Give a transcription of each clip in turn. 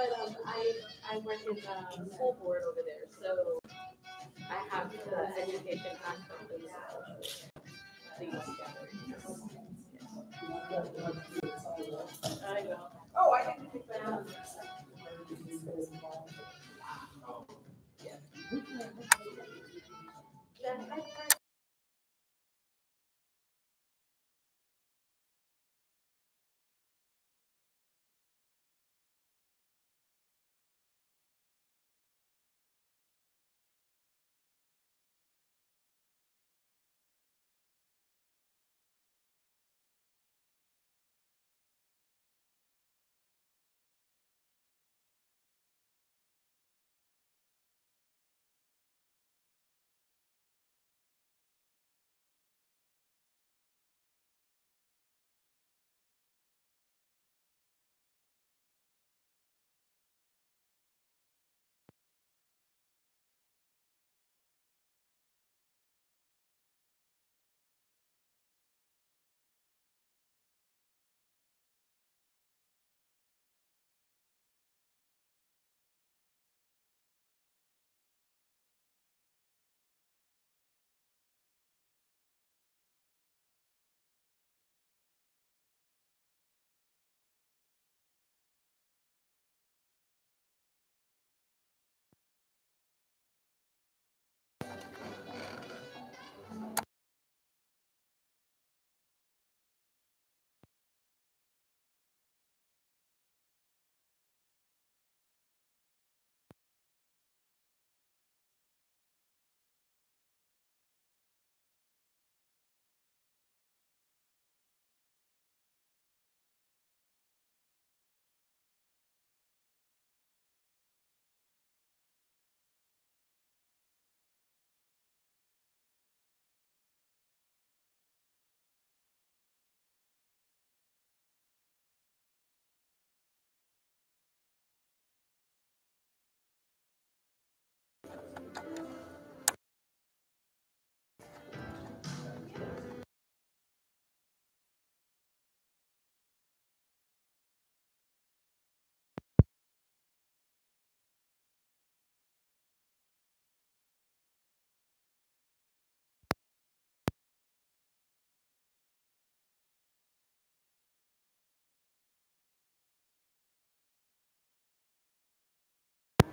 But um, I, I work in the school board over there, so I have the education aspect of the social things together. I know. Oh, I didn't think that.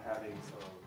Having some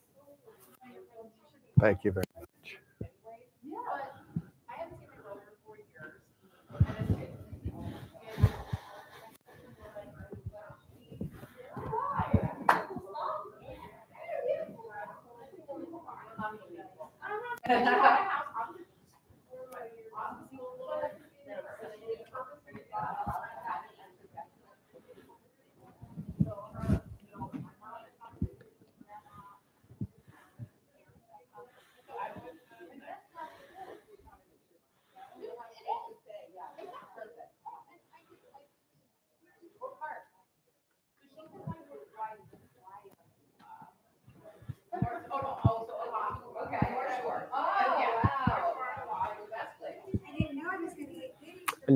Thank you very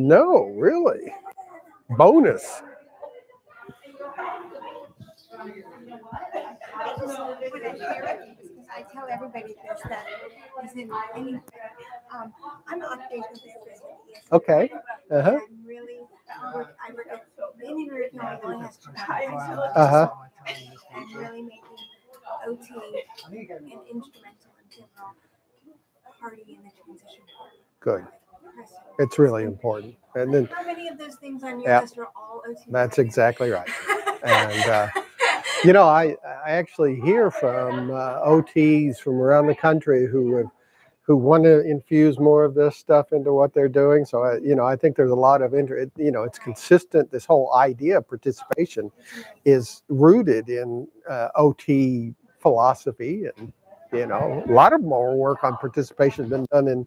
No, really. Bonus. I just wanted to share it because I tell everybody this, that is in any, um, I'm an occupational therapist. Okay. Uh-huh. I'm really, I work, I work at, Indian American only has It's really important. And then How many of those things on your Yep. list are all OT? that's exactly right. And, uh, You know, I, I actually hear from uh, OTs from around the country who have, who want to infuse more of this stuff into what they're doing. So, I, you know, I think there's a lot of interest. you know, it's consistent. This whole idea of participation is rooted in uh, OT philosophy, and you know, a lot of more work on participation has been done in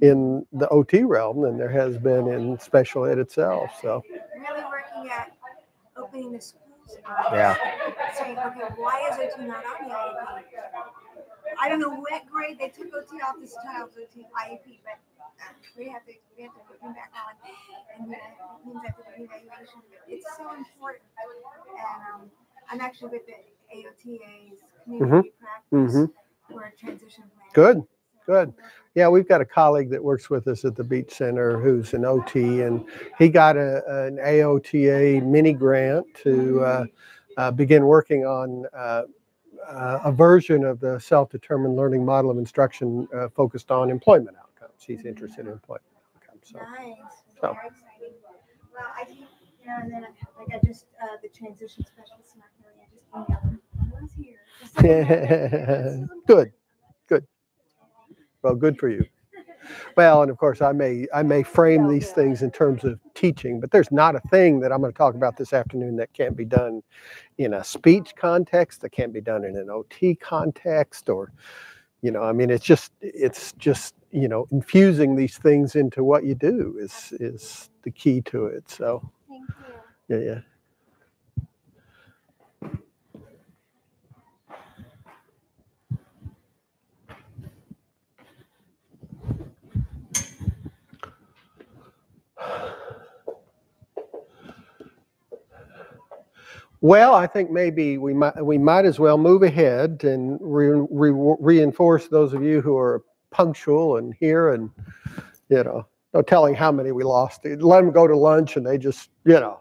in the OT realm than there has been in special ed itself. So, Really working at opening the schools. yeah, Saying, okay, why is OT not on the IEP? I don't know what grade they took OT off this child's OT IEP, but uh, we have to, we have to put them back on. And uh, it means that the evaluation, it's so important. And um, I'm actually with the AOTA's community practice mhm. for a transition plan. Good, good. Yeah, we've got a colleague that works with us at the Beach Center who's an OT, and he got a, an AOTA mini grant to uh, uh, begin working on uh, uh, a version of the self-determined learning model of instruction uh, focused on employment outcomes. He's interested in employment outcomes. So, Nice, So. very exciting. Well, I, keep- you know, and then I- like I just, uh, the transition specialist our I just emailed them. I was here. Just so you know that this is Good, good. Well, good for you. Well, and of course, I may I may frame these things in terms of teaching, but there's not a thing that I'm going to talk about this afternoon that can't be done in a speech context, that can't be done in an OT context, or you know, I mean, it's just it's just you know infusing these things into what you do is is the key to it. So Thank you. yeah, yeah. Well, I think maybe we might we might as well move ahead and re, re, reinforce those of you who are punctual and here and you know no telling how many we lost. Let them go to lunch and they just, you know.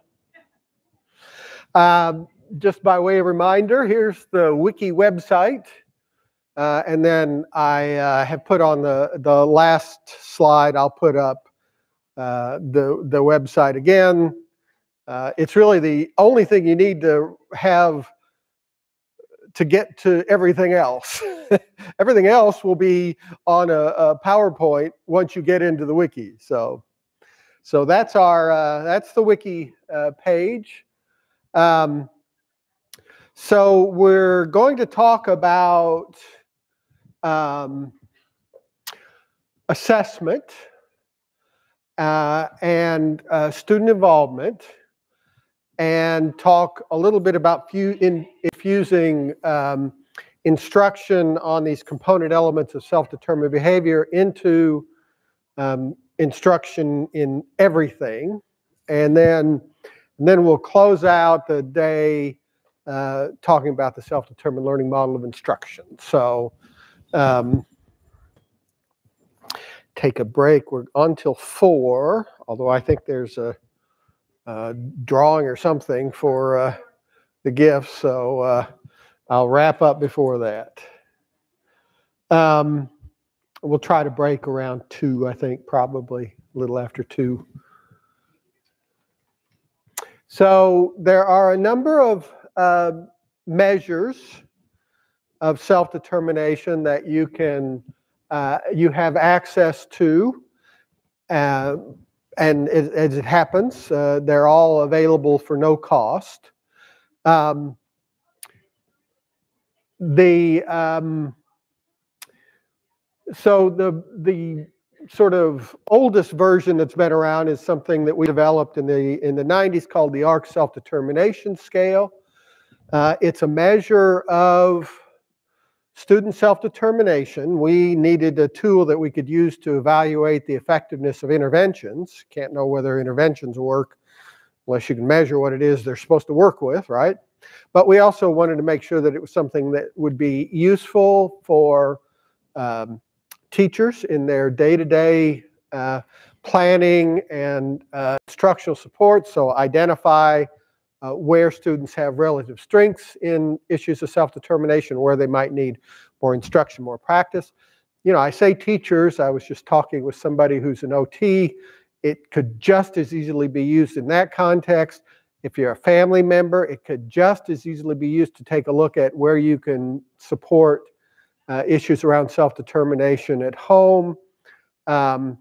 Um, just by way of reminder, here's the wiki website. Uh, and then I uh, have put on the, the last slide, I'll put up uh, the, the website again. Uh, it's really the only thing you need to have to get to everything else. everything else will be on a, a, PowerPoint once you get into the wiki. So, so that's our uh, that's the wiki uh, page. Um, so we're going to talk about um, assessment uh, and uh, student involvement and talk a little bit about in, infusing um, instruction on these component elements of self-determined behavior into um, instruction in everything. And then, and then we'll close out the day uh, talking about the self-determined learning model of instruction. So um, take a break. We're on till four, although I think there's a uh, drawing or something for uh, the gifts. So uh, I'll wrap up before that. Um, we'll try to break around two, I think, probably a little after two. So there are a number of uh, measures of self-determination that you can uh, you have access to. And as, as it happens, uh, they're all available for no cost. Um, the um, so the the sort of oldest version that's been around is something that we developed in the in the 90s called the ARC self-determination scale. Uh, it's a measure of Student self-determination, we needed a tool that we could use to evaluate the effectiveness of interventions. Can't know whether interventions work unless you can measure what it is they're supposed to work with, right? But we also wanted to make sure that it was something that would be useful for um, teachers in their day-to-day uh, planning and uh, instructional support. So identify uh, where students have relative strengths in issues of self-determination, where they might need more instruction, more practice. You know, I say teachers, I was just talking with somebody who's an OT. It could just as easily be used in that context. If you're a family member, it could just as easily be used to take a look at where you can support uh, issues around self-determination at home. Um,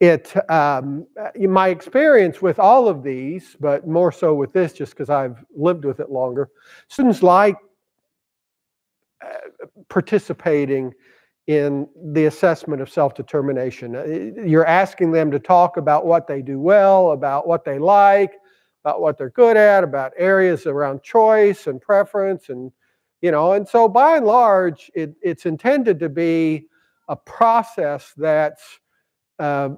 it um, my experience with all of these, but more so with this, just because I've lived with it longer. Students like uh, participating in the assessment of self-determination. Uh, you're asking them to talk about what they do well, about what they like, about what they're good at, about areas around choice and preference, and you know. And so, by and large, it, it's intended to be a process that's uh,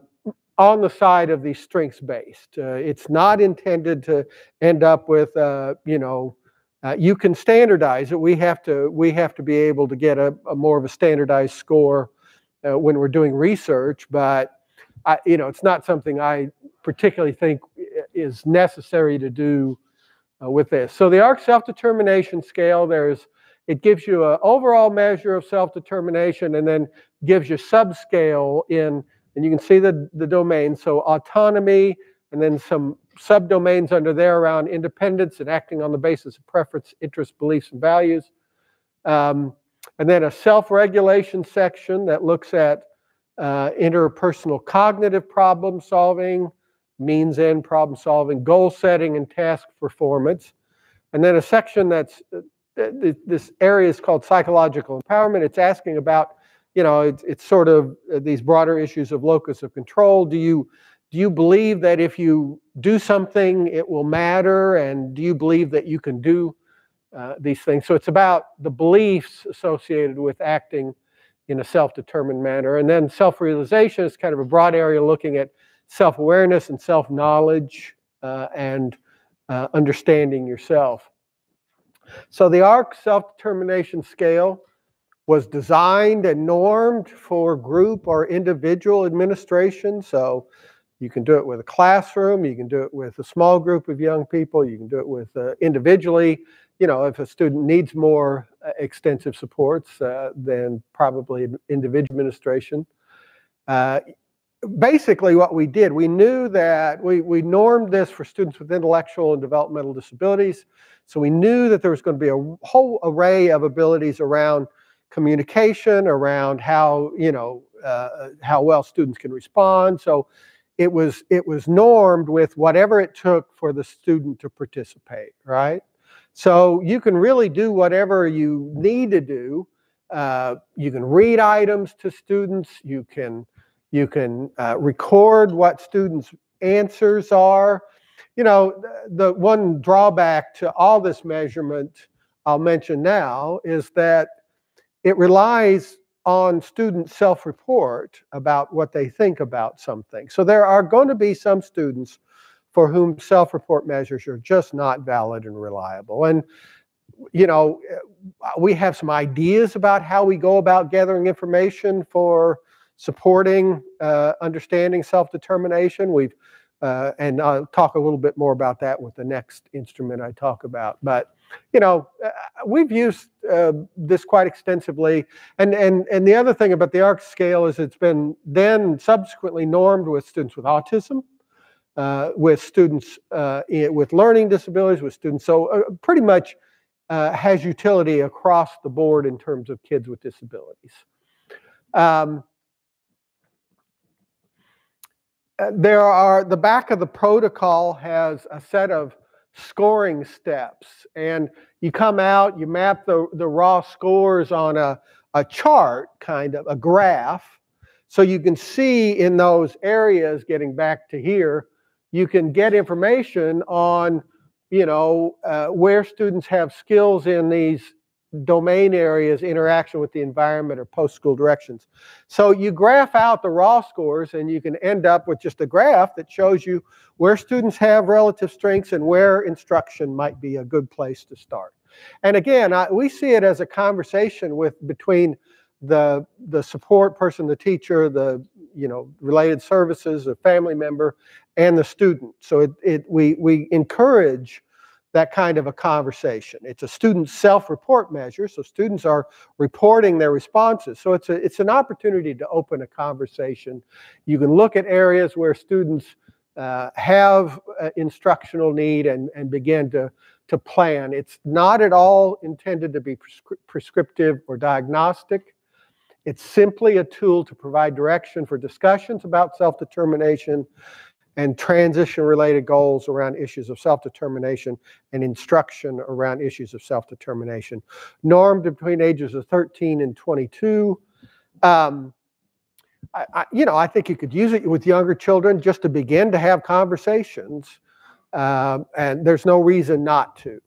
on the side of the strengths based. Uh, it's not intended to end up with, uh, you know, uh, you can standardize it. We have to we have to be able to get a, a more of a standardized score uh, when we're doing research, but I, you know, it's not something I particularly think is necessary to do uh, with this. So the ARC self-determination scale, there's it gives you an overall measure of self-determination and then gives you subscale in and you can see the, the domain. So autonomy, and then some subdomains under there around independence and acting on the basis of preference, interests, beliefs, and values. Um, and then a self-regulation section that looks at uh, interpersonal cognitive problem solving, means end problem solving, goal setting, and task performance. And then a section that's, uh, this area is called psychological empowerment. It's asking about you know, it's, it's sort of uh, these broader issues of locus of control. Do you do you believe that if you do something, it will matter? And do you believe that you can do uh, these things? So it's about the beliefs associated with acting in a self-determined manner. And then self-realization is kind of a broad area looking at self-awareness and self-knowledge uh, and uh, understanding yourself. So the ARC self-determination scale was designed and normed for group or individual administration. So you can do it with a classroom, you can do it with a small group of young people, you can do it with uh, individually. You know, if a student needs more uh, extensive supports, uh, then probably individual administration. Uh, basically what we did, we knew that we, we normed this for students with intellectual and developmental disabilities. So we knew that there was going to be a whole array of abilities around communication, around how, you know, uh, how well students can respond. So it was, it was normed with whatever it took for the student to participate, right? So you can really do whatever you need to do. Uh, you can read items to students. You can you can uh, record what students' answers are. You know, the, the one drawback to all this measurement I'll mention now is that it relies on student self-report about what they think about something. So there are going to be some students for whom self-report measures are just not valid and reliable. And you know, we have some ideas about how we go about gathering information for supporting uh, understanding self-determination. We've uh, and I'll talk a little bit more about that with the next instrument I talk about. But you know, uh, we've used uh, this quite extensively. And and and the other thing about the ARC scale is it's been then subsequently normed with students with autism. Uh, with students uh, with learning disabilities, with students, so pretty much has utility across the board in terms of kids with disabilities. Um, uh, there are the back of the protocol has a set of scoring steps. And you come out you map the, the raw scores on a, a chart kind of a graph. So you can see in those areas getting back to here you can get information on you know uh, where students have skills in these domain areas, interaction with the environment, or post-school directions. So you graph out the raw scores and you can end up with just a graph that shows you where students have relative strengths and where instruction might be a good place to start. And again, I, we see it as a conversation with between the the support person, the teacher, the you know related services, a family member, and the student. So it, it we we encourage that kind of a conversation. It's a student self-report measure, so students are reporting their responses. So it's a it's an opportunity to open a conversation. You can look at areas where students uh, have uh, instructional need and and begin to to plan. It's not at all intended to be prescri prescriptive or diagnostic. It's simply a tool to provide direction for discussions about self-determination and transition related goals around issues of self-determination and instruction around issues of self-determination. Normed between ages of 13 and 22. Um, I, I, you know, I think you could use it with younger children just to begin to have conversations, um, and there's no reason not to.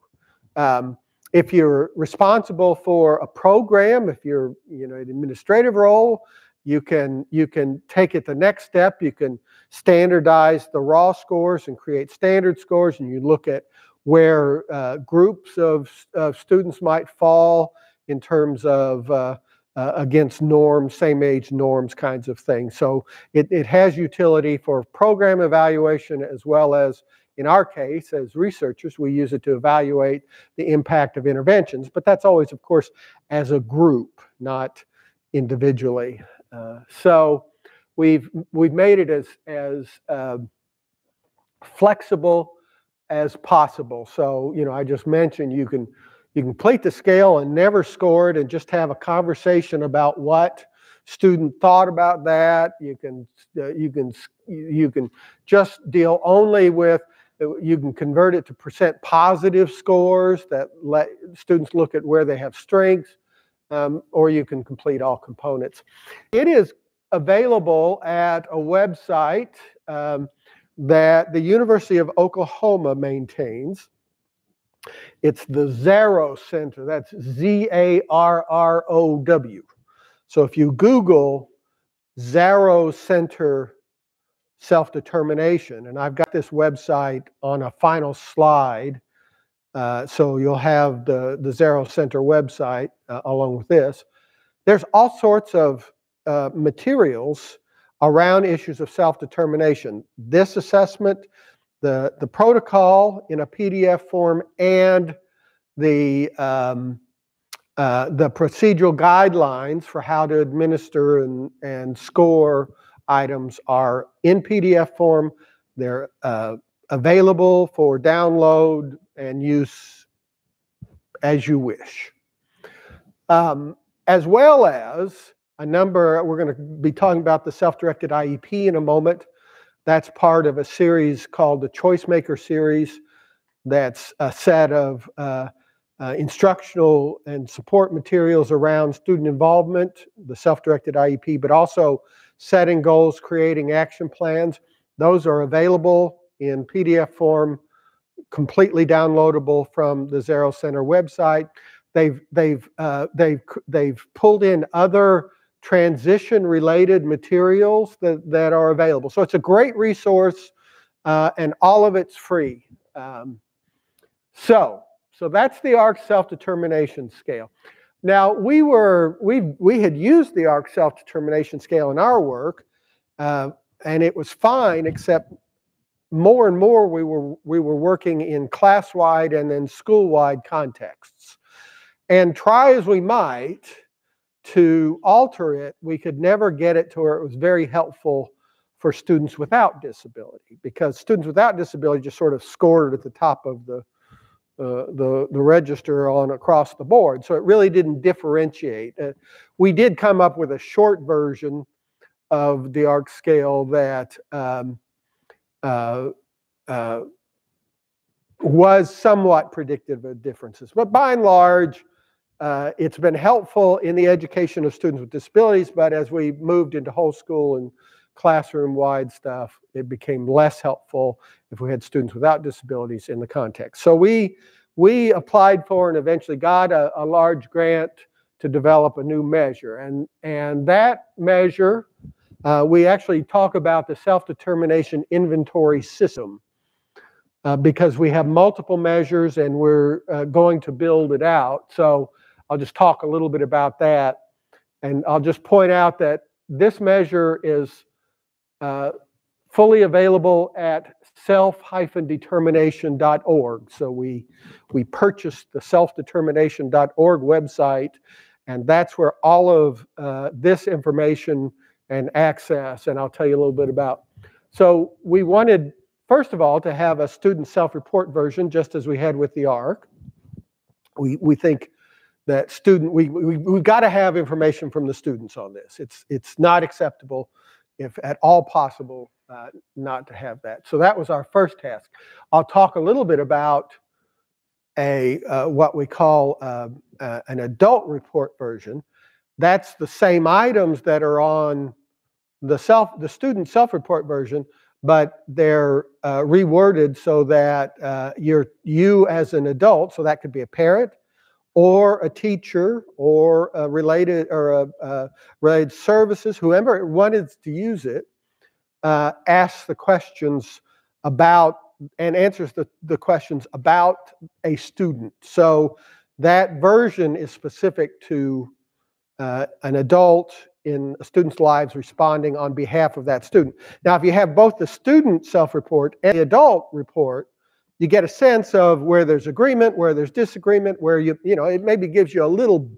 Um, if you're responsible for a program, if you're, you know, an administrative role, you can you can take it the next step. You can standardize the raw scores and create standard scores, and you look at where uh, groups of, of students might fall in terms of uh, uh, against norms, same age norms kinds of things. So it, it has utility for program evaluation as well as in our case, as researchers, we use it to evaluate the impact of interventions, but that's always, of course, as a group, not individually. Uh, so we've we've made it as as uh, flexible as possible. So you know, I just mentioned you can you can plate the scale and never score it, and just have a conversation about what student thought about that. You can uh, you can you can just deal only with uh, you can convert it to percent positive scores that let students look at where they have strengths um, or you can complete all components. It is available at a website um, that the University of Oklahoma maintains. It's the Zarrow Center. That's Z A R R O W. So if you Google Zarrow Center self determination, and I've got this website on a final slide uh, so you'll have the, the Zarrow Center website uh, along with this. there's all sorts of uh, materials around issues of self-determination. This assessment, the, the protocol in a PDF form, and the, um, uh, the procedural guidelines for how to administer and, and score items are in PDF form. They're uh, available for download and use as you wish. Um, as well as a number, we're going to be talking about the self-directed IEP in a moment. That's part of a series called the Choice Maker series. That's a set of uh, uh, instructional and support materials around student involvement, the self-directed IEP, but also setting goals, creating action plans. Those are available in PDF form, completely downloadable from the Zarrow Center website. They've they've uh, they've they've pulled in other transition related materials that, that are available. So it's a great resource uh, and all of it's free. Um, so, so that's the ARC self-determination scale. Now we were, we, we had used the ARC self-determination scale in our work uh, and it was fine except more and more we were, we were working in class-wide and then school-wide contexts. And try as we might, to alter it, we could never get it to where it was very helpful for students without disability because students without disability just sort of scored at the top of the uh, the the register on across the board. So it really didn't differentiate. Uh, we did come up with a short version of the ARC scale that um, uh, uh was somewhat predictive of differences, but by and large, uh, it's been helpful in the education of students with disabilities, but as we moved into whole school and classroom-wide stuff, it became less helpful if we had students without disabilities in the context. So we we applied for and eventually got a, a large grant to develop a new measure, and and that measure uh, we actually talk about the self-determination inventory system. Uh, because we have multiple measures and we're uh, going to build it out. So I'll just talk a little bit about that. And I'll just point out that this measure is uh, fully available at self-determination.org. So we, we purchased the self-determination.org website, and that's where all of uh, this information and access, and I'll tell you a little bit about. So we wanted, first of all, to have a student self-report version, just as we had with the ARC. We, we think that student we, we we've got to have information from the students on this it's it's not acceptable if at all possible uh, not to have that so that was our first task i'll talk a little bit about a uh, what we call uh, uh an adult report version that's the same items that are on the self the student self-report version but they're uh, reworded so that uh, you're you as an adult so that could be a parent or a teacher or a related or a, a related services, whoever wanted to use it, uh, asks the questions about and answers the, the questions about a student. So that version is specific to uh, an adult in a student's lives responding on behalf of that student. Now, if you have both the student self-report and the adult report, you get a sense of where there's agreement, where there's disagreement, where you, you know, it maybe gives you a little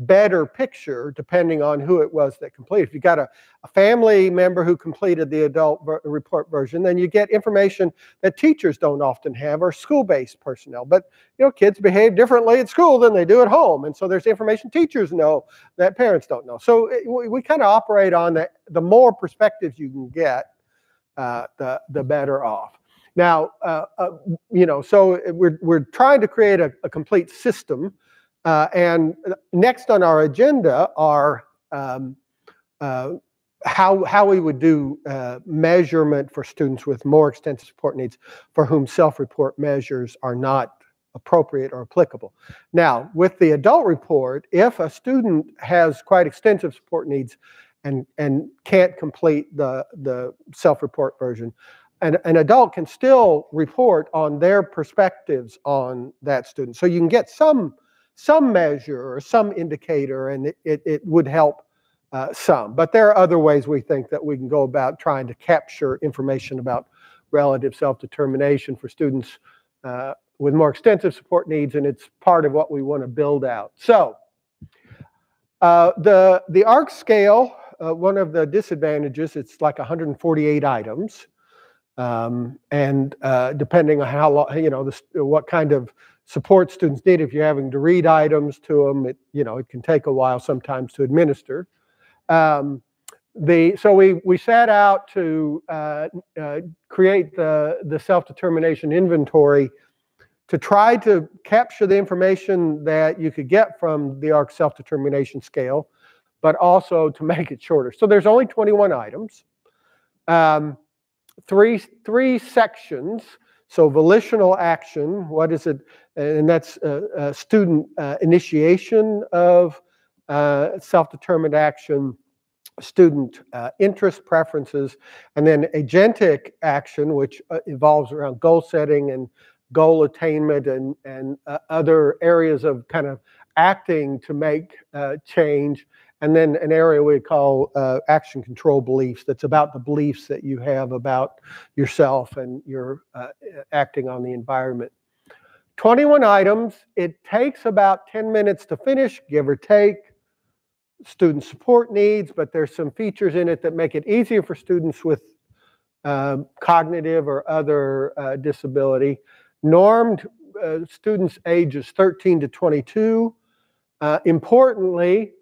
better picture depending on who it was that completed. If you got a, a family member who completed the adult ver report version, then you get information that teachers don't often have or school-based personnel. But you know, kids behave differently at school than they do at home, and so there's information teachers know that parents don't know. So it, we, we kind of operate on that. The more perspectives you can get, uh, the the better off. Now, uh, uh, you know, so we're, we're trying to create a, a complete system. Uh, and next on our agenda are um, uh, how, how we would do uh, measurement for students with more extensive support needs for whom self-report measures are not appropriate or applicable. Now, with the adult report, if a student has quite extensive support needs and, and can't complete the, the self-report version, an, an adult can still report on their perspectives on that student. So you can get some some measure or some indicator, and it, it, it would help uh, some. But there are other ways we think that we can go about trying to capture information about relative self-determination for students uh, with more extensive support needs, and it's part of what we want to build out. So uh, the, the ARC scale, uh, one of the disadvantages, it's like 148 items. Um, and uh, depending on how long, you know, the, what kind of support students need, if you're having to read items to them, it, you know, it can take a while sometimes to administer. Um, the, so we, we set out to uh, uh, create the, the self-determination inventory to try to capture the information that you could get from the ARC self-determination scale, but also to make it shorter. So there's only 21 items, um, three, three sections. So volitional action, what is it? And that's uh, uh, student uh, initiation of uh, self-determined action, student interest preferences, and then agentic action, which evolves around goal setting and goal attainment and, and other areas of kind of acting to make change. And then an area we call uh, action control beliefs that's about the beliefs that you have about yourself and your uh, acting on the environment. 21 items. It takes about 10 minutes to finish, give or take. Student support needs, but there's some features in it that make it easier for students with uh, cognitive or other uh, disability normed uh, students ages 13 to 22. Uh, importantly,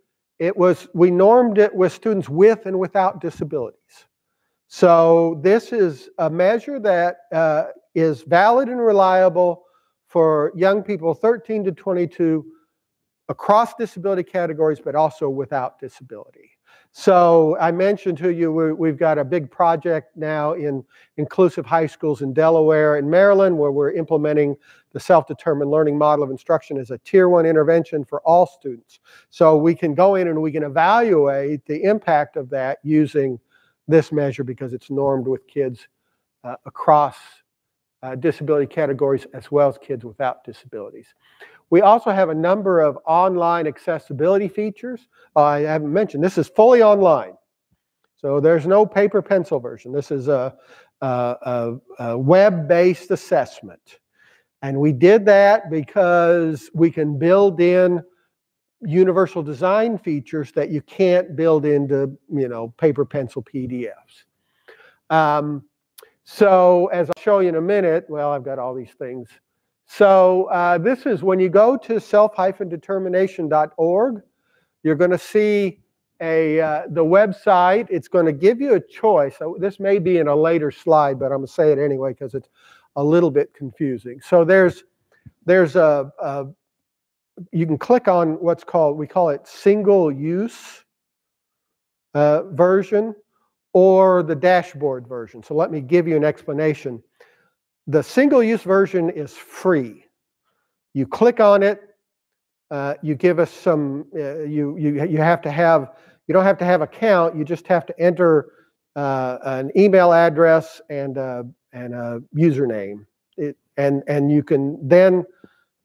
it was we normed it with students with and without disabilities. So this is a measure that uh, is valid and reliable for young people 13 to 22 across disability categories, but also without disability. So I mentioned to you we have got a big project now in inclusive high schools in Delaware and Maryland where we're implementing the self-determined learning model of instruction as a tier one intervention for all students. So we can go in and we can evaluate the impact of that using this measure because it's normed with kids uh, across uh, disability categories as well as kids without disabilities. We also have a number of online accessibility features. Uh, I haven't mentioned, this is fully online. So there's no paper pencil version. This is a, a, a web-based assessment. And we did that because we can build in universal design features that you can't build into, you know, paper pencil PDFs. Um, so as I'll show you in a minute, well, I've got all these things so uh, this is when you go to self-determination.org, you're going to see a uh, the website. It's going to give you a choice. This may be in a later slide, but I'm going to say it anyway because it's a little bit confusing. So there's there's a, a you can click on what's called we call it single use uh, version or the dashboard version. So let me give you an explanation. The single use version is free. You click on it, uh, you give us some, uh, you, you, you have to have, you don't have to have a count, you just have to enter uh, an email address and, and a username. It, and, and you can then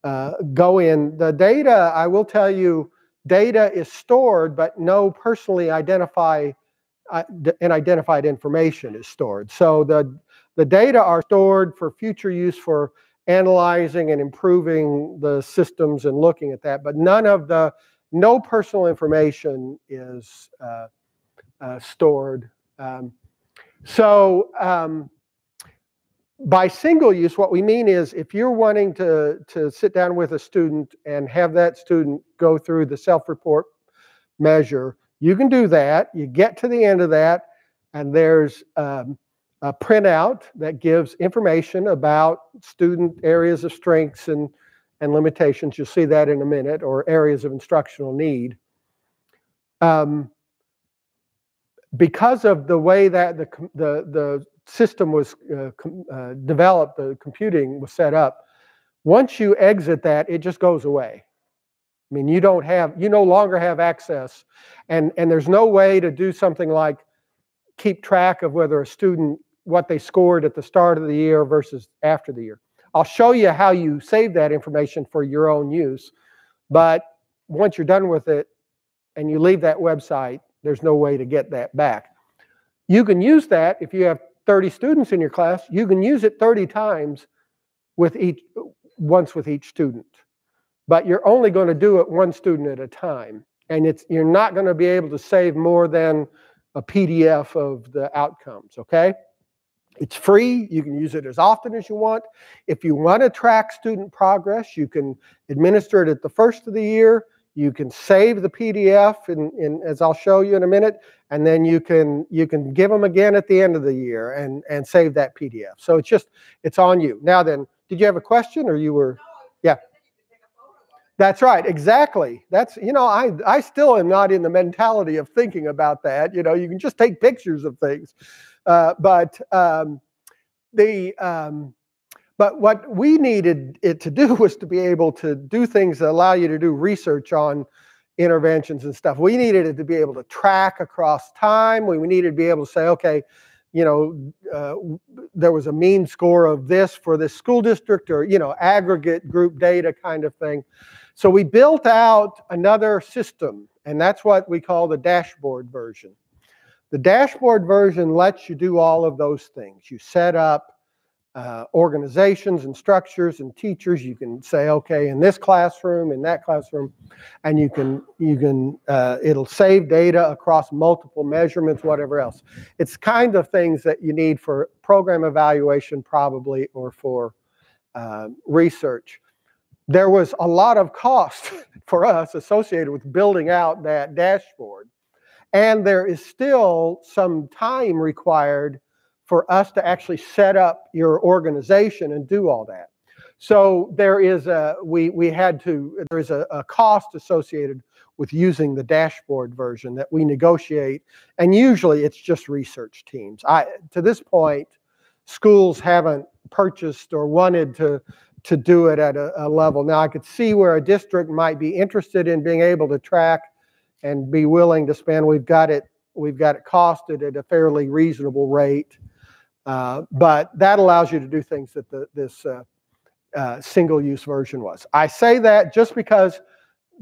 uh, go in. The data, I will tell you, data is stored, but no personally identify uh, and identified information is stored. So the the data are stored for future use for analyzing and improving the systems and looking at that, but none of the, no personal information is uh, uh, stored. Um, so um, by single use, what we mean is if you're wanting to, to sit down with a student and have that student go through the self-report measure, you can do that. You get to the end of that, and there's um, a printout that gives information about student areas of strengths and, and limitations. You'll see that in a minute, or areas of instructional need. Um, because of the way that the, the, the system was uh, uh, developed, the computing was set up, once you exit that, it just goes away. I mean, you don't have, you no longer have access, and, and there's no way to do something like keep track of whether a student what they scored at the start of the year versus after the year. I'll show you how you save that information for your own use. But once you're done with it and you leave that website, there's no way to get that back. You can use that if you have 30 students in your class, you can use it 30 times with each once with each student. But you're only going to do it one student at a time. And it's you're not going to be able to save more than a PDF of the outcomes, okay? It's free. You can use it as often as you want. If you want to track student progress, you can administer it at the first of the year. You can save the PDF, in, in, as I'll show you in a minute, and then you can you can give them again at the end of the year and and save that PDF. So it's just it's on you. Now then, did you have a question or you were? Yeah. That's right, exactly. That's you know, I I still am not in the mentality of thinking about that. You know, you can just take pictures of things, uh, but um, the um, but what we needed it to do was to be able to do things that allow you to do research on interventions and stuff. We needed it to be able to track across time. We needed to be able to say, okay, you know, uh, there was a mean score of this for this school district or, you know, aggregate group data kind of thing. So we built out another system, and that's what we call the dashboard version. The dashboard version lets you do all of those things. You set up uh, organizations and structures and teachers. You can say, okay, in this classroom, in that classroom, and you can you can uh, it'll save data across multiple measurements, whatever else. It's kind of things that you need for program evaluation, probably, or for uh, research. There was a lot of cost for us associated with building out that dashboard, and there is still some time required for us to actually set up your organization and do all that. So there is a we we had to there's a, a cost associated with using the dashboard version that we negotiate, and usually it's just research teams. I to this point, schools haven't purchased or wanted to to do it at a, a level. Now I could see where a district might be interested in being able to track and be willing to spend. We've got it we've got it costed at a fairly reasonable rate uh, but that allows you to do things that the, this uh, uh, single use version was. I say that just because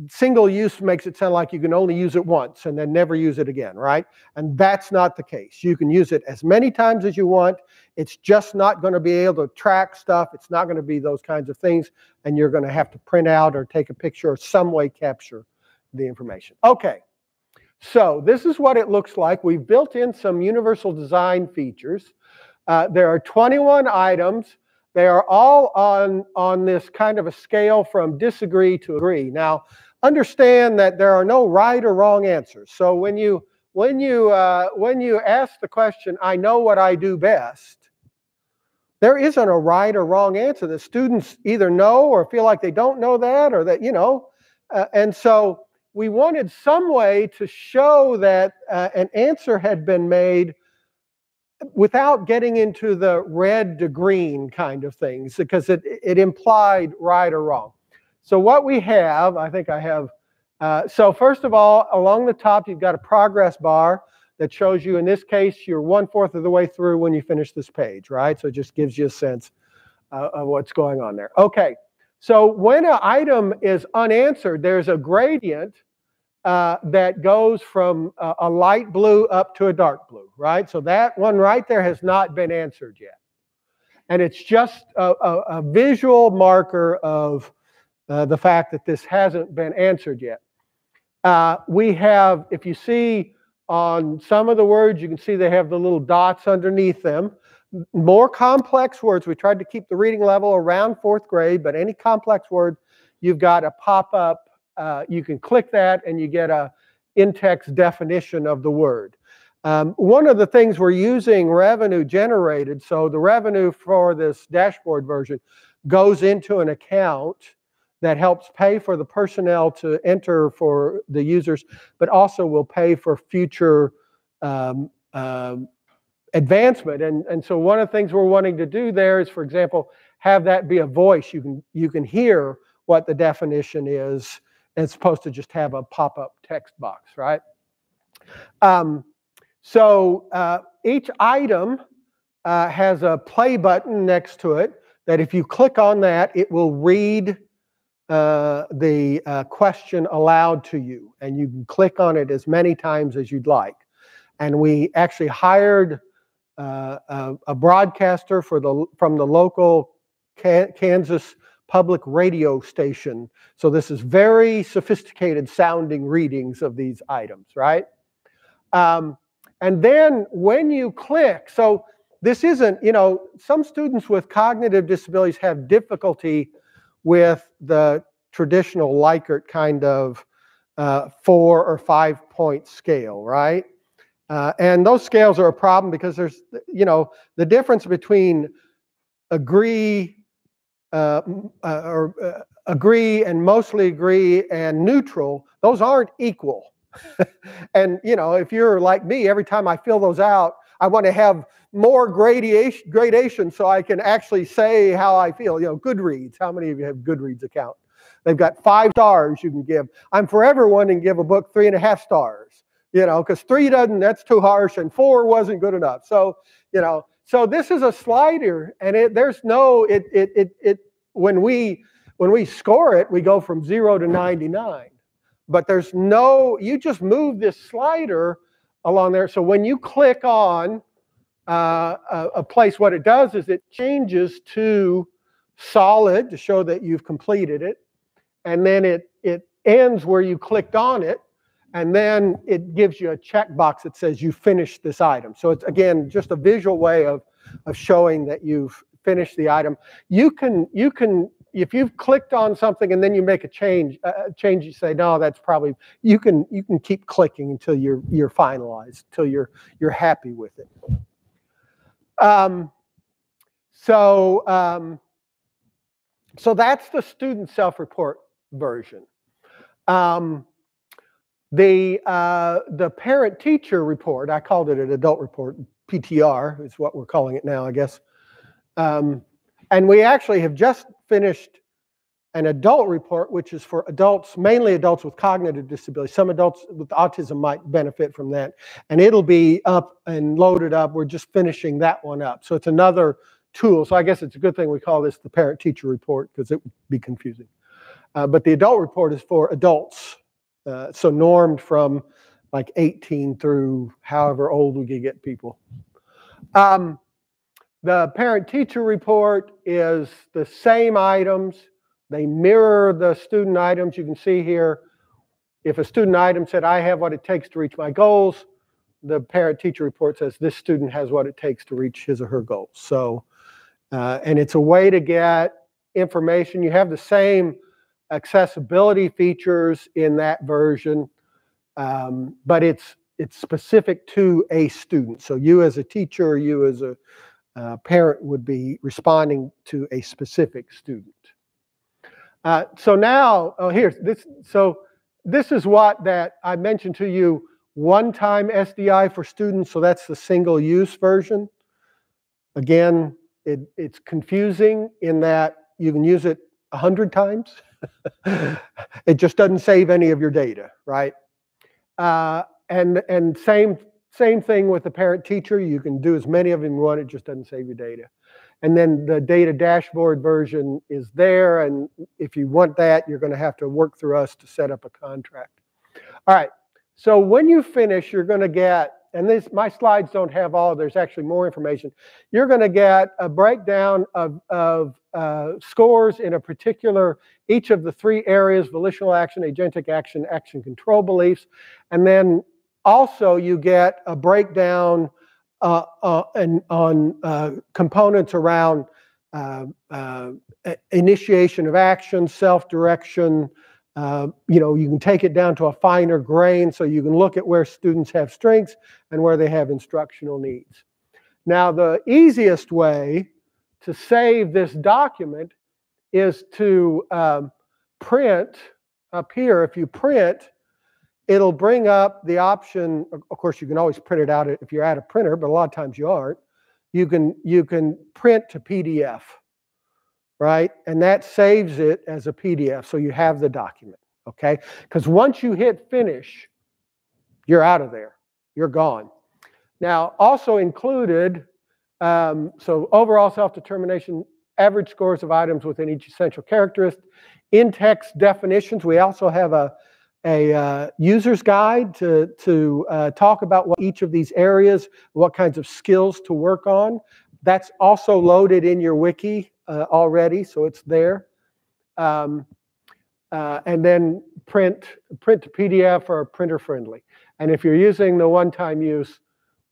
single use makes it sound like you can only use it once and then never use it again, right? And that's not the case. You can use it as many times as you want. It's just not going to be able to track stuff. It's not going to be those kinds of things. And you're going to have to print out or take a picture or some way capture the information. Okay. So this is what it looks like. We've built in some universal design features. Uh, there are 21 items. They are all on, on this kind of a scale from disagree to agree. Now, understand that there are no right or wrong answers. So when you when you uh, when you ask the question, "I know what I do best," there isn't a right or wrong answer. The students either know or feel like they don't know that, or that you know. Uh, and so we wanted some way to show that uh, an answer had been made without getting into the red to green kind of things, because it, it implied right or wrong. So what we have, I think I have, uh, so first of all, along the top, you've got a progress bar that shows you, in this case, you're one-fourth of the way through when you finish this page, right? So it just gives you a sense uh, of what's going on there. Okay, so when an item is unanswered, there's a gradient uh, that goes from a, light blue up to a dark blue, right? So that one right there has not been answered yet. And it's just a, a, a visual marker of uh, the fact that this hasn't been answered yet. Uh, we have, if you see on some of the words, you can see they have the little dots underneath them. More complex words, we tried to keep the reading level around fourth grade, but any complex word, you've got a pop up uh, you can click that and you get a in-text definition of the word. Um, one of the things we're using revenue generated, so the revenue for this dashboard version goes into an account that helps pay for the personnel to enter for the users, but also will pay for future um, um, advancement. And, and so one of the things we're wanting to do there is, for example, have that be a voice. You can, you can hear what the definition is as opposed to just have a pop-up text box, right? Um, so uh, each item uh, has a play button next to it that if you click on that, it will read uh, the uh, question aloud to you, and you can click on it as many times as you'd like. And we actually hired uh, a, broadcaster for the from the local Kansas public radio station. So this is very sophisticated sounding readings of these items, right? Um, and then when you click, so this isn't, you know, some students with cognitive disabilities have difficulty with the traditional Likert kind of uh, four or five point scale, right? Uh, and those scales are a problem because there's, you know, the difference between agree uh, uh, or uh, agree and mostly agree and neutral, those aren't equal. and you know, if you're like me, every time I fill those out, I want to have more gradation, gradation so I can actually say how I feel. You know, Goodreads. How many of you have Goodreads account? They've got five stars you can give. I'm forever wanting to give a book three and a half stars. You know, because three doesn't. That's too harsh, and four wasn't good enough. So you know, so this is a slider, and it there's no it it it it when we when we score it, we go from zero to 99. But there's no, you just move this slider along there. So when you click on uh, a, a place, what it does is it changes to solid to show that you've completed it. And then it, it ends where you clicked on it. And then it gives you a checkbox that says you finished this item. So it's again just a visual way of, of showing that you've finished the item. You can you can if you've clicked on something and then you make a change change you say no that's probably you can you can keep clicking until you're you're finalized until you're you're happy with it um, so um, so that's the student self-report version um, the uh, the parent teacher report i called it an adult report ptr is what we're calling it now i guess um, and we actually have just finished an adult report, which is for adults, mainly adults with cognitive disability. Some adults with autism might benefit from that. And it'll be up and loaded up. We're just finishing that one up. So it's another tool. So I guess it's a good thing we call this the parent teacher report because it would be confusing. Uh, but the adult report is for adults. Uh, so normed from like 18 through however old we can get people. Um, the parent teacher report is the same items. They mirror the student items. You can see here, if a student item said, I have what it takes to reach my goals, the parent teacher report says this student has what it takes to reach his or her goals. So, uh, and it's a way to get information. You have the same accessibility features in that version, um, but it's it's specific to a student. So you as a teacher, you as a uh, parent would be responding to a specific student. Uh, so now, oh, here's this. So this is what that I mentioned to you. One-time SDI for students. So that's the single-use version. Again, it, it's confusing in that you can use it a hundred times. it just doesn't save any of your data, right? Uh, and and same same thing with the parent teacher. You can do as many of them you want, it just doesn't save your data. And then the data dashboard version is there. And if you want that, you're going to have to work through us to set up a contract. All right. So when you finish, you're going to get, and this my slides don't have all, there's actually more information. You're going to get a breakdown of, of uh, scores in a particular, each of the three areas, volitional action, agentic action, action control beliefs. And then also, you get a breakdown uh, uh, and on uh, components around uh, uh, initiation of action, self-direction. Uh, you know, you can take it down to a finer grain, so you can look at where students have strengths and where they have instructional needs. Now, the easiest way to save this document is to um, print up here. If you print it'll bring up the option. Of course, you can always print it out if you're at a printer, but a lot of times you aren't. You can you can print to PDF, right? And that saves it as a PDF, so you have the document. Okay, because once you hit finish, you're out of there. You're gone. Now, also included, um, so overall self-determination average scores of items within each essential characteristic, in-text definitions. We also have a, a uh, user's guide to, to uh, talk about what each of these areas, what kinds of skills to work on. That's also loaded in your wiki uh, already, so it's there. Um, uh, and then print, print to PDF or printer friendly. And if you're using the one-time use,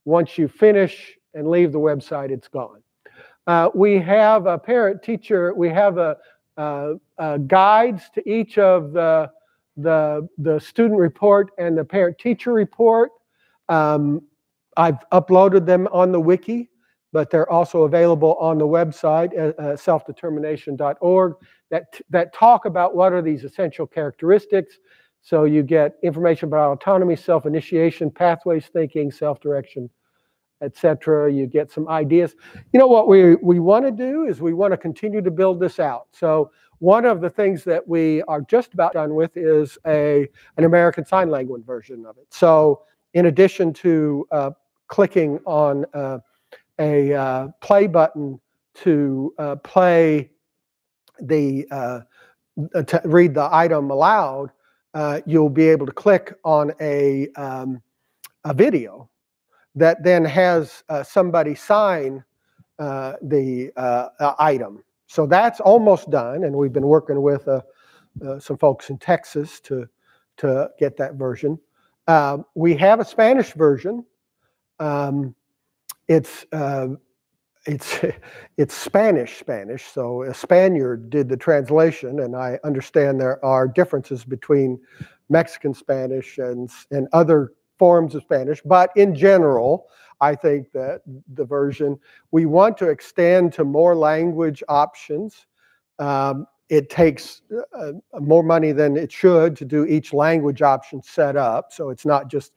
once you finish and leave the website, it's gone. Uh, we have a parent teacher, we have a, guides to each of the, the, the student report and the parent teacher report. Um, I've uploaded them on the wiki, but they're also available on the website, uh, uh, selfdetermination.org, that, that talk about what are these essential characteristics. So you get information about autonomy, self-initiation, pathways thinking, self-direction, etc. You get some ideas. You know what we, we want to do is we want to continue to build this out. So one of the things that we are just about done with is a, an American Sign Language version of it. So in addition to uh, clicking on uh, a uh, play button to uh, play the, uh, to read the item aloud, uh, you'll be able to click on a, um, a video that then has uh, somebody sign uh, the item. So that's almost done, and we've been working with some folks in Texas to to get that version. We have a Spanish version. Um, it's it's it's Spanish Spanish, so a Spaniard did the translation, and I understand there are differences between Mexican Spanish and and other forms of Spanish, but in general, I think that the version we want to extend to more language options. Um, it takes uh, more money than it should to do each language option set up, so it's not just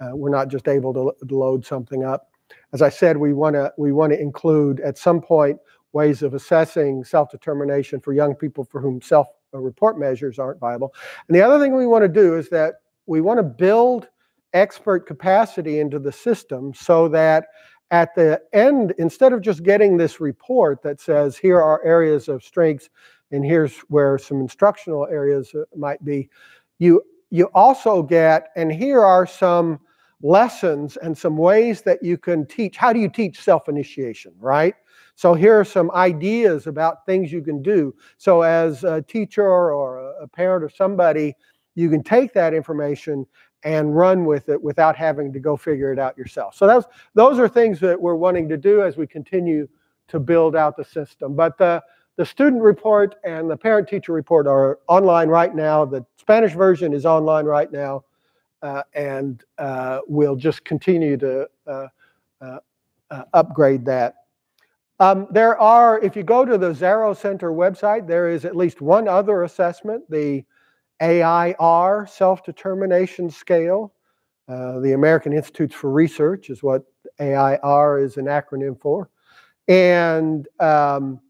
uh, we're not just able to load something up as I said, we want to we want to include at some point ways of assessing self-determination for young people for whom self-report measures aren't viable. And the other thing we want to do is that we want to build expert capacity into the system so that at the end, instead of just getting this report that says here are areas of strengths and here's where some instructional areas uh, might be, you you also get and here are some lessons and some ways that you can teach. How do you teach self initiation, right? So here are some ideas about things you can do. So as a teacher or a parent or somebody, you can take that information and run with it without having to go figure it out yourself. So those those are things that we're wanting to do as we continue to build out the system. But the the student report and the parent teacher report are online right now. The Spanish version is online right now and uh, we'll just continue to uh, uh, uh, upgrade that. Um, there are, if you go to the Zarrow Center website, there is at least one other assessment, the AIR self-determination scale. the American Institutes for Research is what AIR is an acronym for. And um,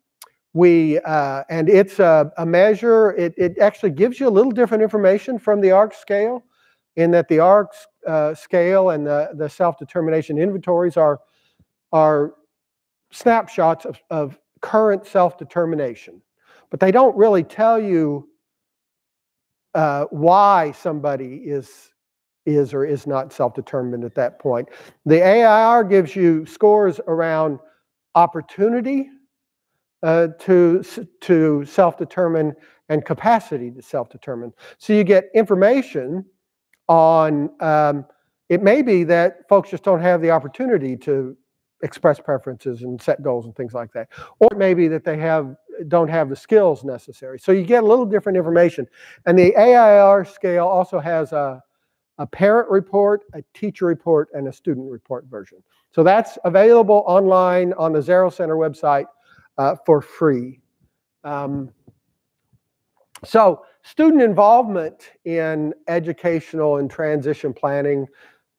we uh, and it's a, a measure it, it, actually gives you a little different information from the ARC scale in that the ARC uh, scale and the, the self-determination inventories are, are snapshots of, of current self-determination. But they don't really tell you uh, why somebody is is or is not self-determined at that point. The AIR gives you scores around opportunity uh, to, to self-determine and capacity to self-determine. So you get information on um, it may be that folks just don't have the opportunity to express preferences and set goals and things like that. Or maybe that they have don't have the skills necessary. So you get a little different information. And the air scale also has a, a parent report a teacher report and a student report version. So that's available online on the Zarrow Center website uh, for free. Um, so student involvement in educational and transition planning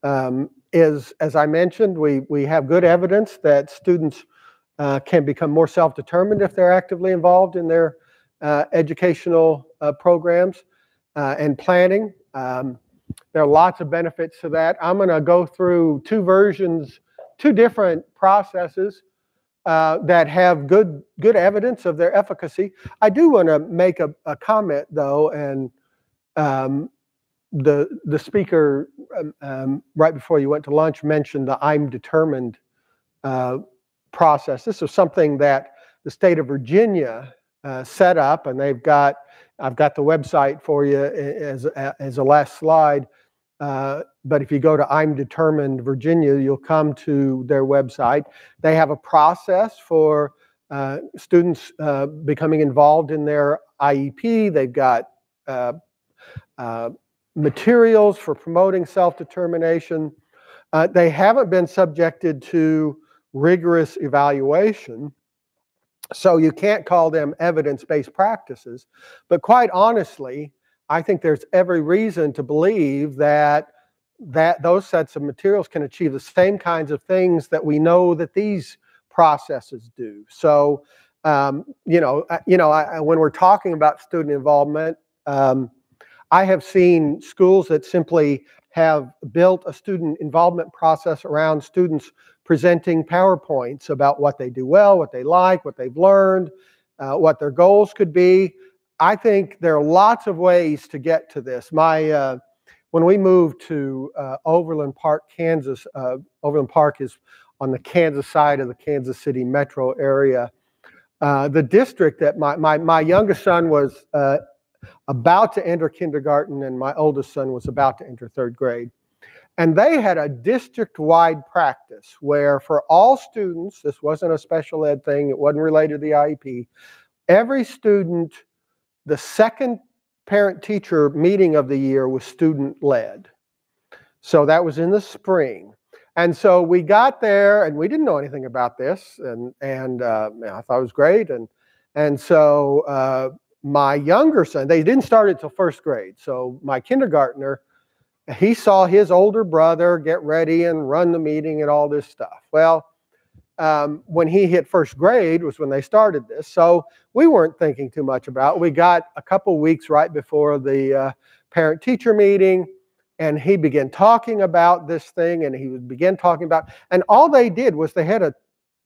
um, is, as I mentioned, we, we have good evidence that students uh, can become more self-determined if they're actively involved in their uh, educational uh, programs uh, and planning. Um, there are lots of benefits to that. I'm going to go through two versions, two different processes uh, that have good good evidence of their efficacy. I do want to make a, a comment though, and um, the the speaker um, um, right before you went to lunch mentioned the "I'm determined" uh, process. This is something that the state of Virginia uh, set up, and they've got. I've got the website for you as as a last slide. Uh, but if you go to I'm Determined Virginia, you'll come to their website. They have a process for uh, students uh, becoming involved in their IEP. They've got uh, uh, materials for promoting self determination. they haven't been subjected to rigorous evaluation. So you can't call them evidence based practices. But quite honestly, I think there's every reason to believe that that those sets of materials can achieve the same kinds of things that we know that these processes do. So, um, you know, you know, I, when we're talking about student involvement, um, I have seen schools that simply have built a student involvement process around students presenting PowerPoints about what they do well, what they like, what they've learned, uh, what their goals could be. I think there are lots of ways to get to this. My uh, when we moved to uh, Overland Park, Kansas, uh, Overland Park is on the Kansas side of the Kansas City metro area. Uh, the district that my, my, my youngest son was uh, about to enter kindergarten and my oldest son was about to enter third grade. And they had a district wide practice where, for all students, this wasn't a special ed thing, it wasn't related to the IEP, every student the second parent teacher meeting of the year was student led. So that was in the spring. And so we got there and we didn't know anything about this. And, and uh, I thought it was great. And, and so uh, my younger son, they didn't start until first grade. So my kindergartner, he saw his older brother get ready and run the meeting and all this stuff. Well, um, when he hit first grade was when they started this. So we weren't thinking too much about. It. We got a couple weeks right before the uh, parent teacher meeting, and he began talking about this thing, and he began talking about, and all they did was they had a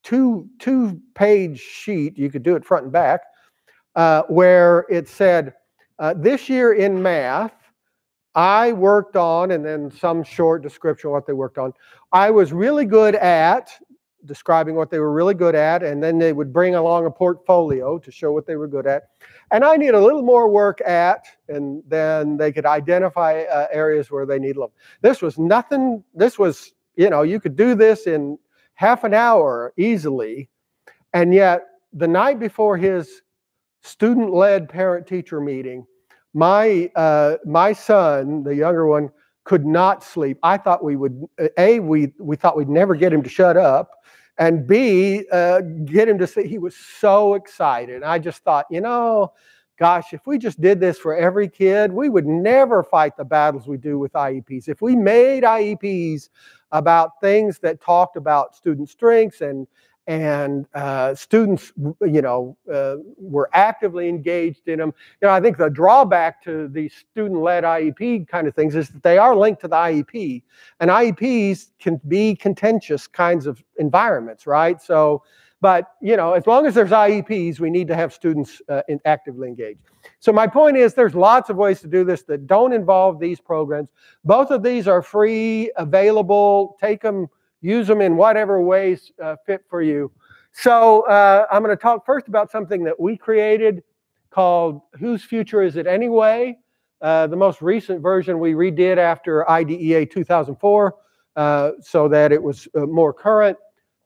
two two page sheet. You could do it front and back, uh, where it said, uh, "This year in math." I worked on, and then some short description of what they worked on. I was really good at, describing what they were really good at, and then they would bring along a portfolio to show what they were good at. And I need a little more work at, and then they could identify uh, areas where they need love. This was nothing, this was, you know, you could do this in half an hour easily. And yet, the night before his student led parent teacher meeting, my, uh, my son, the younger one, could not sleep. I thought we would, A, we, we thought we'd never get him to shut up and B, uh, get him to see. he was so excited. I just thought, you know, gosh, if we just did this for every kid, we would never fight the battles we do with IEPs. If we made IEPs about things that talked about student strengths and and uh, students, you know, uh, were actively engaged in them. You know, I think the drawback to the student-led IEP kind of things is that they are linked to the IEP, and IEPs can be contentious kinds of environments, right? So, but you know, as long as there's IEPs, we need to have students uh, in actively engaged. So my point is, there's lots of ways to do this that don't involve these programs. Both of these are free, available. Take them use them in whatever ways uh, fit for you. So uh, I'm going to talk first about something that we created called Whose Future Is It Anyway? Uh, the most recent version we redid after IDEA 2004 uh, so that it was uh, more current.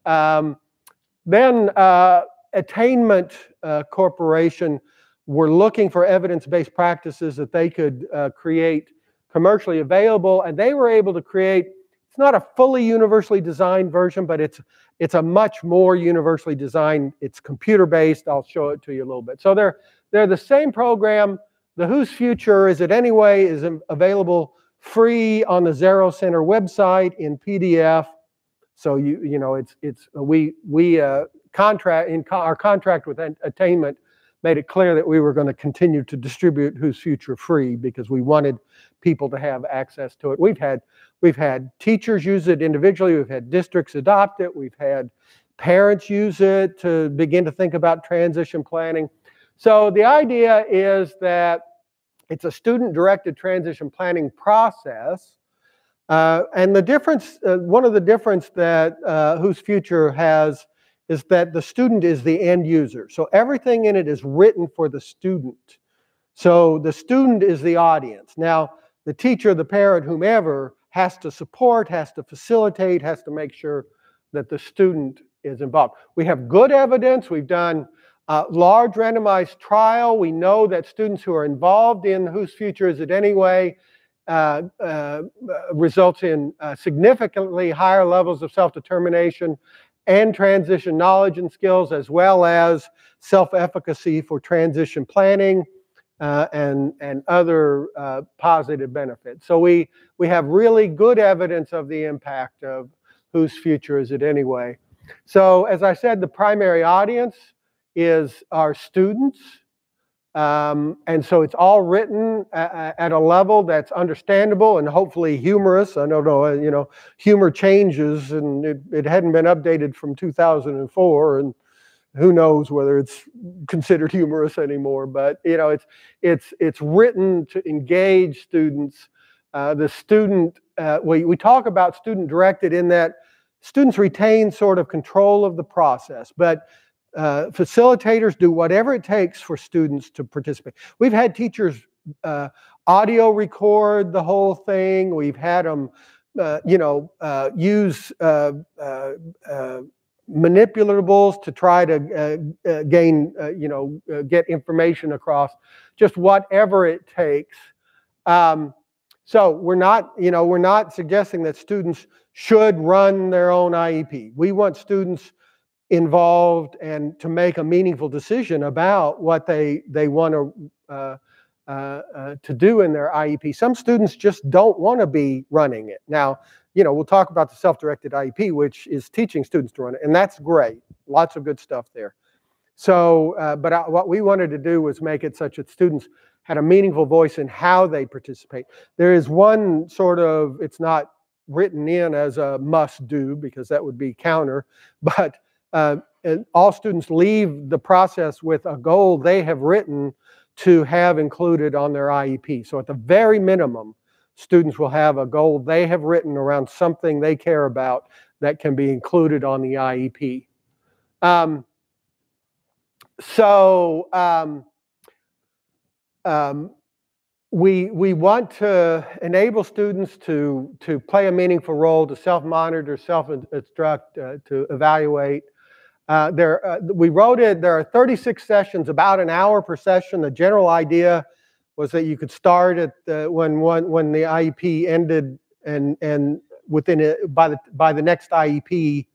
Um, then uh, Attainment Corporation were looking for evidence-based practices that they could create commercially available, and they were able to create not a fully universally designed version, but it's it's a much more universally designed. It's computer based. I'll show it to you a little bit. So they're they're the same program. The Whose Future Is It Anyway is available free on the Zarrow Center website in PDF. So you you know it's it's we we uh, contract in co our contract with Attainment made it clear that we were going to continue to distribute Whose Future free because we wanted people to have access to it. We've had we've had teachers use it individually. We've had districts adopt it. We've had parents use it to begin to think about transition planning. So the idea is that it's a student-directed transition planning process. Uh, and the difference, uh, one of the difference that uh, Whose Future has is that the student is the end user. So everything in it is written for the student. So the student is the audience. Now, the teacher, the parent, whomever, has to support, has to facilitate, has to make sure that the student is involved. We have good evidence. We've done a large randomized trial. We know that students who are involved in Whose Future Is It Anyway uh, uh, results in uh, significantly higher levels of self-determination and transition knowledge and skills, as well as self-efficacy for transition planning uh, and, and other uh, positive benefits. So we, we have really good evidence of the impact of whose future is it anyway. So as I said, the primary audience is our students. Um, and so it's all written at, at, a level that's understandable and hopefully humorous. I don't know, uh, you know, humor changes and it, it hadn't been updated from 2004 and who knows whether it's considered humorous anymore, but you know, it's, it's, it's written to engage students. Uh, the student, uh, we, we talk about student directed in that students retain sort of control of the process, but uh, facilitators do whatever it takes for students to participate. We've had teachers uh, audio record the whole thing. We've had them, uh, you know, uh, use uh, uh, manipulables to try to gain, you know, get information across. Just whatever it takes. Um, so we're not, you know, we're not suggesting that students should run their own IEP. We want students involved and to make a meaningful decision about what they they want to uh, uh, uh, to do in their IEP. Some students just don't want to be running it. Now, you know, we'll talk about the self-directed IEP, which is teaching students to run it, and that's great. Lots of good stuff there. So, uh, but I, what we wanted to do was make it such that students had a meaningful voice in how they participate. There is one sort of, it's not written in as a must do because that would be counter, but uh, all students leave the process with a goal they have written to have included on their IEP. So at the very minimum, students will have a goal they have written around something they care about that can be included on the IEP. Um, so um, um, we, we want to enable students to, to play a meaningful role, to self-monitor, self-instruct, uh, to evaluate, uh, there, uh, we wrote it, there are 36 sessions, about an hour per session. The general idea was that you could start at the, when, one, when the IEP ended and, and within it, by, the, by the next IEP,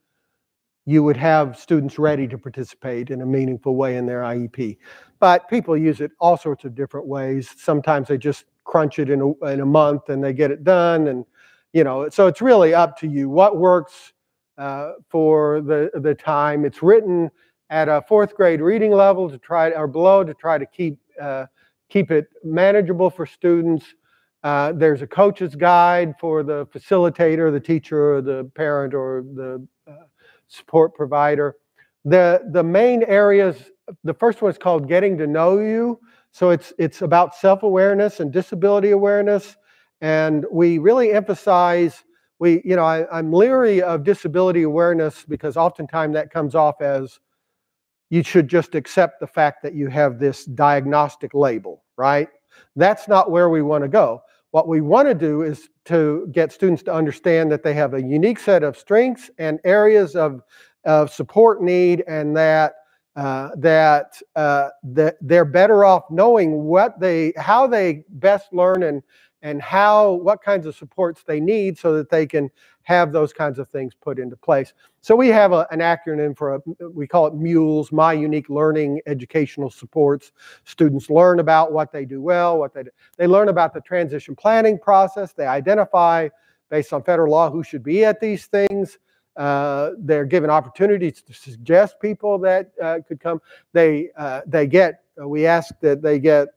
you would have students ready to participate in a meaningful way in their IEP. But people use it all sorts of different ways. Sometimes they just crunch it in a, in a month and they get it done. And, you know, so it's really up to you. What works uh, for the, the time. It's written at a fourth grade reading level to try or below to try to keep uh, keep it manageable for students. Uh, there's a coach's guide for the facilitator, the teacher, or the parent, or the uh, support provider. The the main areas. The first one is called "Getting to Know You." So it's it's about self-awareness and disability awareness, and we really emphasize we, you know, I, I'm leery of disability awareness because oftentimes that comes off as you should just accept the fact that you have this diagnostic label, right? That's not where we want to go. What we want to do is to get students to understand that they have a unique set of strengths and areas of, of support need and that uh, that uh, that they're better off knowing what they how they best learn and and how what kinds of supports they need so that they can have those kinds of things put into place. So we have a, an acronym for a, we call it MULES, My Unique Learning Educational Supports. Students learn about what they do well, what they do. They learn about the transition planning process. They identify based on federal law who should be at these things. Uh, they're given opportunities to suggest people that uh, could come. They uh, they get. we ask that they get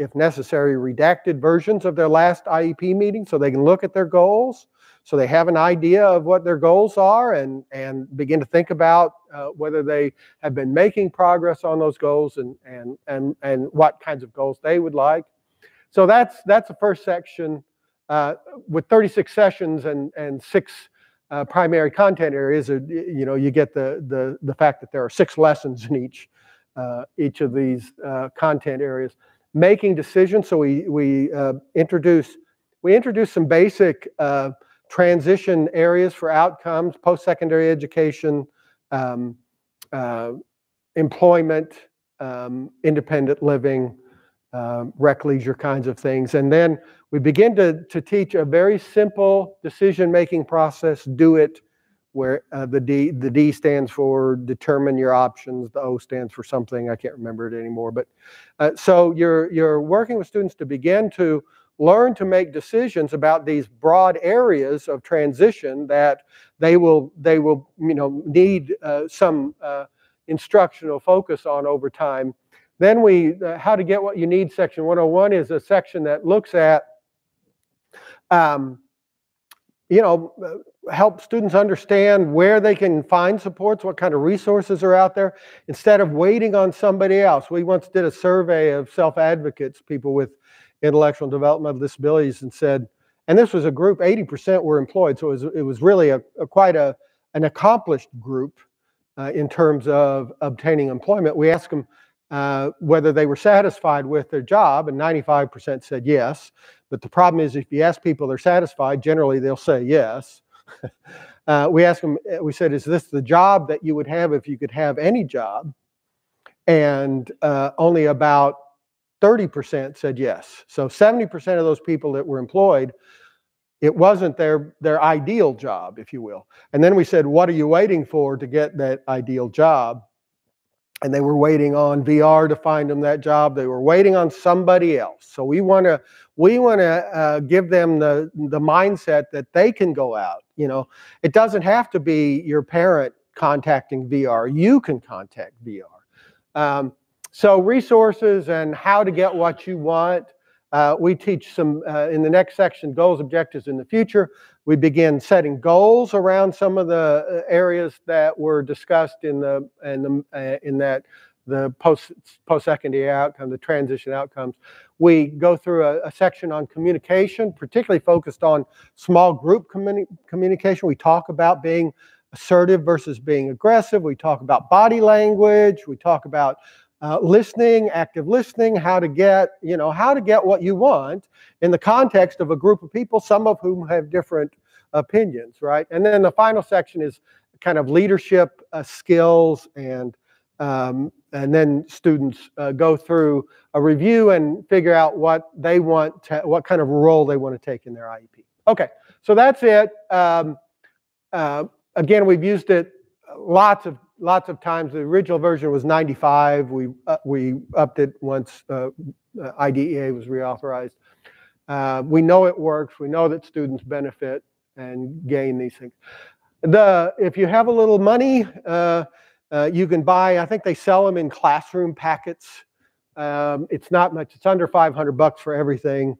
if necessary, redacted versions of their last IEP meeting so they can look at their goals. so they have an idea of what their goals are and, and begin to think about uh, whether they have been making progress on those goals and, and, and, and what kinds of goals they would like. So that's, that's the first section uh, with 36 sessions and, and six uh, primary content areas. Uh, you know, you get the, the, the fact that there are six lessons in each, uh, each of these uh, content areas. Making decisions, so we, we introduce we introduce some basic transition areas for outcomes, post-secondary education, um, uh, employment, um, independent living, um, rec leisure kinds of things. And then we begin to, to teach a very simple decision-making process, do it, where uh, the, D, the D stands for determine your options, the O stands for something, I can't remember it anymore. But uh, so you're, you're working with students to begin to learn to make decisions about these broad areas of transition that they will they will you know need uh, some uh, instructional focus on over time then we uh, how to get what you need section 101 is a section that looks at um, you know help students understand where they can find supports what kind of resources are out there instead of waiting on somebody else we once did a survey of self-advocates people with intellectual and developmental disabilities and said, and this was a group, 80% were employed, so it was, it was really a, a quite a, an accomplished group uh, in terms of obtaining employment. We asked them uh, whether they were satisfied with their job, and 95% said yes. But the problem is, if you ask people they're satisfied, generally they'll say yes. uh, we asked them, uh, we said, is this the job that you would have if you could have any job? And uh, only about 30% said yes. So 70% of those people that were employed, it wasn't their, their ideal job, if you will. And then we said, what are you waiting for to get that ideal job? And they were waiting on VR to find them that job. They were waiting on somebody else. So we want to we want to uh, give them the the mindset that they can go out. You know, it doesn't have to be your parent contacting VR. You can contact VR. Um, so resources and how to get what you want. Uh, we teach some uh, in the next section, goals, objectives in the future. We begin setting goals around some of the uh, areas that were discussed in the in the uh, in that the post post secondary outcome, the transition outcomes. We go through a, a, section on communication, particularly focused on small group communi communication. We talk about being assertive versus being aggressive. We talk about body language. We talk about uh, listening, active listening, how to get, you know, how to get what you want in the context of a group of people, some of whom have different opinions, right? And then the final section is kind of leadership uh, skills and um, and then students uh, go through a review and figure out what they want to, what kind of role they want to take in their IEP. Okay, so that's it. Um, uh, again, we've used it lots of lots of times. The original version was 95. We uh, we upped it once uh, uh IDEA was reauthorized. Uh, we know it works. We know that students benefit and gain these things. The if you have a little money, uh, uh, you can buy. I think they sell them in classroom packets. Um, it's not much. It's under 500 bucks for everything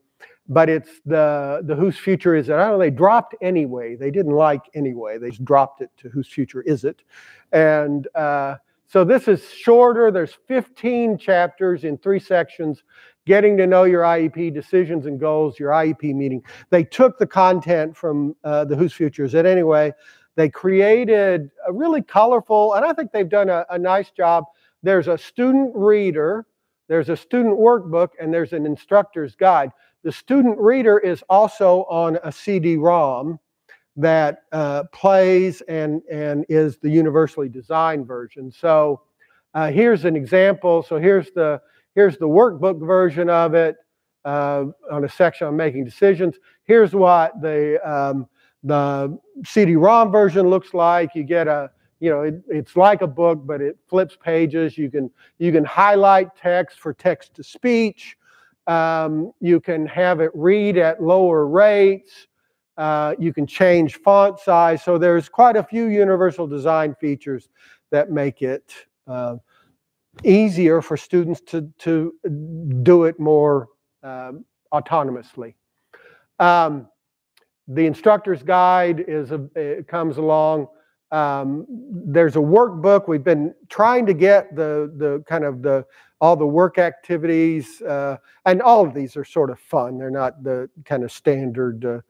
but it's the the whose future is it? I don't know. They dropped anyway. They didn't like anyway. They just dropped it to whose future is it? And uh, so this is shorter. There's 15 chapters in three sections. Getting to know your IEP decisions and goals, your IEP meeting. They took the content from uh, the whose future is it anyway. They created a really colorful, and I think they've done a, a nice job. There's a student reader, there's a student workbook, and there's an instructor's guide. The student reader is also on a CD-ROM that uh, plays and, and is the universally designed version. So uh, here's an example. So here's the, here's the workbook version of it uh, on a section on making decisions. Here's what the, um, the CD-ROM version looks like. You get a, you know, it, it's like a book, but it flips pages. You can, you can highlight text for text to speech. Um, you can have it read at lower rates. Uh, you can change font size. So there's quite a few universal design features that make it uh, easier for students to, to do it more um, autonomously. Um, the instructor's guide is a, comes along. Um, there's a workbook. We've been trying to get the the kind of the all the work activities, uh, and all of these are sort of fun. They're not the kind of standard uh,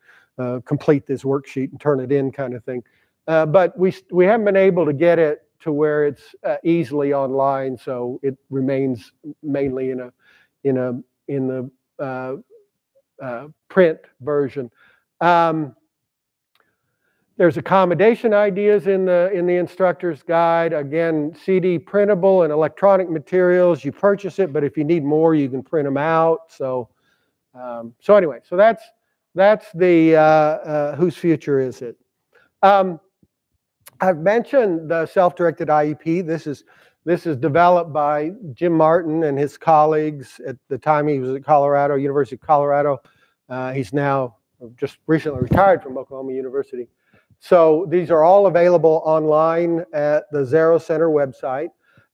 uh, complete this worksheet and turn it in kind of thing. Uh, but we we haven't been able to get it to where it's uh, easily online, so it remains mainly in a in a in the uh, uh, print version. Um, there's accommodation ideas in the in the instructor's guide. Again, CD printable and electronic materials. You purchase it, but if you need more, you can print them out. So, um, so anyway, so that's that's the uh, uh, whose future is it? Um, I've mentioned the self-directed IEP. This is this is developed by Jim Martin and his colleagues at the time he was at Colorado University of Colorado. Uh, he's now just recently retired from Oklahoma University. So these are all available online at the Zarrow Center website.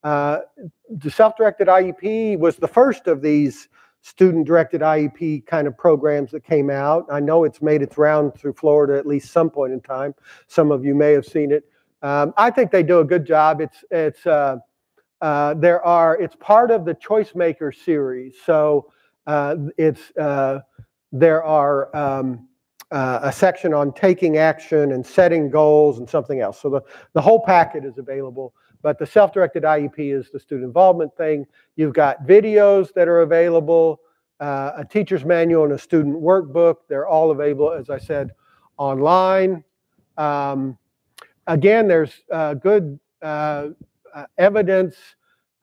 Uh, the self-directed IEP was the first of these student-directed IEP kind of programs that came out. I know it's made its round through Florida at least some point in time. Some of you may have seen it. Um, I think they do a good job. It's it's uh, uh, there are it's part of the Choice Maker series. So uh, it's uh, there are um, uh, a section on taking action and setting goals and something else. So the, the whole packet is available, but the self-directed IEP is the student involvement thing. You've got videos that are available, uh, a teacher's manual and a student workbook. They're all available, as I said, online. Um, again, there's uh, good uh, uh, evidence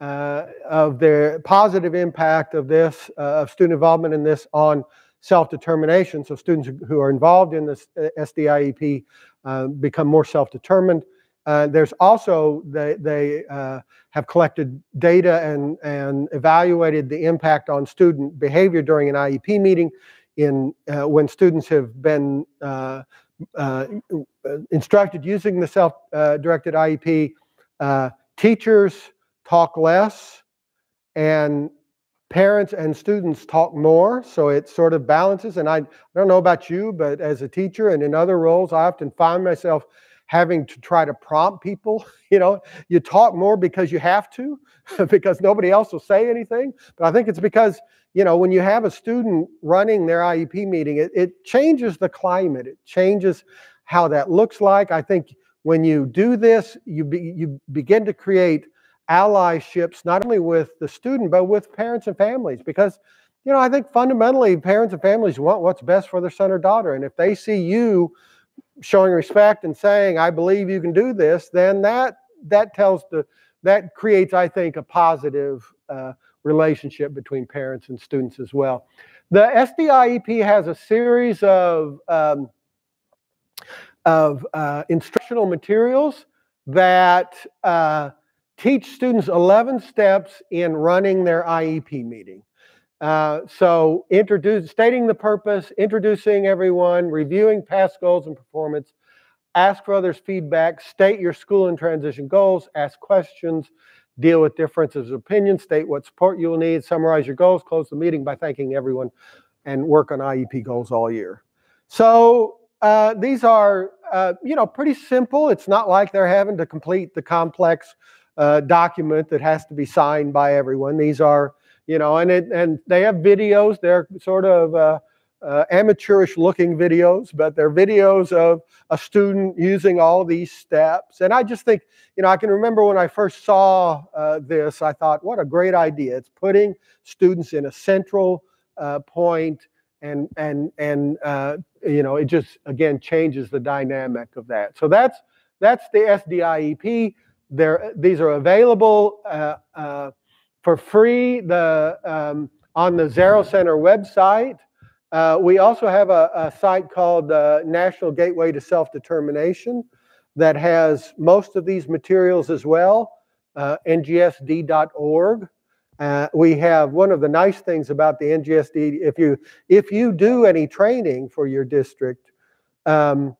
uh, of the positive impact of this, of student involvement in this on self-determination. So students who are involved in this uh, SDIEP uh, become more self-determined. Uh, there's also, they, they uh, have collected data and, and evaluated the impact on student behavior during an IEP meeting in uh, when students have been uh, Uh, instructed using the self-directed IEP. Uh, teachers talk less and parents and students talk more, so it sort of balances. And I, I don't know about you, but as a teacher and in other roles, I often find myself having to try to prompt people. You know, you talk more because you have to, because nobody else will say anything. But I think it's because, you know, when you have a student running their IEP meeting, it, it changes the climate, it changes how that looks like. I think when you do this, you, be, you begin to create allyships, not only with the student, but with parents and families. Because, you know, I think fundamentally parents and families want what's best for their son or daughter. And if they see you showing respect and saying, I believe you can do this, then that that tells the that creates, I think, a positive uh, relationship between parents and students as well. The SDIEP has a series of um, of uh, instructional materials that uh, teach students 11 steps in running their IEP meeting. Uh, so introduce, stating the purpose, introducing everyone, reviewing past goals and performance, ask for others' feedback, state your school and transition goals, ask questions, deal with differences of opinion, state what support you will need, summarize your goals, close the meeting by thanking everyone, and work on IEP goals all year. So uh, these are, uh, you know, pretty simple. It's not like they're having to complete the complex uh, document that has to be signed by everyone. These are, you know, and it, and they have videos. They're sort of uh, uh, amateurish looking videos, but they're videos of a student using all these steps. And I just think, you know, I can remember when I first saw uh, this, I thought, what a great idea! It's putting students in a central uh, point and and and uh, you know it just again changes the dynamic of that so that's that's the SDIEP there, these are available uh, uh, for free the, um, on the Zarrow Center website. Uh, we also have a, a site called the National Gateway to Self-Determination that has most of these materials as well, uh, ngsd.org. Uh, we have one of the nice things about the NGSD, if you, if you do any training for your district, um,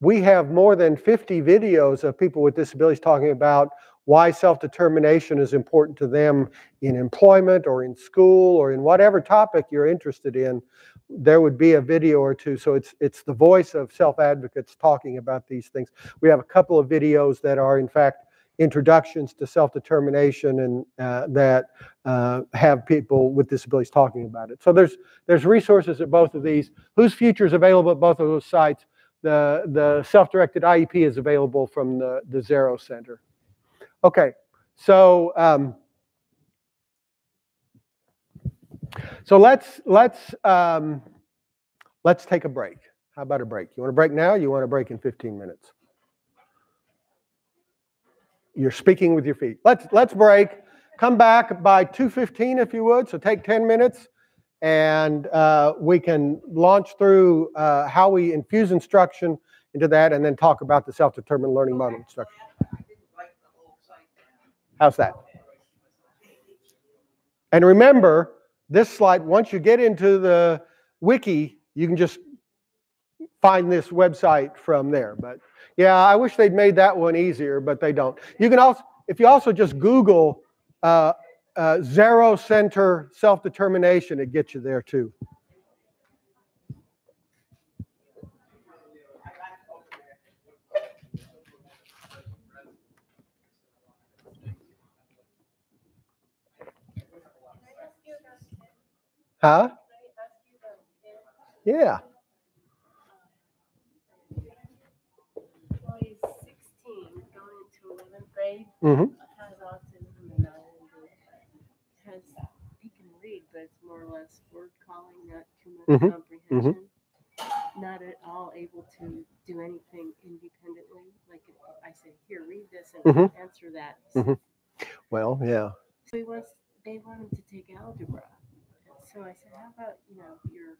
we have more than 50 videos of people with disabilities talking about why self-determination is important to them in employment or in school or in whatever topic you're interested in. there would be a video or two. So it's it's the voice of self advocates talking about these things. We have a couple of videos that are in fact introductions to self determination and uh, that uh, have people with disabilities talking about it. So there's there's resources at both of these. Whose future is available at both of those sites? The the self directed IEP is available from the the Zarrow Center. Okay, so. Um, So let's let's um, let's take a break. How about a break? You want a break now? you want a break in 15 minutes? You're speaking with your feet. Let's let's break. Come back by 2:15 if you would. So take 10 minutes, and uh, we can launch through uh, how we infuse instruction into that, and then talk about the self-determined learning model instruction. How's that? And remember, this slide, once you get into the wiki, you can just find this website from there. But yeah, I wish they'd made that one easier, but they don't. You can also, if you also just Google uh, uh, Zarrow Center Self-Determination, it gets you there too. Huh? Yeah. Well, he's 16, going into 11th grade. hmm Has autism and has he can read, but it's more or less word calling, not too much Mhm, comprehension. Not at all able to do anything independently. Like if I say, "Here, read this and Mhm. answer that." Mhm. Well, yeah. So he wants. They want him to take algebra. So I said, "How about you know your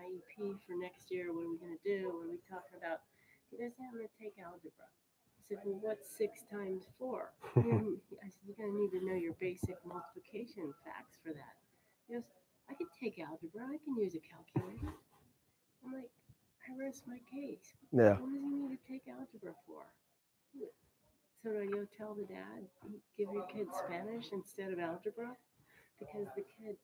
IEP for next year? What are we going to do? What are we talking about?" He goes, "Yeah, I'm going to take algebra." I said, "Well, what's six times four?" I said, "You're going to need to know your basic multiplication facts for that." He goes, "I can take algebra. I can use a calculator." I'm like, "I rest my case. Yeah. What does he need to take algebra for?" So do I go tell the dad, give your kid Spanish instead of algebra? Because the kid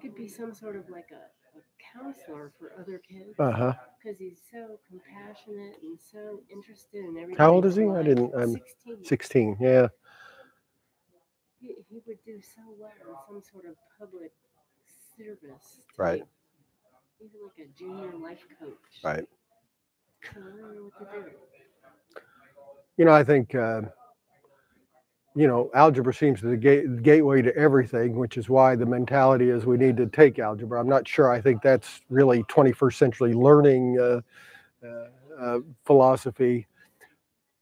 could be some sort of like a, a counselor for other kids Uh huh. because he's so compassionate and so interested in everything. How old is he? I didn't- I'm 16. 16. Yeah. He, he would do so well in some sort of public service. Right. Even like a junior life coach. Right. So I don't know what to do. You know, I think, uh, you know, algebra seems to the gate, gateway to everything, which is why the mentality is we need to take algebra. I'm not sure. I think that's really 21st century learning uh, uh, uh, philosophy.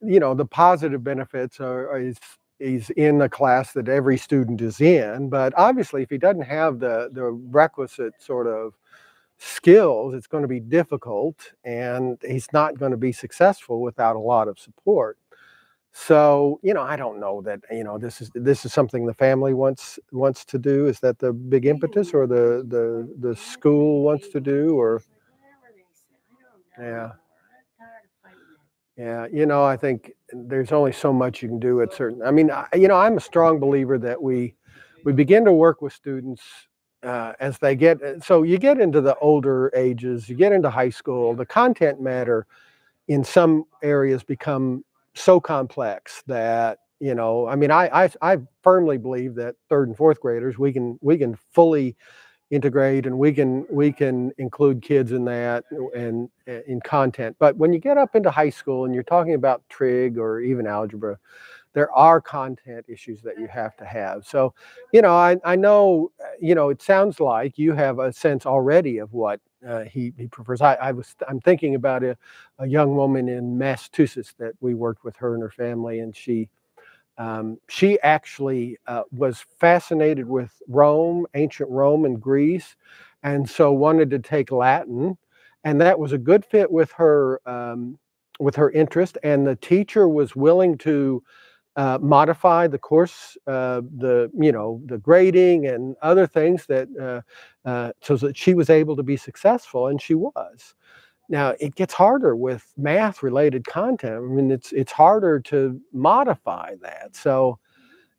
You know, the positive benefits are, is is in a class that every student is in, but obviously, if he doesn't have the the requisite sort of skills, it's going to be difficult, and he's not going to be successful without a lot of support. So, you know, I don't know that, you know, this is this is something the family wants wants to do. Is that the big impetus or the the the school wants to do or. Yeah. yeah, you know, I think there's only so much you can do at certain I mean, I, you know, I'm a strong believer that we we begin to work with students uh, as they get so you get into the older ages, you get into high school, the content matter in some areas become so complex that you know i mean I, I i firmly believe that third and fourth graders we can we can fully integrate and we can we can include kids in that and uh, in content. But when you get up into high school and you're talking about trig or even algebra there are content issues that you have to have. So you know i i know uh, you know it sounds like you have a sense already of what uh, he, he prefers I, I was i'm thinking about a, a young woman in massachusetts that we worked with her and her family and she um, she actually uh, was fascinated with Rome, ancient Rome and Greece, and so wanted to take Latin, and that was a good fit with her um, with her interest. And the teacher was willing to uh, modify the course, uh, the you know the grading and other things that uh, uh, so that she was able to be successful, and she was. Now it gets harder with math related content. I mean, it's it's harder to modify that. So,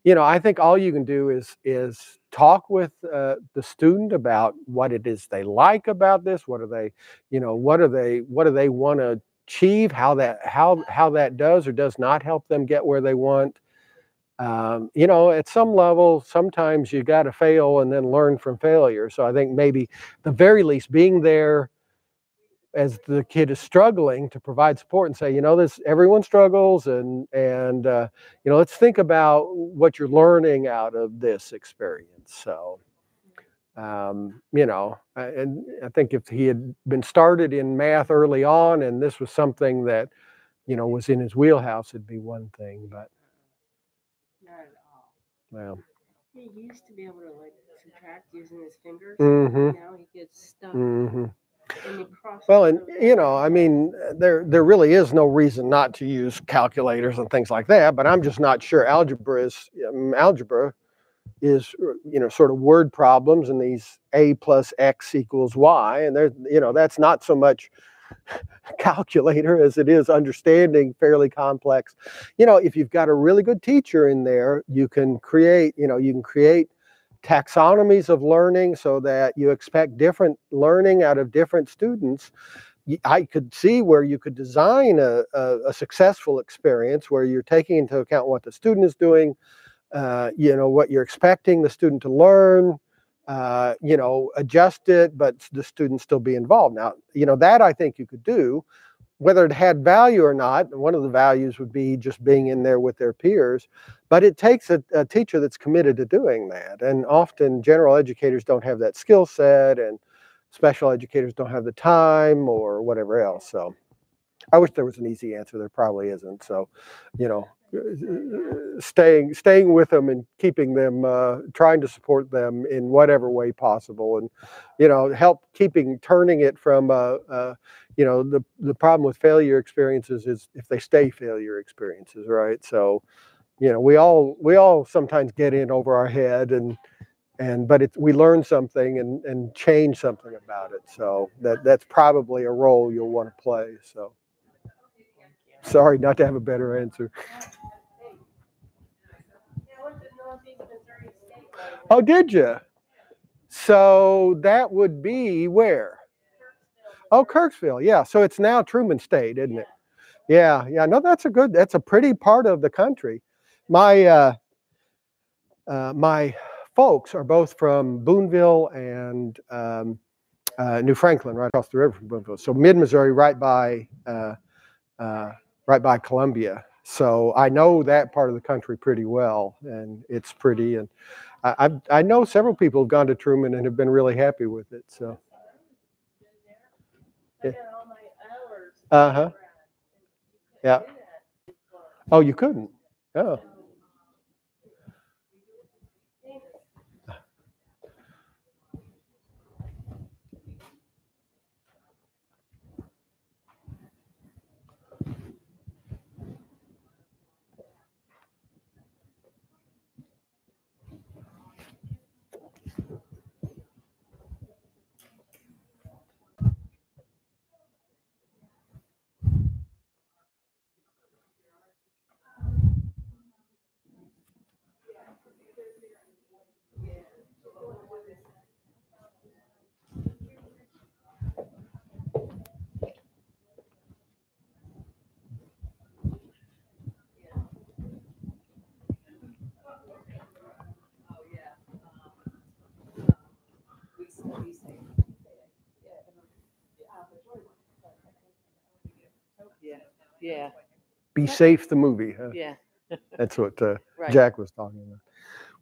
you know, I think all you can do is is talk with uh, the student about what it is they like about this. What are they, you know, what are they, what do they want to achieve? How that how how that does or does not help them get where they want. Um, you know, at some level, sometimes you got to fail and then learn from failure. So I think maybe the very least being there as the kid is struggling to provide support and say, you know, this everyone struggles, and and uh, you know, let's think about what you're learning out of this experience. So, um, you know, I- and I think if he had been started in math early on, and this was something that, you know, was in his wheelhouse, it'd be one thing. But Not at all. well, He used to be able to like subtract using his fingers. hmm Now he gets stuck hmm in. Well, and you know, I mean, uh, there there really is no reason not to use calculators and things like that. But I'm just not sure algebra is um, algebra is uh, you know sort of word problems and these a plus x equals y, and there you know that's not so much calculator as it is understanding fairly complex. You know, if you've got a really good teacher in there, you can create you know you can create taxonomies of learning so that you expect different learning out of different students I could see where you could design a, a, a successful experience where you're taking into account what the student is doing uh, you know what you're expecting the student to learn uh, you know adjust it but the student still be involved. Now you know that i think you could do. Whether it had value or not one of the values would be just being in there with their peers but it takes a, a teacher that's committed to doing that and often general educators don't have that skill set and special educators don't have the time or whatever else so. I wish there was an easy answer. There probably isn't so you know staying staying with them and keeping them uh, trying to support them in whatever way possible and you know help keeping turning it from uh, uh, you know the the problem with failure experiences is if they stay failure experiences right? So you know we all we all sometimes get in over our head and and but it we learn something and and change something about it. So that that's probably a role you'll want to play so. Sorry not to have a better answer oh did you so that would be where oh kirksville yeah so it's now truman state isn't it yeah yeah no that's a good that's a pretty part of the country my uh, uh, my folks are both from Boonville and um, uh, New Franklin, right across the river from Boonville. So mid Missouri, right by uh, uh, right by Columbia. So I know that part of the country pretty well, and it's pretty. And I I know several people have gone to Truman and have been really happy with it. So I got all my hours. Uh-huh. Yeah. oh, you couldn't. Oh. Yeah, Be safe, the movie. Huh? yeah, That's what uh, right. Jack was talking about.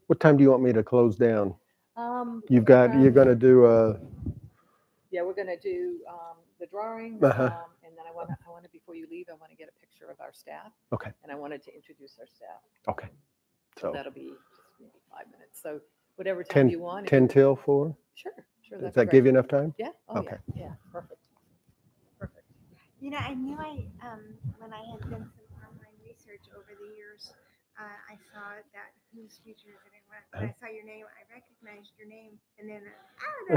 What time do you want me to close down? Um, You've got, you're Um, gonna do a, yeah, we're gonna do, um, the drawings, Uh-huh. um, and then I wanna, I wanna, before you leave, I wanna get a picture of our staff. Okay. And I wanted to introduce our staff. okay. So That'll be just maybe five minutes. So whatever Ten- time you want. if 10 till 4? Sure, sure. Does that give great. you enough time? Yeah, oh, yeah, Okay. yeah. Perfect. You know, I knew I, um, when I had done some online research over the years, uh, I saw that whose future is it? When I saw your name, I recognized your name, and then,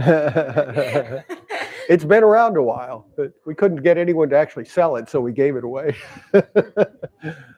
uh, It's been around a while, but we couldn't get anyone to actually sell it, so we gave it away.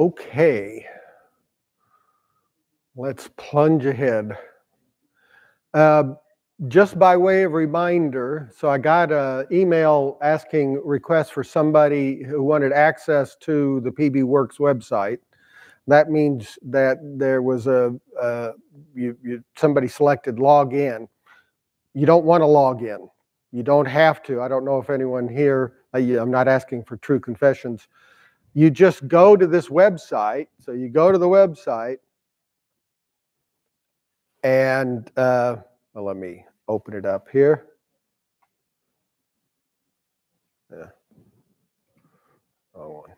Okay. Let's plunge ahead. Uh, just by way of reminder, so I got an email asking requests for somebody who wanted access to the PB Works website. That means that there was a, uh, you, you, somebody selected log in. You don't want to log in. You don't have to. I don't know if anyone here, I- I'm not asking for true confessions. You just go to this website. So you go to the website and, uh, well, let me open it up here. Yeah. Wrong one.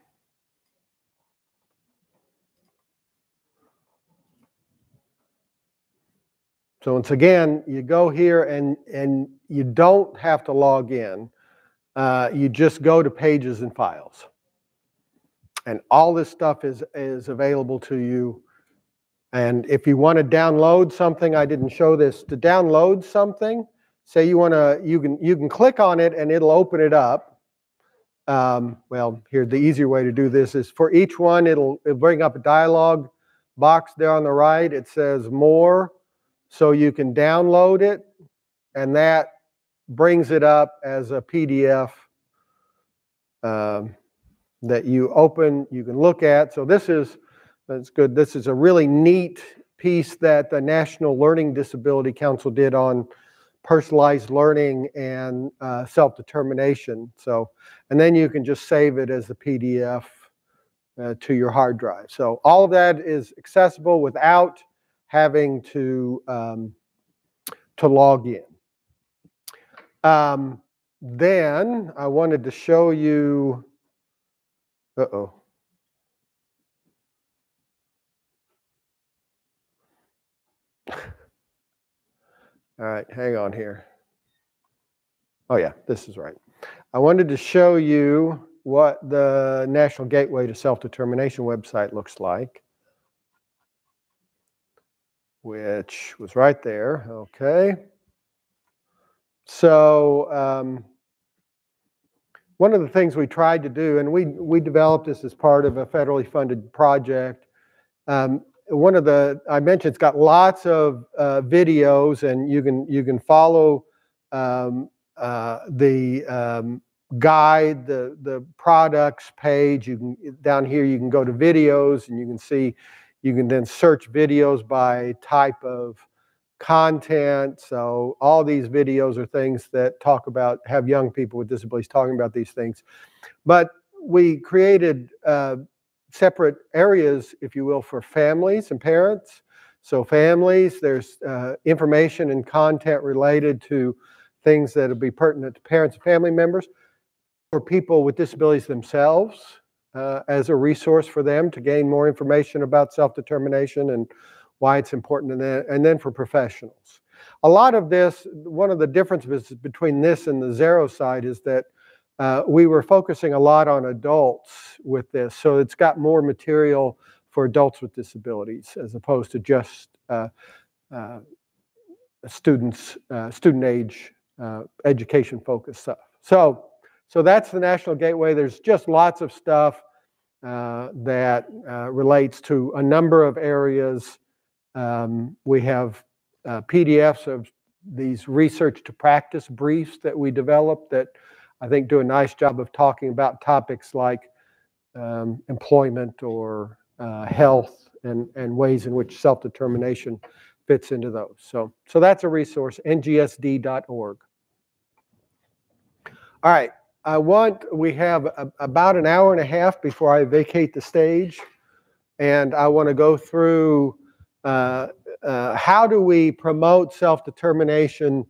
So once again, you go here and, and you don't have to log in. Uh, you just go to pages and files. And all this stuff is, is available to you. And if you want to download something, I didn't show this, to download something, say you want to, you can, you can click on it and it'll open it up. Um, well, here, the easier way to do this is for each one, it'll, it'll bring up a dialog box there on the right. It says more. So you can download it and that brings it up as a PDF um, that you open, you can look at. So this is, that's good. This is a really neat piece that the National Learning Disability Council did on personalized learning and uh, self-determination. So, and then you can just save it as a PDF uh, to your hard drive. So all of that is accessible without having to um, to log in. Um, then I wanted to show you. Uh oh. All right, hang on here. Oh yeah, this is right. I wanted to show you what the National Gateway to Self-Determination website looks like which was right there. Okay. So um, one of the things we tried to do, and we we developed this as part of a federally funded project. Um, one of the I mentioned it's got lots of uh, videos, and you can you can follow um, uh, the um, guide, the the products page. You can down here you can go to videos, and you can see you can then search videos by type of content. So all these videos are things that talk about, have young people with disabilities talking about these things. But we created uh, separate areas, if you will, for families and parents. So families, there's uh, information and content related to things that will be pertinent to parents and family members. For people with disabilities themselves, uh, as a resource for them to gain more information about self-determination and why it's important, and then, and then for professionals. A lot of this, one of the differences between this and the Zarrow side is that uh, we were focusing a lot on adults with this, so it's got more material for adults with disabilities as opposed to just uh, uh, students, uh, student age, uh, education focused stuff. So so that's the National Gateway. There's just lots of stuff uh, that relates to a number of areas. Um, we have uh, PDFs of these research to practice briefs that we developed that I think do a nice job of talking about topics like um, employment or uh, health and, and ways in which self-determination fits into those. So, so that's a resource, ngsd.org. All right, I want, we have a, about an hour and a half before I vacate the stage. And I want to go through uh, uh, how do we promote self-determination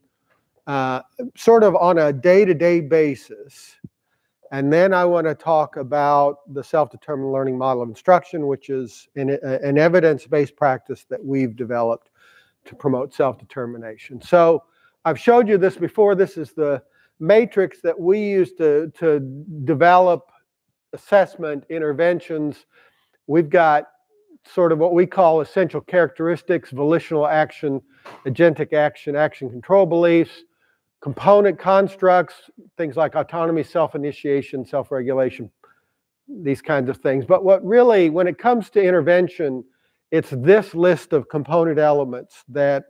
uh, sort of on a day-to-day basis. And then I want to talk about the self-determined learning model of instruction, which is an, an evidence-based practice that we've developed to promote self-determination. So I've showed you this before. This is the matrix that we use to, to develop assessment interventions. We've got sort of what we call essential characteristics, volitional action, agentic action, action control beliefs, component constructs, things like autonomy, self-initiation, self-regulation, these kinds of things. But what really, when it comes to intervention, it's this list of component elements that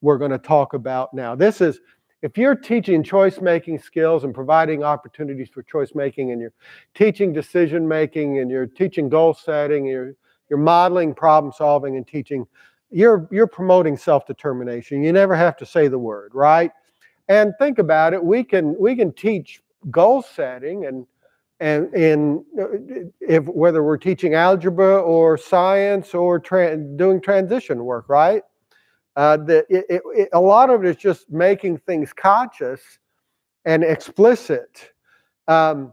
we're going to talk about now. This is, if you're teaching choice making skills and providing opportunities for choice making, and you're teaching decision making, and you're teaching goal setting, and you're, you're modeling problem solving and teaching, you're, you're promoting self determination. You never have to say the word, right? And think about it, we can, we can teach goal setting and and in if whether we're teaching algebra or science or tra- doing transition work, right? Uh, the, it, it, it, a lot of it is just making things conscious and explicit. Um,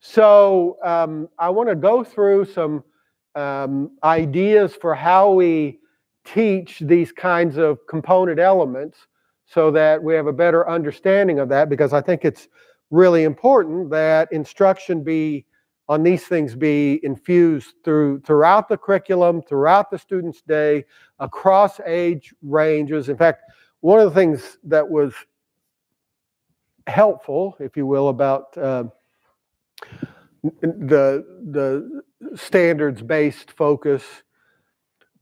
so um, I want to go through some um, ideas for how we teach these kinds of component elements so that we have a better understanding of that because I think it's really important that instruction be on these things be infused through throughout the curriculum, throughout the student's day, across age ranges. In fact, one of the things that was helpful, if you will, about uh, the the standards-based focus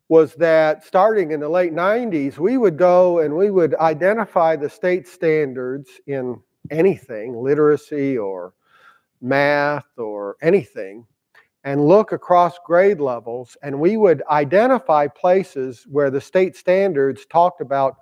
was that starting in the late 90s, we would go and we would identify the state standards in anything, literacy or math or anything, and look across grade levels, and we would identify places where the state standards talked about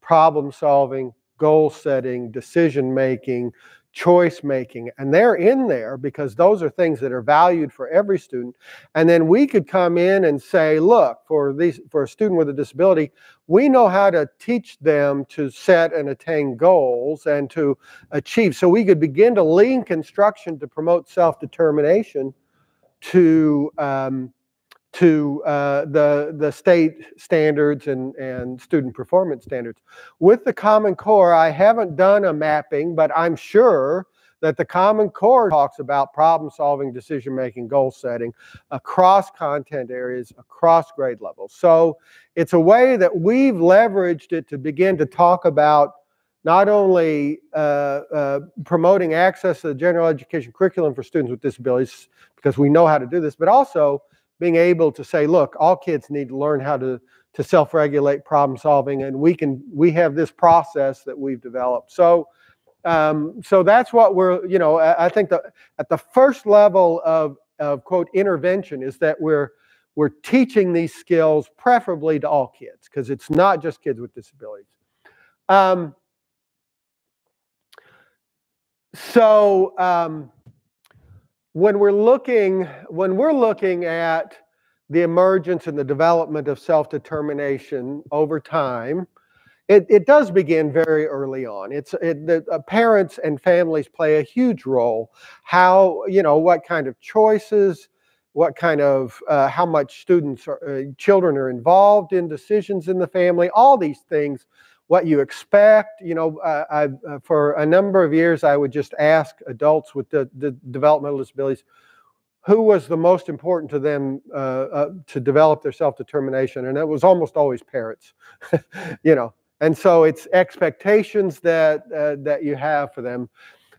problem solving, goal setting, decision making, choice making. And they're in there because those are things that are valued for every student. And then we could come in and say, look, for these for a student with a disability, we know how to teach them to set and attain goals and to achieve. So we could begin to link instruction to promote self-determination to um, to uh, the, the state standards and, and student performance standards. With the Common Core, I haven't done a mapping, but I'm sure that the Common Core talks about problem solving, decision making, goal setting across content areas, across grade levels. So it's a way that we've leveraged it to begin to talk about not only uh, uh, promoting access to the general education curriculum for students with disabilities, because we know how to do this, but also being able to say, look, all kids need to learn how to, to self-regulate problem solving, and we can we have this process that we've developed. So, um, so that's what we're, you know, I think that at the first level of, of quote intervention is that we're we're teaching these skills preferably to all kids because it's not just kids with disabilities. Um, so um, when we're looking when we're looking at the emergence and the development of self-determination over time it, it does begin very early on. It's it, the uh, parents and families play a huge role. How you know what kind of choices what kind of uh, how much students are, uh, children are involved in decisions in the family all these things what you expect. You know, uh, I, uh, for a number of years, I would just ask adults with the, the developmental disabilities who was the most important to them uh, uh to develop their self-determination, and it was almost always parents. you know, and so it's expectations that uh, that you have for them.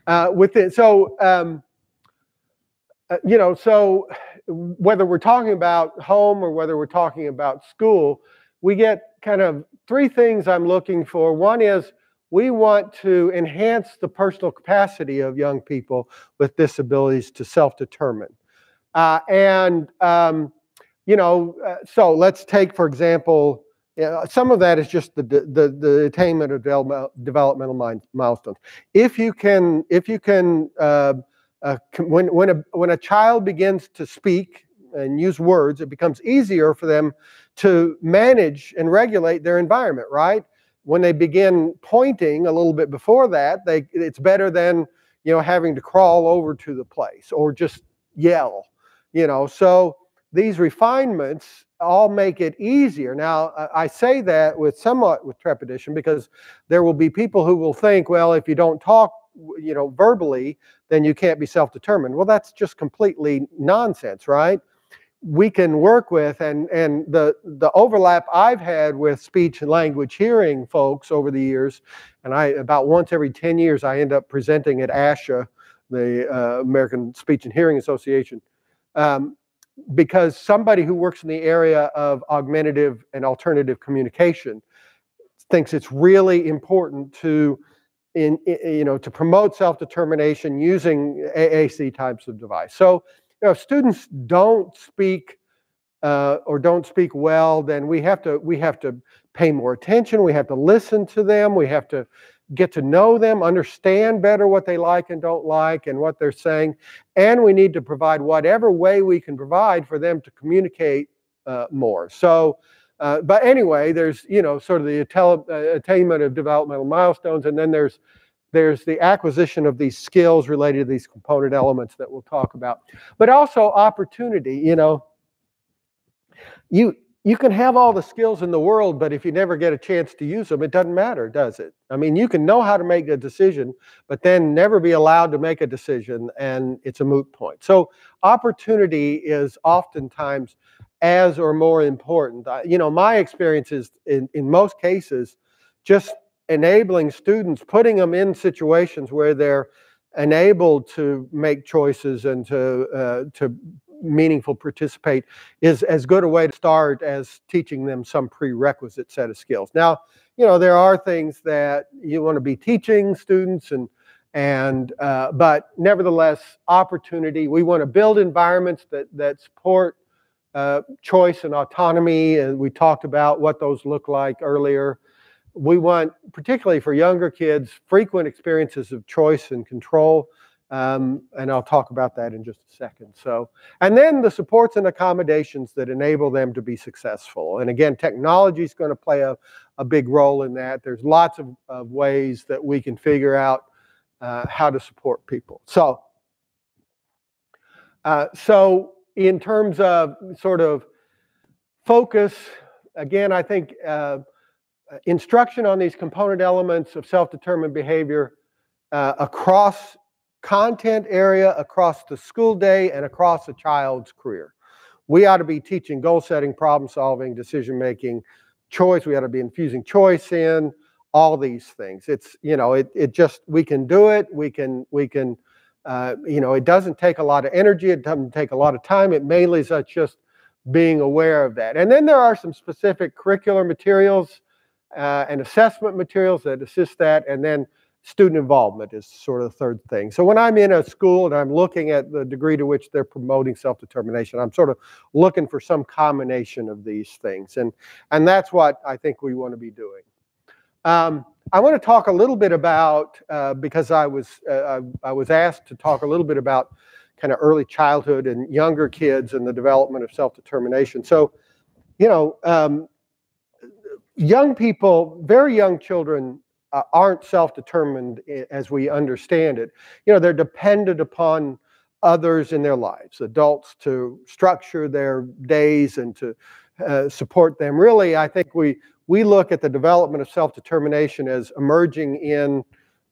Uh, with it, so um, you know, so whether we're talking about home or whether we're talking about school, we get kind of three things I'm looking for. One is we want to enhance the personal capacity of young people with disabilities to self determine. Uh, and, um, you know, uh, so let's take, for example, uh, some of that is just the, the, the attainment of developmental mind, milestones. If you can, if you can, uh, uh, when, when, a, when a child begins to speak and use words, it becomes easier for them to manage and regulate their environment, right? When they begin pointing a little bit before that, they it's better than you know having to crawl over to the place or just yell, you know. So these refinements all make it easier. Now, I say that with somewhat with trepidation because there will be people who will think, well, if you don't talk, you know, verbally, then you can't be self-determined. Well, that's just completely nonsense, right? We can work with and and the the overlap I've had with speech and language hearing folks over the years and I about once every 10 years I end up presenting at ASHA the uh, American Speech and Hearing Association um, because somebody who works in the area of augmentative and alternative communication thinks it's really important to in, i- you know to promote self-determination using AAC types of device. So know if students don't speak uh, or don't speak well, then we have to we have to pay more attention. We have to listen to them. We have to get to know them, understand better what they like and don't like, and what they're saying. And we need to provide whatever way we can provide for them to communicate uh, more. So, uh, but anyway, there's you know sort of the uh, attainment of developmental milestones, and then there's there's the acquisition of these skills related to these component elements that we'll talk about, but also opportunity. You know, you you can have all the skills in the world, but if you never get a chance to use them, it doesn't matter, does it? I mean, you can know how to make a decision, but then never be allowed to make a decision, and it's a moot point. So, opportunity is oftentimes as or more important. You know, my experience is in, in most cases, just enabling students, putting them in situations where they're enabled to make choices and to uh, to meaningful participate is as good a way to start as teaching them some prerequisite set of skills. Now, you know, there are things that you want to be teaching students and and uh, but nevertheless, opportunity. We want to build environments that that support uh, choice and autonomy, and we talked about what those look like earlier. We want, particularly for younger kids, frequent experiences of choice and control. Um, and I'll talk about that in just a second. So, and then the supports and accommodations that enable them to be successful. And again, technology is going to play a, a big role in that. There's lots of, of ways that we can figure out uh, how to support people. So, uh, so in terms of sort of focus, again, I think uh, instruction on these component elements of self-determined behavior uh, across content area, across the school day, and across a child's career. We ought to be teaching goal setting, problem solving, decision making, choice. We ought to be infusing choice in all these things. It's you know it it just we can do it. We can we can uh, you know it doesn't take a lot of energy. It doesn't take a lot of time. It mainly is uh, just being aware of that. And then there are some specific curricular materials uh, and assessment materials that assist that. And then student involvement is sort of the third thing. So when I'm in a school and I'm looking at the degree to which they're promoting self-determination, I'm sort of looking for some combination of these things. And, and that's what I think we want to be doing. Um, I want to talk a little bit about, uh, because I was, uh, I, I was asked to talk a little bit about kind of early childhood and younger kids and the development of self-determination. So, you know, um, young people, very young children uh, aren't self-determined as we understand it. You know, they're dependent upon others in their lives, adults to structure their days and to uh, support them. Really, I think we we look at the development of self-determination as emerging in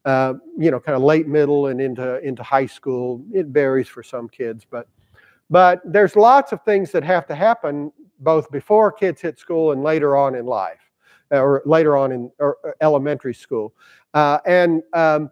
uh, you know kind of late middle and into into high school. It varies for some kids, but but there's lots of things that have to happen both before kids hit school and later on in life or later on in uh, elementary school, uh, and um,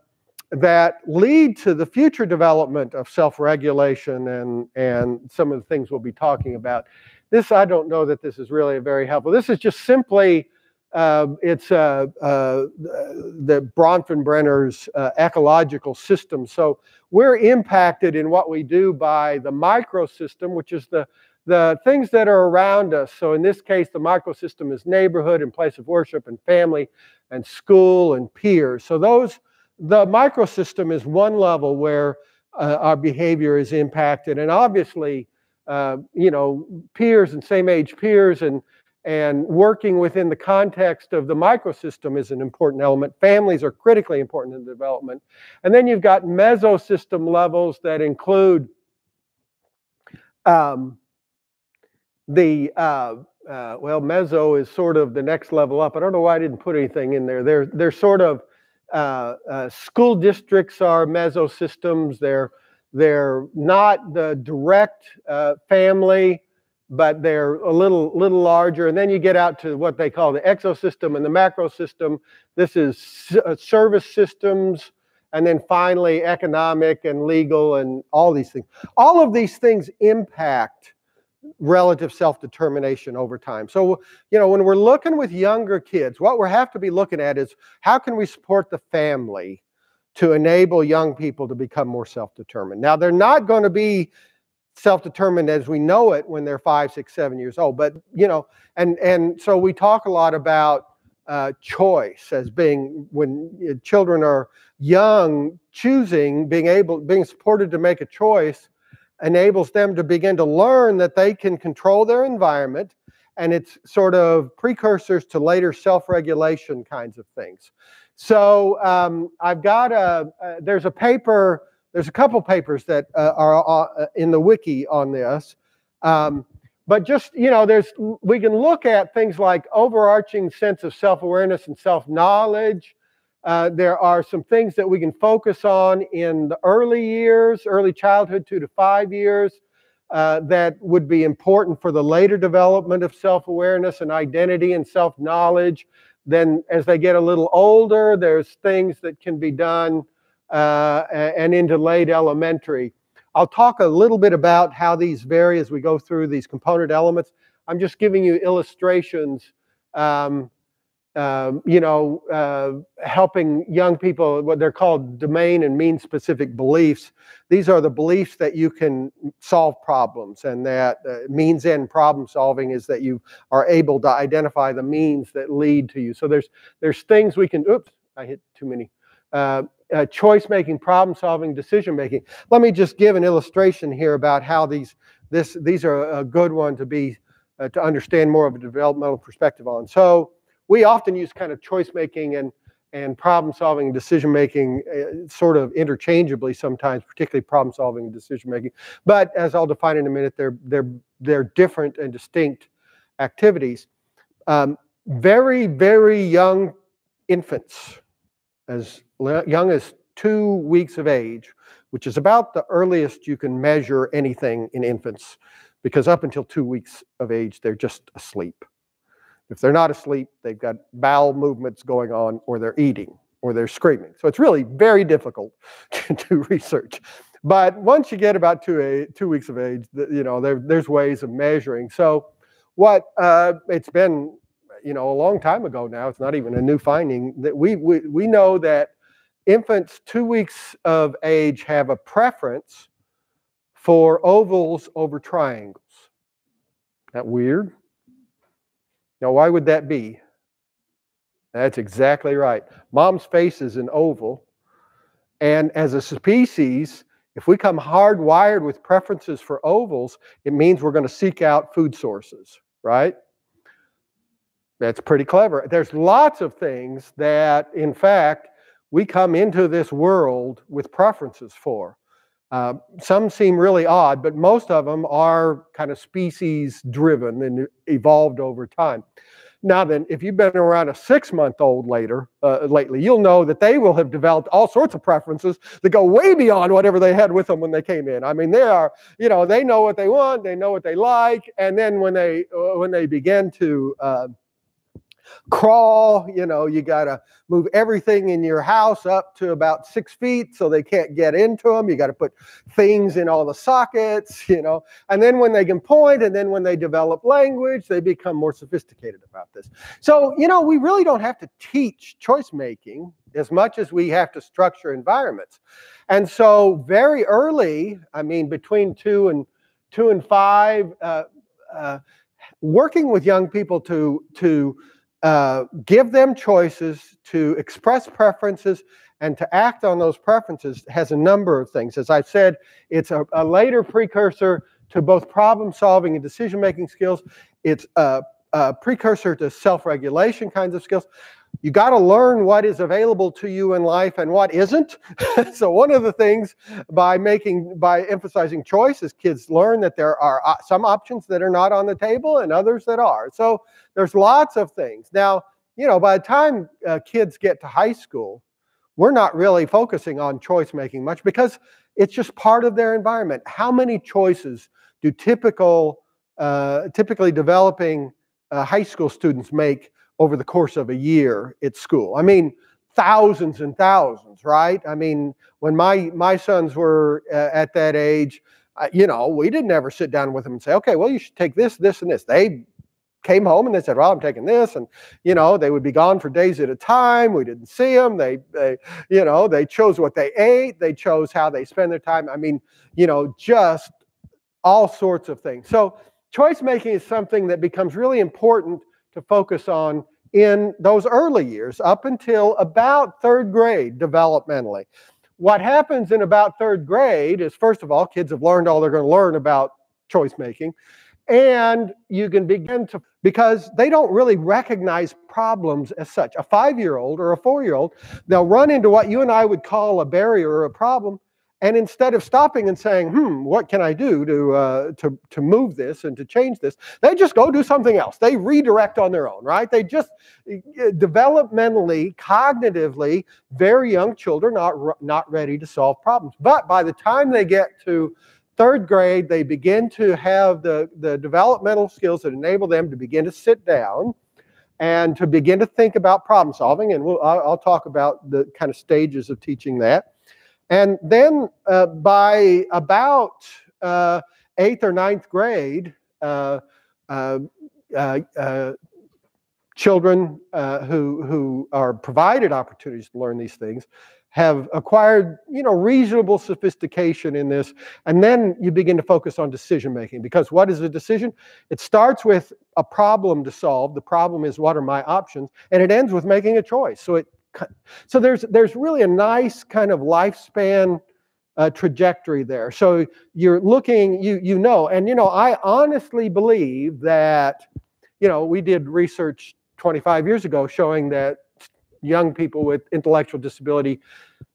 that lead to the future development of self-regulation and and some of the things we'll be talking about. This I don't know that this is really very helpful. This is just simply uh, it's uh, uh, the Bronfenbrenner's uh, ecological system. So we're impacted in what we do by the microsystem, which is the the things that are around us. So in this case, the microsystem is neighborhood and place of worship and family and school and peers. So those, the microsystem is one level where uh, our behavior is impacted. And obviously, uh, you know, peers and same age peers and and working within the context of the microsystem is an important element. Families are critically important in development. And then you've got mesosystem levels that include um, the uh, uh, well, meso is sort of the next level up. I don't know why I didn't put anything in there. They're they're sort of uh, uh, school districts are mesosystems. They're they're not the direct uh, family, but they're a little little larger. And then you get out to what they call the exosystem and the macrosystem. This is uh, service systems and then finally economic and legal and all these things. All of these things impact relative self-determination over time. So, you know, when we're looking with younger kids, what we have to be looking at is how can we support the family to enable young people to become more self-determined. Now, they're not going to be self-determined as we know it when they're five, six, seven years old. But you know, and and so we talk a lot about uh, choice as being when uh, children are young, choosing, being able, being supported to make a choice, enables them to begin to learn that they can control their environment, and it's sort of precursors to later self-regulation kinds of things. So um, I've got a, uh, there's a paper there's a couple papers that uh, are uh, in the wiki on this. Um, but just, you know, there's we can look at things like overarching sense of self-awareness and self-knowledge. Uh, there are some things that we can focus on in the early years, early childhood, two to five years, uh, that would be important for the later development of self-awareness and identity and self-knowledge. Then as they get a little older, there's things that can be done uh, and into late elementary. I'll talk a little bit about how these vary as we go through these component elements. I'm just giving you illustrations, um, um, you know, uh, helping young people, what they're called domain and mean specific beliefs. These are the beliefs that you can solve problems and that uh, means end problem solving is that you are able to identify the means that lead to you. So there's, there's things we can, oops, I hit too many. Uh, uh, choice making, problem solving, decision making. Let me just give an illustration here about how these this these are a good one to be uh, to understand more of a developmental perspective on. So we often use kind of choice making and and problem solving, and decision making, uh, sort of interchangeably sometimes, particularly problem solving and decision making. But as I'll define in a minute, they're they're they're different and distinct activities. Um, very very young infants, as young as two weeks of age, which is about the earliest you can measure anything in infants, because up until two weeks of age, they're just asleep. If they're not asleep, they've got bowel movements going on, or they're eating, or they're screaming. So it's really very difficult to do research. But once you get about two, a, two weeks of age, you know, there, there's ways of measuring. So what uh, it's been, you know, a long time ago now, it's not even a new finding, that we, we, we know that infants two weeks of age have a preference for ovals over triangles. That weird? Now, why would that be? That's exactly right. Mom's face is an oval. And as a species, if we come hardwired with preferences for ovals, it means we're going to seek out food sources, right? That's pretty clever. There's lots of things that, in fact, we come into this world with preferences for. Uh, some seem really odd, but most of them are kind of species driven and evolved over time. Now then, if you've been around a six-month-old later uh, lately, you'll know that they will have developed all sorts of preferences that go way beyond whatever they had with them when they came in. I mean, they are, you know, they know what they want, they know what they like, and then when they uh, when they begin to uh, crawl. You know, you got to move everything in your house up to about six feet so they can't get into them. You got to put things in all the sockets, you know. And then when they can point, and then when they develop language, they become more sophisticated about this. So, you know, we really don't have to teach choice making as much as we have to structure environments. And so, very early, I mean, between two and two and five, uh, uh, working with young people to to uh, give them choices to express preferences and to act on those preferences has a number of things. As I said, it's a, a later precursor to both problem solving and decision making skills. It's a, a precursor to self regulation kinds of skills you got to learn what is available to you in life and what isn't. so one of the things by making by emphasizing choices, kids learn that there are uh, some options that are not on the table and others that are. So there's lots of things. Now, you know, by the time uh, kids get to high school, we're not really focusing on choice making much because it's just part of their environment. How many choices do typical, uh, typically developing uh, high school students make over the course of a year at school. I mean, thousands and thousands, right? I mean, when my my sons were uh, at that age, uh, you know, we didn't ever sit down with them and say, okay, well, you should take this, this, and this. They came home and they said, well, I'm taking this, and you know, they would be gone for days at a time. We didn't see them. They, they, you know, they chose what they ate. They chose how they spend their time. I mean, you know, just all sorts of things. So choice making is something that becomes really important to focus on in those early years up until about third grade developmentally. What happens in about third grade is, first of all, kids have learned all they're going to learn about choice making. And you can begin to, because they don't really recognize problems as such. A five year old or a four year old, they'll run into what you and I would call a barrier or a problem. And instead of stopping and saying, hmm, what can I do to, uh, to, to move this and to change this, they just go do something else. They redirect on their own, right? They just uh, developmentally, cognitively, very young children are not ready to solve problems. But by the time they get to third grade, they begin to have the, the developmental skills that enable them to begin to sit down and to begin to think about problem solving. And we'll, I'll talk about the kind of stages of teaching that. And then uh, by about uh, eighth or ninth grade, uh, uh, uh, uh children who, who are provided opportunities to learn these things have acquired you know reasonable sophistication in this. And then you begin to focus on decision making because what is a decision? It starts with a problem to solve. The problem is what are my options? And it ends with making a choice. So it so there's there's really a nice kind of lifespan uh, trajectory there. So you're looking, you you know, and you know, I honestly believe that, you know, we did research 25 years ago showing that young people with intellectual disability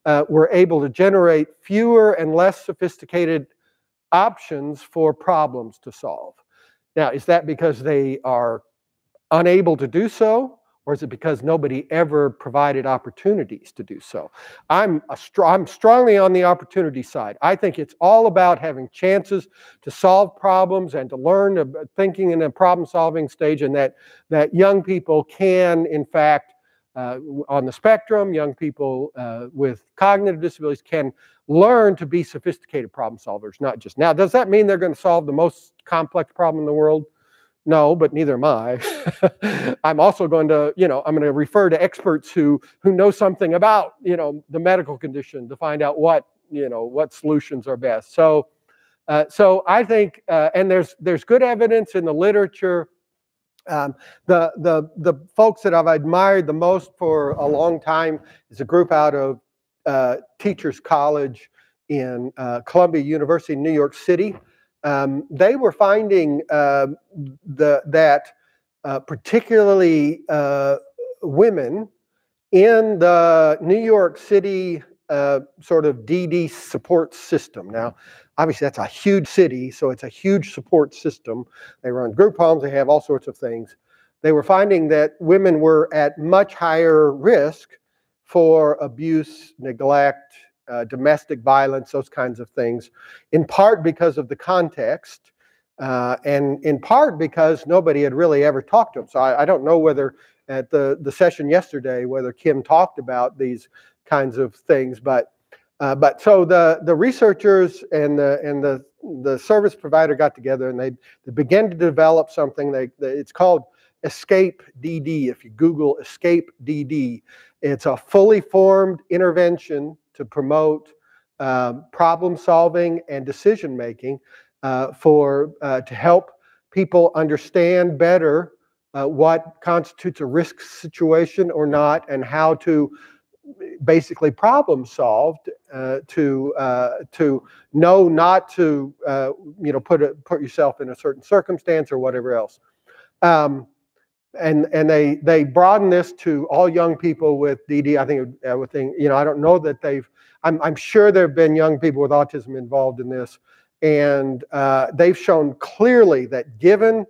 uh, were able to generate fewer and less sophisticated options for problems to solve. Now, is that because they are unable to do so? Or is it because nobody ever provided opportunities to do so? I'm, str- I'm strongly on the opportunity side. I think it's all about having chances to solve problems and to learn uh, thinking in a problem solving stage, and that, that young people can, in fact, uh, on the spectrum, young people uh, with cognitive disabilities can learn to be sophisticated problem solvers, not just now. Does that mean they're going to solve the most complex problem in the world? No, but neither am I. I'm also going to, you know, I'm going to refer to experts who who know something about, you know, the medical condition to find out what, you know, what solutions are best. So, uh, so I think, uh, and there's there's good evidence in the literature. Um, the the the folks that I've admired the most for a long time is a group out of uh, Teachers College in uh, Columbia University, New York City um, they were finding uh, the, that uh, particularly uh, women in the New York City uh, sort of DD support system. Now, obviously, that's a huge city, so it's a huge support system. They run group homes, they have all sorts of things. They were finding that women were at much higher risk for abuse, neglect, uh, domestic violence, those kinds of things, in part because of the context, uh, and in part because nobody had really ever talked to him. So I, I, don't know whether at the, the session yesterday, whether Kim talked about these kinds of things, but uh, but so the the researchers and the and the the service provider got together and they, they began to develop something. They, they it's called Escape DD. If you Google Escape DD, it's a fully formed intervention to promote uh, problem solving and decision making uh, for uh, to help people understand better uh, what constitutes a risk situation or not and how to basically problem solved uh, to uh, to know not to you know put a, put yourself in a certain circumstance or whatever else. Um, and and they they broaden this to all young people with DD. I think I would think you know I don't know that they've. I'm I'm sure there have been young people with autism involved in this, and uh, they've shown clearly that given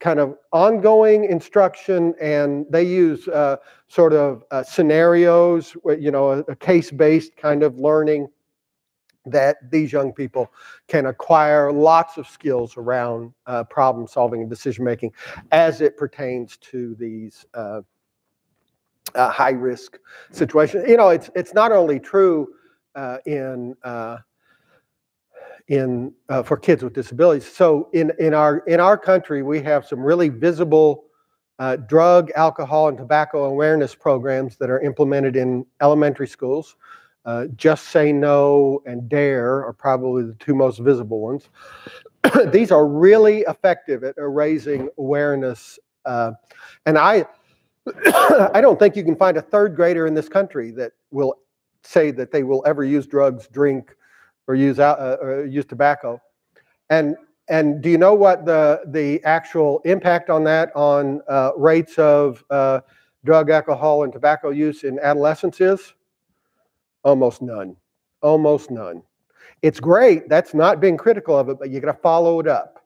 kind of ongoing instruction and they use uh, sort of uh, scenarios, you know, a, a case-based kind of learning that these young people can acquire lots of skills around uh, problem solving and decision making as it pertains to these uh, uh, high risk situations. You know, it's it's not only true uh, in uh, in uh, for kids with disabilities. So in in our in our country, we have some really visible drug, alcohol, and tobacco awareness programs that are implemented in elementary schools. Uh, Just Say No and Dare are probably the two most visible ones. These are really effective at raising awareness. Uh, and I, I don't think you can find a third grader in this country that will say that they will ever use drugs, drink, or use uh, or use tobacco. And and do you know what the the actual impact on that on uh, rates of uh, drug, alcohol, and tobacco use in adolescence is? Almost none. Almost none. It's great. That's not being critical of it, but you got to follow it up.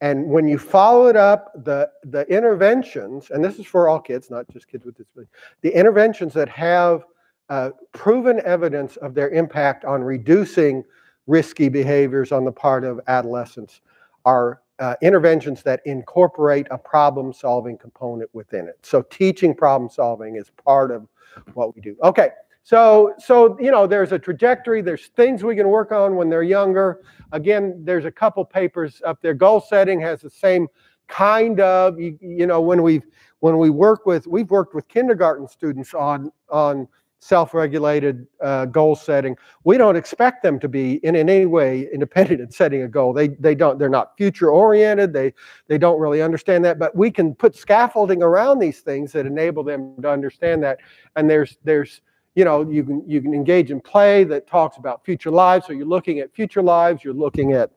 And when you follow it up, the the interventions, and this is for all kids, not just kids with disabilities, the interventions that have uh, proven evidence of their impact on reducing risky behaviors on the part of adolescents are uh, interventions that incorporate a problem solving component within it. So teaching problem solving is part of what we do. Okay. So, so you know, there's a trajectory. There's things we can work on when they're younger. Again, there's a couple papers up there. Goal setting has the same kind of. You, you know, when we when we work with, we've worked with kindergarten students on on self-regulated uh, goal setting. We don't expect them to be in, in any way independent in setting a goal. They they don't. They're not future oriented. They they don't really understand that. But we can put scaffolding around these things that enable them to understand that. And there's there's you know you can you can engage in play that talks about future lives. So you're looking at future lives. You're looking at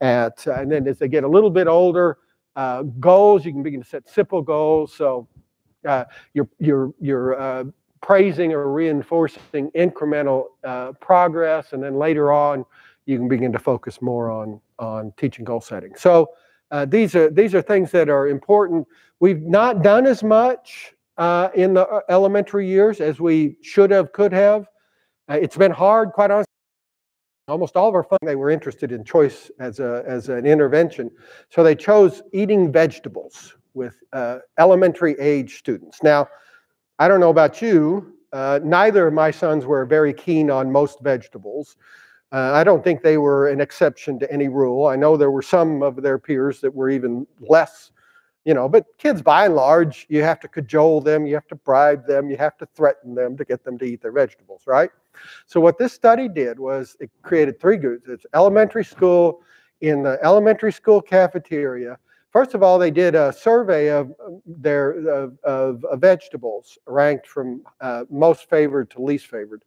at uh, and then as they get a little bit older, uh, goals you can begin to set simple goals. So uh, you're you're you're uh, praising or reinforcing incremental uh, progress, and then later on, you can begin to focus more on on teaching goal setting. So uh, these are these are things that are important. We've not done as much uh, in the uh, elementary years as we should have, could have. Uh, it's been hard, quite honestly. Almost all of our funding, they were interested in choice as a as an intervention, so they chose eating vegetables with uh, elementary age students. Now. I don't know about you. Uh, neither of my sons were very keen on most vegetables. Uh, I don't think they were an exception to any rule. I know there were some of their peers that were even less, you know, but kids by and large, you have to cajole them, you have to bribe them, you have to threaten them to get them to eat their vegetables, right? So, what this study did was it created three groups it's elementary school, in the elementary school cafeteria, First of all, they did a survey of their of, of, of vegetables ranked from uh, most favored to least favored,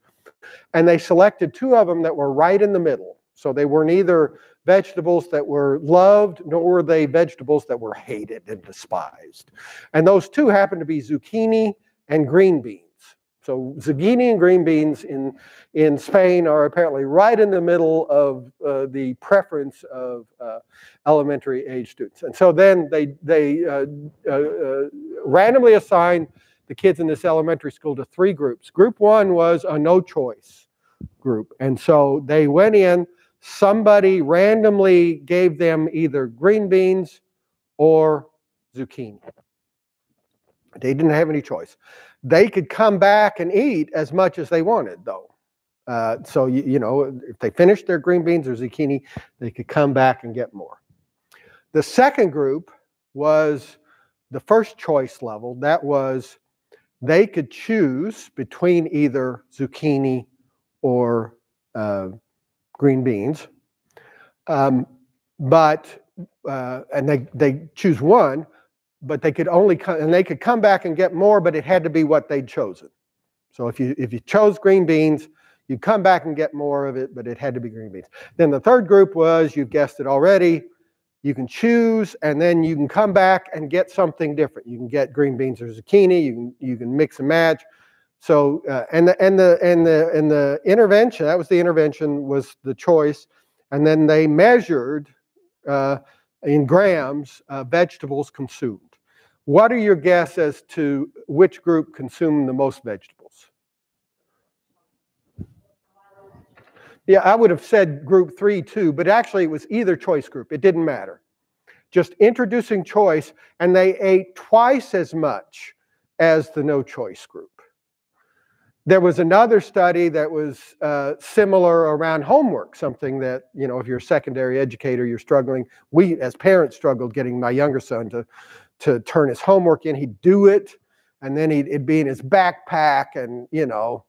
and they selected two of them that were right in the middle. So they were neither vegetables that were loved nor were they vegetables that were hated and despised. And those two happened to be zucchini and green beans. So zucchini and green beans in, in Spain are apparently right in the middle of uh, the preference of uh, elementary age students. And so then they, they uh, uh, uh randomly assigned the kids in this elementary school to three groups. Group one was a no choice group. And so they went in, somebody randomly gave them either green beans or zucchini. They didn't have any choice. They could come back and eat as much as they wanted, though. Uh, so, you, you know, if they finished their green beans or zucchini, they could come back and get more. The second group was the first choice level. That was they could choose between either zucchini or uh, green beans. Um, but, uh, and they, they choose one, but they could only come and they could come back and get more, but it had to be what they'd chosen. So if you if you chose green beans, you'd come back and get more of it, but it had to be green beans. Then the third group was, you guessed it already, you can choose and then you can come back and get something different. You can get green beans or zucchini, you can you can mix and match. So uh, and the and the and the and the intervention, that was the intervention was the choice. And then they measured uh, in grams uh, vegetables consumed. What are your guess as to which group consumed the most vegetables? Yeah, I would have said group three too, but actually it was either choice group. It didn't matter. Just introducing choice, and they ate twice as much as the no choice group. There was another study that was uh, similar around homework, something that, you know, if you're a secondary educator, you're struggling. We, as parents, struggled getting my younger son to, to turn his homework in. He'd do it, and then he'd, it'd be in his backpack, and, you know,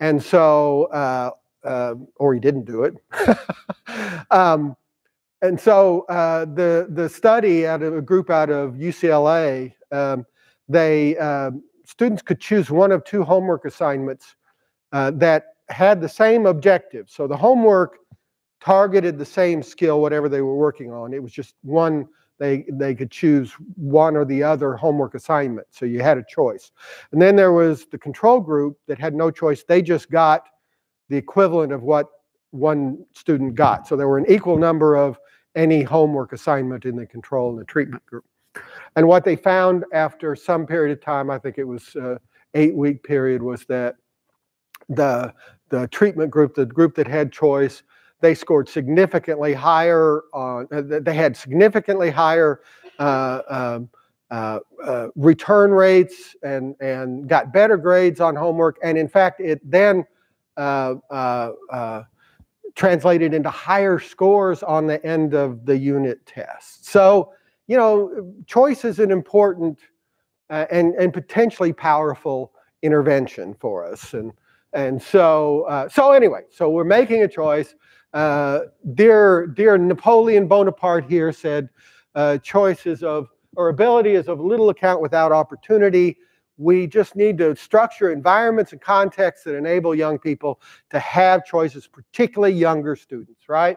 and so, uh, uh, or he didn't do it. um, and so uh, the, the study out of a group out of UCLA, um, they, um, students could choose one of two homework assignments uh, that had the same objective. So the homework targeted the same skill, whatever they were working on. It was just one, they, they could choose one or the other homework assignment. So you had a choice. And then there was the control group that had no choice. They just got the equivalent of what one student got. So there were an equal number of any homework assignment in the control and the treatment group. And what they found after some period of time, I think it was uh, eight week period, was that the the treatment group, the group that had choice, they scored significantly higher on. Uh, they had significantly higher uh, um, uh, uh, return rates and and got better grades on homework. And in fact, it then translated into higher scores on the end of the unit test. So you know, choice is an important uh, and, and potentially powerful intervention for us. And, and so, uh, so anyway, so we're making a choice. Uh, dear, dear Napoleon Bonaparte here said, uh, choice is of, or ability is of little account without opportunity. We just need to structure environments and contexts that enable young people to have choices, particularly younger students, right?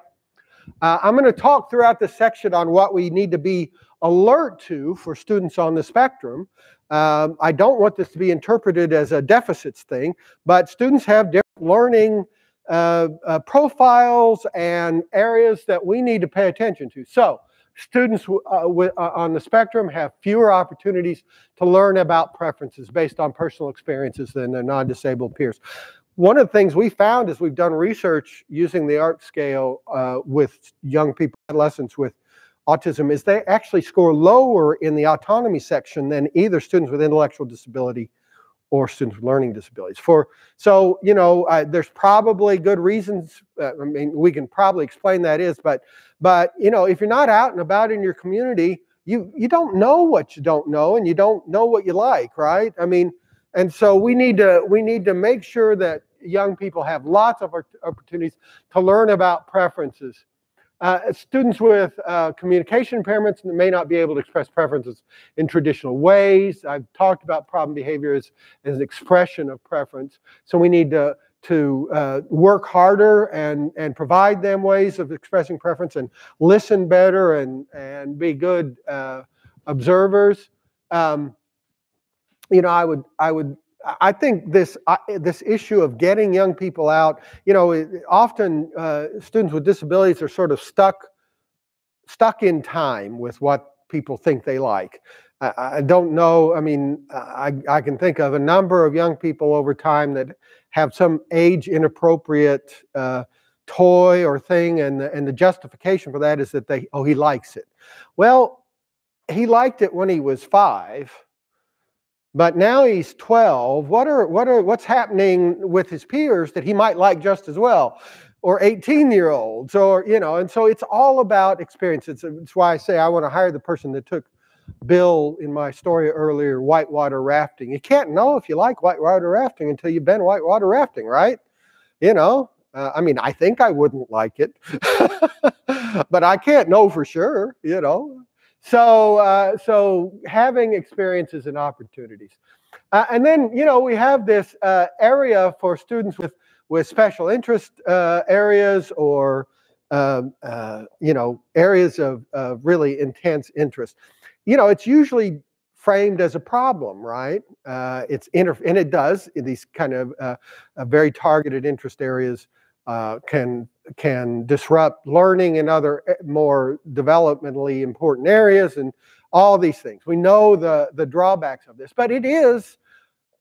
Uh, I'm going to talk throughout this section on what we need to be alert to for students on the spectrum. Um, I don't want this to be interpreted as a deficits thing, but students have different learning uh, uh, profiles and areas that we need to pay attention to. So students uh, uh, on the spectrum have fewer opportunities to learn about preferences based on personal experiences than their non-disabled peers one of the things we found is we've done research using the Arc scale uh, with young people, adolescents with autism, is they actually score lower in the autonomy section than either students with intellectual disability or students with learning disabilities. For so you know, uh, there's probably good reasons. Uh, I mean, we can probably explain that is, but but you know, if you're not out and about in your community, you you don't know what you don't know, and you don't know what you like, right? I mean, and so we need to we need to make sure that young people have lots of opportunities to learn about preferences. Uh, students with uh, communication impairments may not be able to express preferences in traditional ways. I've talked about problem behavior as, as an expression of preference. So we need to, to uh, work harder and, and provide them ways of expressing preference and listen better and, and be good uh, observers. Um, you know, I would, I would I think this uh, this issue of getting young people out, you know, often uh, students with disabilities are sort of stuck stuck in time with what people think they like. I, I don't know. I mean, I, I can think of a number of young people over time that have some age inappropriate uh, toy or thing, and the, and the justification for that is that they oh he likes it. Well, he liked it when he was five but now he's 12. What are what are what's happening with his peers that he might like just as well? Or 18 year olds, or you know, and so it's all about experience. It's, it's why I say I want to hire the person that took Bill in my story earlier, whitewater rafting. You can't know if you like whitewater rafting until you've been whitewater rafting, right? You know, uh, I mean, I think I wouldn't like it, but I can't know for sure, you know. So, uh, so having experiences and opportunities. Uh, and then, you know, we have this uh, area for students with, with special interest uh, areas or, um, uh, you know, areas of, of really intense interest. You know, it's usually framed as a problem, right? Uh, it's inter- and it does in these kind of very targeted interest areas can can disrupt learning in other eh, more developmentally important areas and all these things. We know the, the drawbacks of this, but it is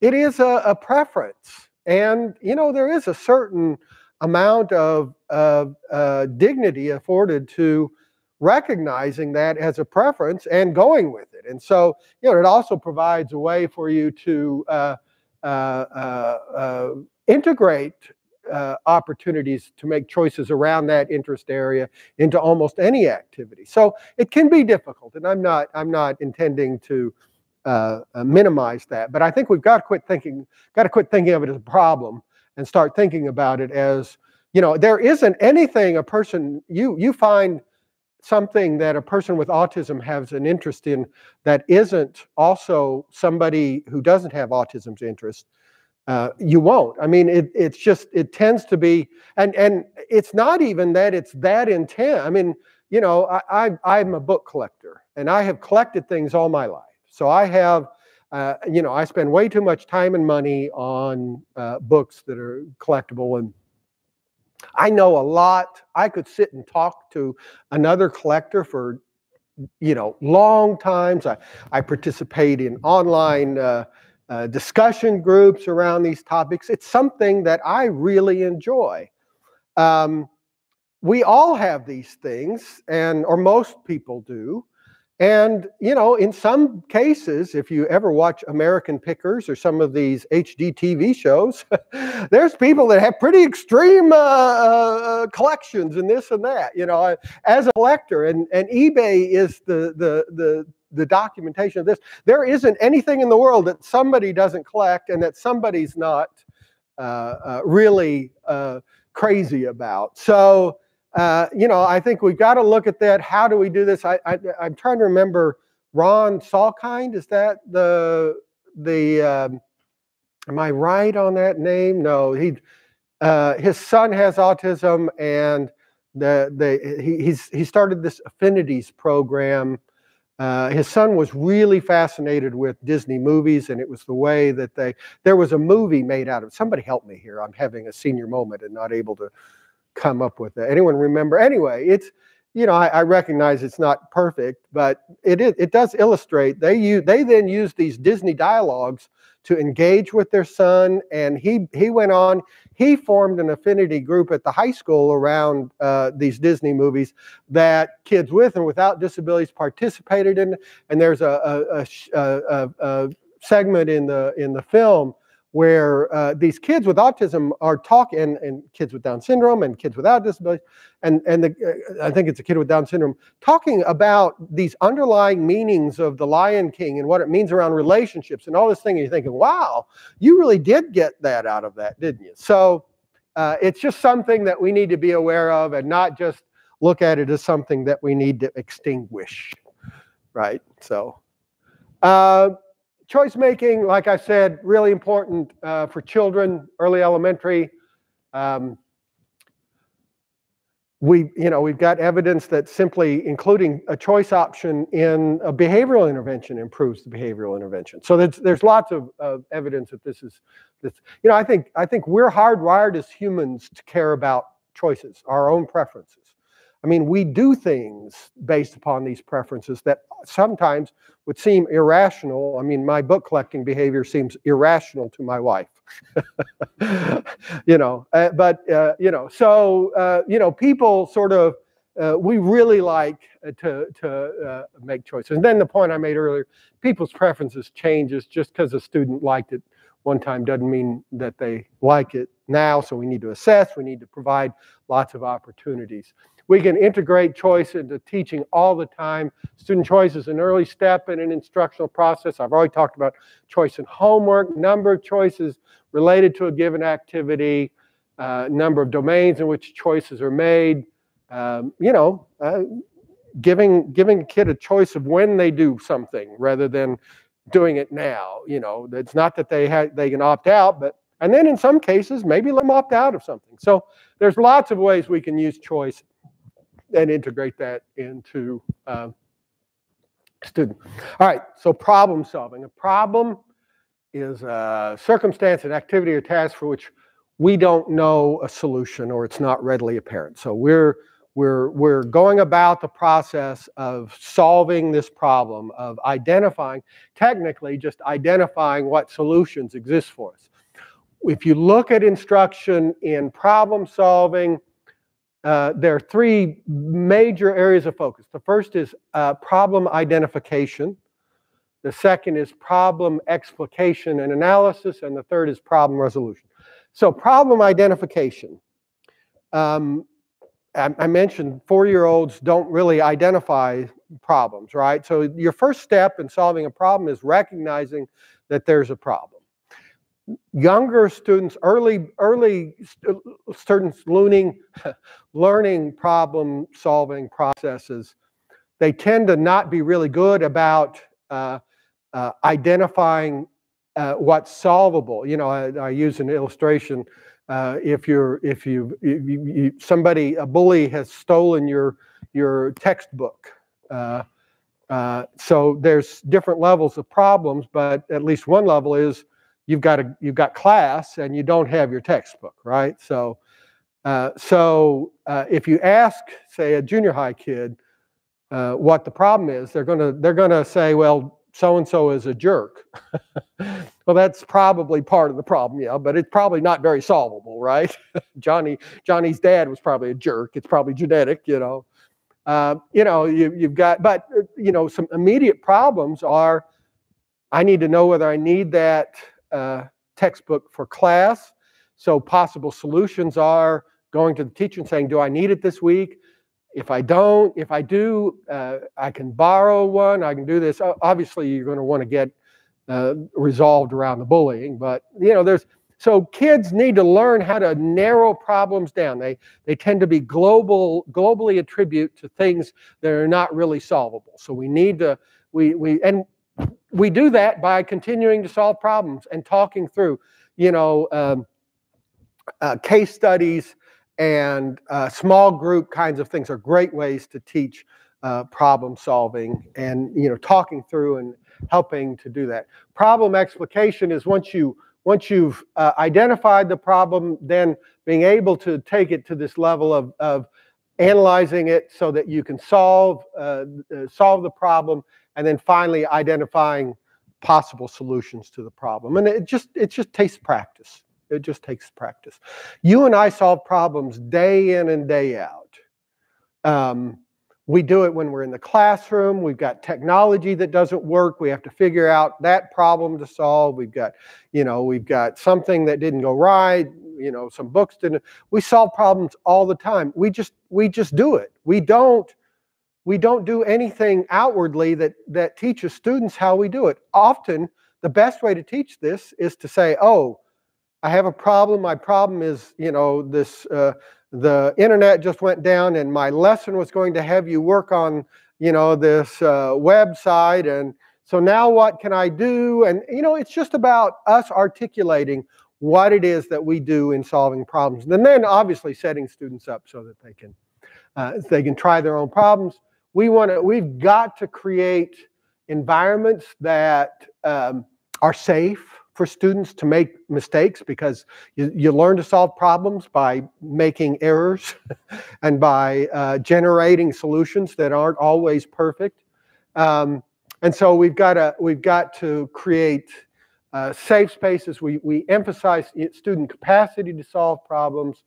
it is a, a preference. And you know, there is a certain amount of, of uh, dignity afforded to recognizing that as a preference and going with it. And so, you know, it also provides a way for you to uh, uh, uh, uh, integrate uh, opportunities to make choices around that interest area into almost any activity. So it can be difficult, and I'm not I'm not intending to uh, uh, minimize that, but I think we've got to quit thinking got to quit thinking of it as a problem and start thinking about it as you know there isn't anything a person you you find something that a person with autism has an interest in that isn't also somebody who doesn't have autism's interest uh, you won't i mean it, it's just it tends to be and and it's not even that it's that intent i mean you know I, I i'm a book collector and i have collected things all my life so i have uh, you know i spend way too much time and money on uh, books that are collectible and I know a lot. I could sit and talk to another collector for, you know, long times. I, I participate in online uh, uh, discussion groups around these topics. It's something that I really enjoy. Um, we all have these things, and or most people do. And, you know, in some cases, if you ever watch American Pickers or some of these HD TV shows, there's people that have pretty extreme uh, uh, collections and this and that, you know, as a collector. And, and eBay is the, the, the, the documentation of this. There isn't anything in the world that somebody doesn't collect and that somebody's not uh, uh really uh, crazy about. So, uh, you know, I think we've got to look at that. How do we do this? I, I am trying to remember Ron Salkind. Is that the the? Um, am I right on that name? No, he uh, his son has autism, and the the he, he's he started this affinities program. Uh, his son was really fascinated with Disney movies, and it was the way that they. There was a movie made out of. Somebody help me here. I'm having a senior moment and not able to come up with it. Anyone remember? Anyway, it's you know I, I recognize it's not perfect, but it is, it does illustrate. They use they then use these Disney dialogues to engage with their son, and he he went on. He formed an affinity group at the high school around uh, these Disney movies that kids with and without disabilities participated in. And there's a, a, a, a segment in the in the film where uh, these kids with autism are talking, and, and, kids with Down syndrome and kids without disabilities, and, and the, uh, I think it's a kid with Down syndrome, talking about these underlying meanings of the Lion King and what it means around relationships and all this thing. And you're thinking, wow, you really did get that out of that, didn't you? So uh, it's just something that we need to be aware of and not just look at it as something that we need to extinguish, right? So. Uh, choice making, like I said, really important uh, for children, early elementary. Um, we, you know, we've got evidence that simply including a choice option in a behavioral intervention improves the behavioral intervention. So there's, there's lots of, of evidence that this is, this, you know, I think, I think we're hardwired as humans to care about choices, our own preferences. I mean, we do things based upon these preferences that sometimes would seem irrational. I mean, my book collecting behavior seems irrational to my wife. you know, uh, but, uh, you know, so, uh, you know, people sort of, uh, we really like uh, to, to uh, make choices. And then the point I made earlier, people's preferences changes just because a student liked it one time doesn't mean that they like it now. So we need to assess, we need to provide lots of opportunities. We can integrate choice into teaching all the time. Student choice is an early step in an instructional process. I've already talked about choice in homework, number of choices related to a given activity, uh, number of domains in which choices are made. Um, you know, uh, giving giving a kid a choice of when they do something rather than doing it now. You know, it's not that they ha- they can opt out, but and then in some cases maybe let them opt out of something. So there's lots of ways we can use choice and integrate that into uh, student. All right, so problem solving. A problem is a circumstance, an activity or task for which we don't know a solution or it's not readily apparent. So we're we're we're going about the process of solving this problem of identifying technically just identifying what solutions exist for us. If you look at instruction in problem solving, uh, there are three major areas of focus. The first is uh, problem identification. The second is problem explication and analysis. And the third is problem resolution. So problem identification. Um, I, I mentioned four-year-olds don't really identify problems, right? So your first step in solving a problem is recognizing that there's a problem. Younger students, early early st- students learning learning problem solving processes, they tend to not be really good about uh, uh, identifying uh, what's solvable. You know, I, I use an illustration. Uh, if you're if you, you, you somebody a bully has stolen your your textbook. Uh, uh, so there's different levels of problems, but at least one level is you've got a you've got class and you don't have your textbook, right? So uh, so uh, if you ask, say, a junior high kid uh, what the problem is, they're gonna they're gonna say, well, so and so is a jerk. well, that's probably part of the problem, yeah, but it's probably not very solvable, right? Johnny Johnny's dad was probably a jerk. It's probably genetic, you know. Uh, you know, you, you've got, but uh, you know, some immediate problems are, I need to know whether I need that uh, textbook for class. So possible solutions are going to the teacher and saying, "Do I need it this week?" If I don't, if I do, uh, I can borrow one. I can do this. Obviously, you're going to want to get uh, resolved around the bullying, but you know, there's so kids need to learn how to narrow problems down. They they tend to be global, globally attribute to things that are not really solvable. So we need to we we and we do that by continuing to solve problems and talking through, you know, um, uh, case studies and uh, small group kinds of things are great ways to teach uh, problem solving and you know talking through and helping to do that. Problem explication is once you once you've uh, identified the problem, then being able to take it to this level of, of analyzing it so that you can solve uh, uh, solve the problem, and then finally identifying possible solutions to the problem. And it just it just takes practice. It just takes practice. You and I solve problems day in and day out. Um, we do it when we're in the classroom. We've got technology that doesn't work. We have to figure out that problem to solve. We've got, you know, we've got something that didn't go right. You know, some books didn't. We solve problems all the time. We just we just do it. We don't we don't do anything outwardly that that teaches students how we do it. Often, the best way to teach this is to say, "Oh, I have a problem. My problem is, you know, this." Uh, the internet just went down and my lesson was going to have you work on you know this uh, website and so now what can i do and you know it's just about us articulating what it is that we do in solving problems and then obviously setting students up so that they can uh, they can try their own problems we want to we've got to create environments that um, are safe for students to make mistakes because you, you learn to solve problems by making errors and by uh, generating solutions that aren't always perfect. Um, and so we've got to we've got to create uh, safe spaces. We we emphasize student capacity to solve problems,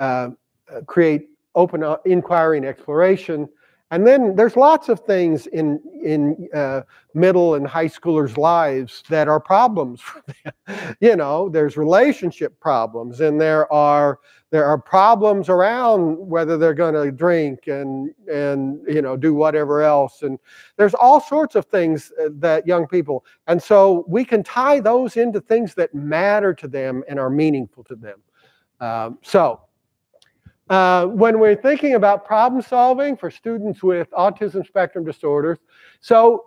uh, uh create open uh, inquiry and exploration, and then there's lots of things in in uh, middle and high schoolers' lives that are problems for them. you know, there's relationship problems, and there are there are problems around whether they're going to drink and and you know do whatever else. And there's all sorts of things uh, that young people. And so we can tie those into things that matter to them and are meaningful to them. Um, so uh, when we're thinking about problem solving for students with autism spectrum disorders, so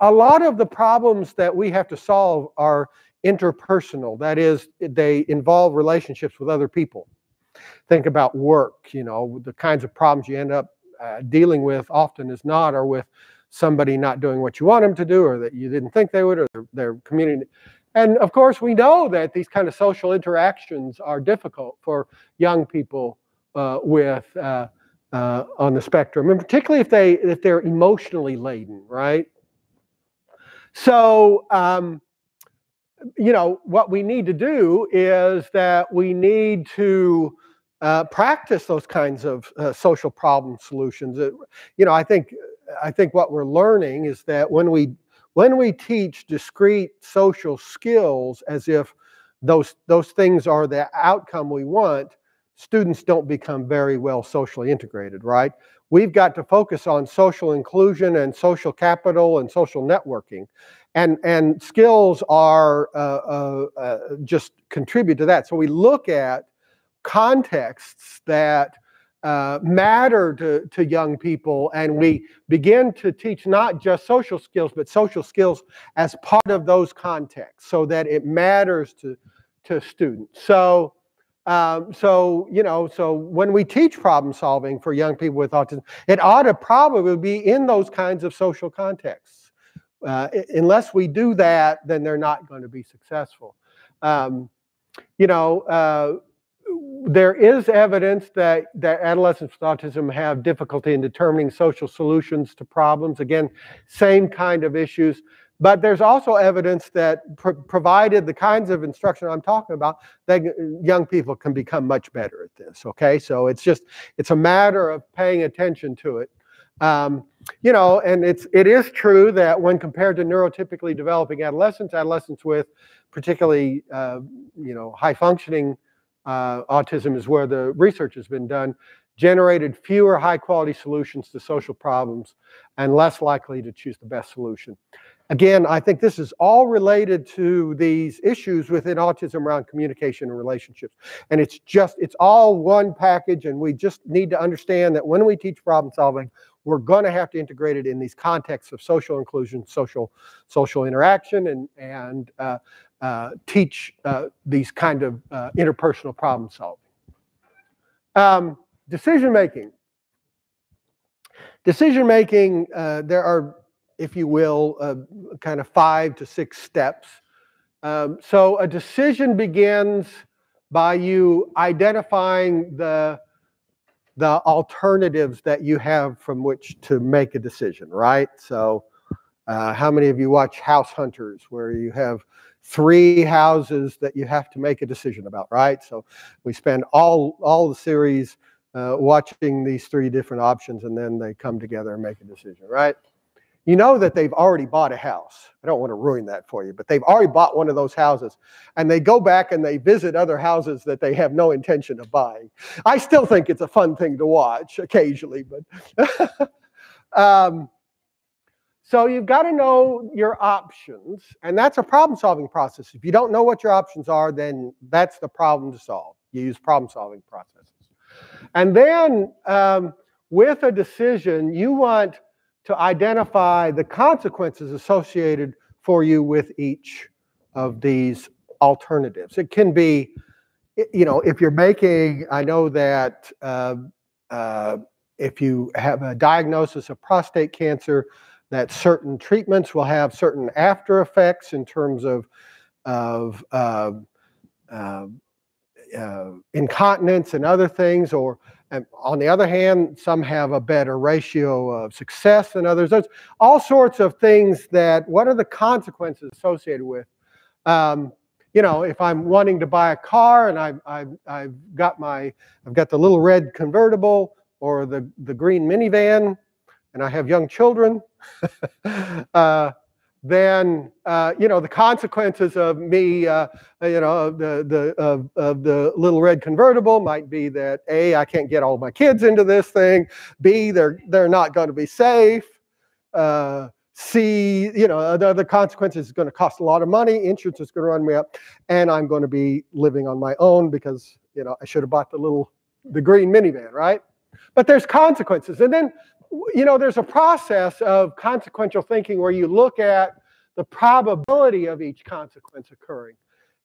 a lot of the problems that we have to solve are interpersonal. That is, they involve relationships with other people. Think about work, you know, the kinds of problems you end up uh, dealing with often is not or with somebody not doing what you want them to do or that you didn't think they would or their, their community. And of course, we know that these kind of social interactions are difficult for young people uh, with uh, uh, on the spectrum, and particularly if they if they're emotionally laden, right? So, um, you know, what we need to do is that we need to uh, practice those kinds of uh, social problem solutions. you know, I think I think what we're learning is that when we when we teach discrete social skills as if those, those things are the outcome we want, students don't become very well socially integrated, right? We've got to focus on social inclusion and social capital and social networking. And, and skills are uh, uh, uh, just contribute to that. So we look at contexts that uh, matter to, to young people, and we begin to teach not just social skills, but social skills as part of those contexts so that it matters to, to students. So, um, so, you know, so when we teach problem solving for young people with autism, it ought to probably be in those kinds of social contexts. Uh, unless we do that, then they're not going to be successful. Um, you know, uh, there is evidence that, that adolescents with autism have difficulty in determining social solutions to problems. Again, same kind of issues. But there's also evidence that provided the kinds of instruction I'm talking about, that young people can become much better at this. Okay, so it's just it's a matter of paying attention to it. Um, you know, and it's it is true that when compared to neurotypically developing adolescents, adolescents with particularly uh, you know high functioning uh, autism is where the research has been done, generated fewer high quality solutions to social problems and less likely to choose the best solution. Again, I think this is all related to these issues within autism around communication and relationships. And it's just, it's all one package, and we just need to understand that when we teach problem solving, we're going to have to integrate it in these contexts of social inclusion, social, social interaction, and, and uh, uh, teach uh, these kind of uh, interpersonal problem solving. Um, decision making. Decision making, uh, there are if you will, uh, kind of five to six steps. Um, so a decision begins by you identifying the the alternatives that you have from which to make a decision, right? So, uh, how many of you watch House Hunters, where you have three houses that you have to make a decision about, right? So, we spend all all the series uh, watching these three different options, and then they come together and make a decision, right? You know that they've already bought a house. I don't want to ruin that for you, but they've already bought one of those houses. And they go back and they visit other houses that they have no intention of buying. I still think it's a fun thing to watch occasionally, but. um, so you've got to know your options, and that's a problem solving process. If you don't know what your options are, then that's the problem to solve. You use problem solving processes. And then um, with a decision, you want to identify the consequences associated for you with each of these alternatives. It can be, you know, if you're making, I know that uh, uh, if you have a diagnosis of prostate cancer, that certain treatments will have certain after effects in terms of of uh, uh, incontinence and other things, or on the other hand, some have a better ratio of success than others. There's all sorts of things that, what are the consequences associated with? Um, you know, if I'm wanting to buy a car and I've, I've, I've got my, I've got the little red convertible or the, the green minivan and I have young children, uh, then uh, you know the consequences of me, uh, you know, the the of, of the little red convertible might be that a I can't get all my kids into this thing. B they're they're not going to be safe. Uh, C you know the, the consequences is going to cost a lot of money. Insurance is going to run me up, and I'm going to be living on my own because you know I should have bought the little the green minivan, right? But there's consequences, and then you know, there's a process of consequential thinking where you look at the probability of each consequence occurring.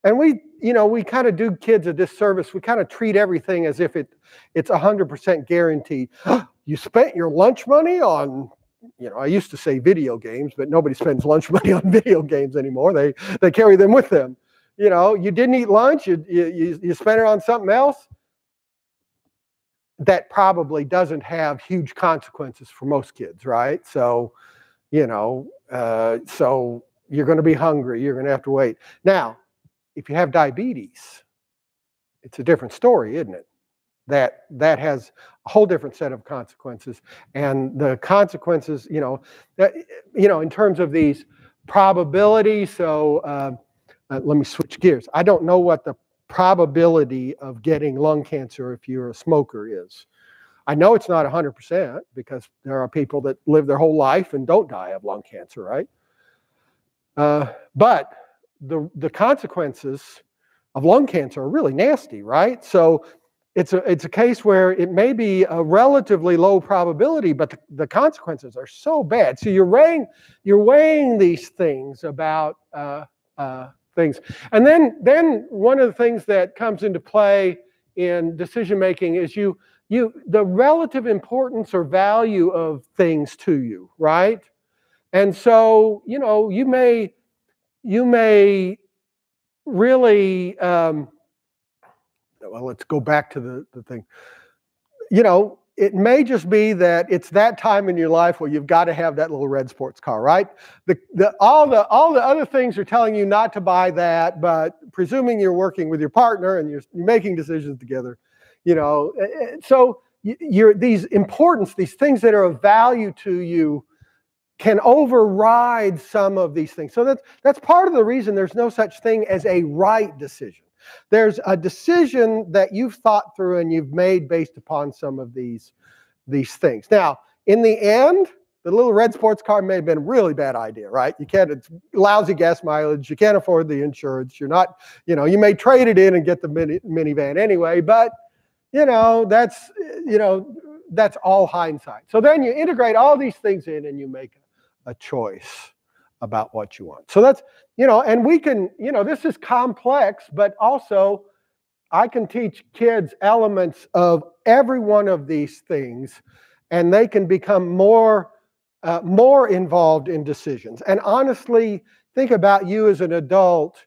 And we, you know, we kind of do kids a disservice. We kind of treat everything as if it it's 100% guaranteed. you spent your lunch money on, you know, I used to say video games, but nobody spends lunch money on video games anymore. They they carry them with them. You know, you didn't eat lunch, you you, you spent it on something else that probably doesn't have huge consequences for most kids, right? So, you know, uh, so you're going to be hungry. You're going to have to wait. Now, if you have diabetes, it's a different story, isn't it? That that has a whole different set of consequences, and the consequences, you know, that you know, in terms of these probability. So uh, uh, let me switch gears. I don't know what the probability of getting lung cancer if you're a smoker is. I know it's not 100% because there are people that live their whole life and don't die of lung cancer, right? Uh, but the, the consequences of lung cancer are really nasty, right? So it's a, it's a case where it may be a relatively low probability, but the, the consequences are so bad. So you're weighing, you're weighing these things about uh, uh, things. And then, then one of the things that comes into play in decision making is you, you, the relative importance or value of things to you, right? And so, you know, you may, you may really, um, well, let's go back to the, the thing. You know, it may just be that it's that time in your life where you've got to have that little red sports car, right? The, the, all, the, all the other things are telling you not to buy that, but presuming you're working with your partner and you're, you're making decisions together, you know, eh, eh, so you're, these importance, these things that are of value to you can override some of these things. So that's, that's part of the reason there's no such thing as a right decision. There's a decision that you've thought through and you've made based upon some of these, these things. Now, in the end, the little red sports car may have been a really bad idea, right? You can't, it's lousy gas mileage. You can't afford the insurance. You're not, you know, you may trade it in and get the mini, minivan anyway, but, you know, that's, you know, that's all hindsight. So then you integrate all these things in and you make a choice about what you want. So that's, you know, and we can, you know, this is complex, but also I can teach kids elements of every one of these things and they can become more uh, more involved in decisions. And honestly, think about you as an adult.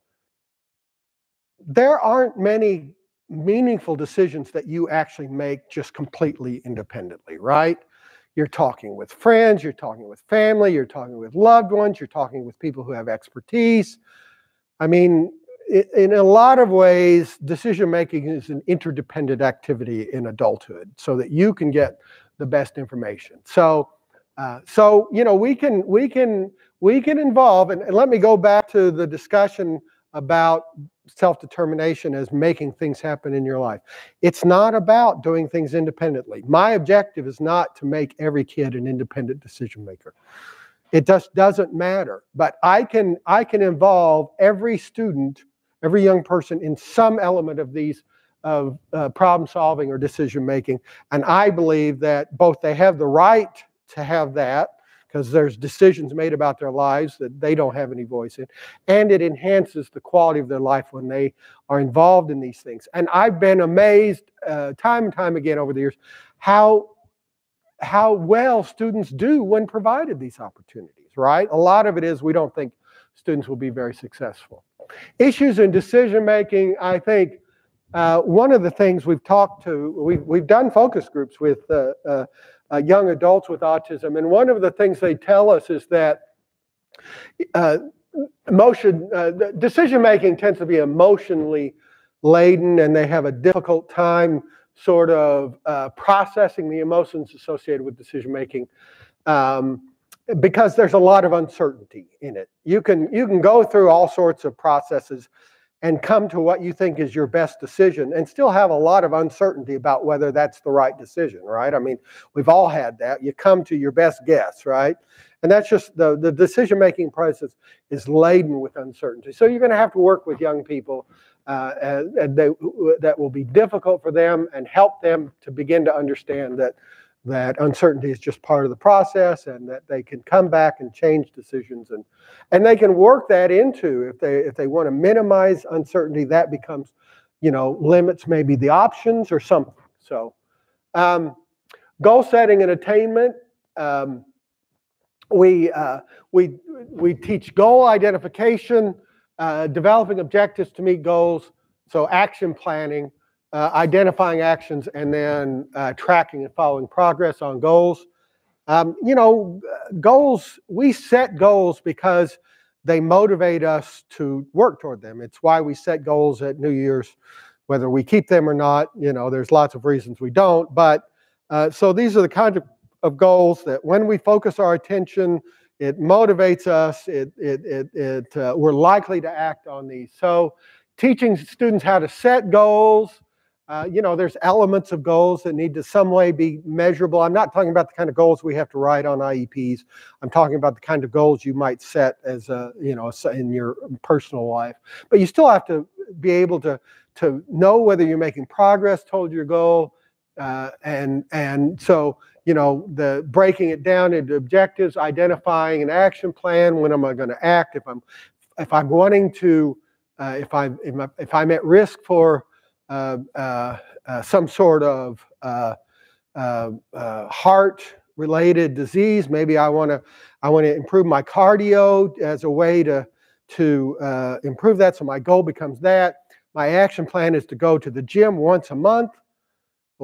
There aren't many meaningful decisions that you actually make just completely independently, right? You're talking with friends, you're talking with family, you're talking with loved ones, you're talking with people who have expertise. I mean, in a lot of ways, decision making is an interdependent activity in adulthood so that you can get the best information. So, uh, so you know, we can we can we can involve, and, and let me go back to the discussion about self determination as making things happen in your life. It's not about doing things independently. My objective is not to make every kid an independent decision maker. It just doesn't matter. But I can I can involve every student, every young person in some element of these of uh, problem solving or decision making. And I believe that both they have the right to have that because there's decisions made about their lives that they don't have any voice in. And it enhances the quality of their life when they are involved in these things. And I've been amazed uh, time and time again over the years how, how well students do when provided these opportunities, right? A lot of it is we don't think students will be very successful. Issues in decision making, I think. Uh, one of the things we've talked to, we've, we've done focus groups with uh, uh uh, young adults with autism. And one of the things they tell us is that uh, emotion, uh, decision making tends to be emotionally laden, and they have a difficult time sort of uh, processing the emotions associated with decision making. Um, because there's a lot of uncertainty in it. You can you can go through all sorts of processes and come to what you think is your best decision and still have a lot of uncertainty about whether that's the right decision, right? I mean, we've all had that. You come to your best guess, right? And that's just the, the decision making process is laden with uncertainty. So you're going to have to work with young people uh, and, and they, that will be difficult for them and help them to begin to understand that that uncertainty is just part of the process and that they can come back and change decisions and and they can work that into if they if they want to minimize uncertainty that becomes you know limits maybe the options or something. So um, goal setting and attainment um, we uh, we we teach goal identification uh, developing objectives to meet goals so action planning uh, identifying actions and then uh, tracking and following progress on goals. Um, you know, goals, we set goals because they motivate us to work toward them. It's why we set goals at New Year's, whether we keep them or not. You know, there's lots of reasons we don't. But uh, so these are the kind of, of goals that when we focus our attention it motivates us. It, it, it, it uh, we're likely to act on these. So, teaching students how to set goals. Uh, you know, there's elements of goals that need to some way be measurable. I'm not talking about the kind of goals we have to write on IEPs. I'm talking about the kind of goals you might set as a, you know, in your personal life. But you still have to be able to to know whether you're making progress toward your goal, uh, and and so you know the breaking it down into objectives, identifying an action plan. When am I going to act? If I'm if I'm wanting to, uh, if I'm if, I, if I'm at risk for some sort of uh, uh, heart related disease, maybe I want to I want to improve my cardio as a way to to uh, improve that. So my goal becomes that my action plan is to go to the gym once a month.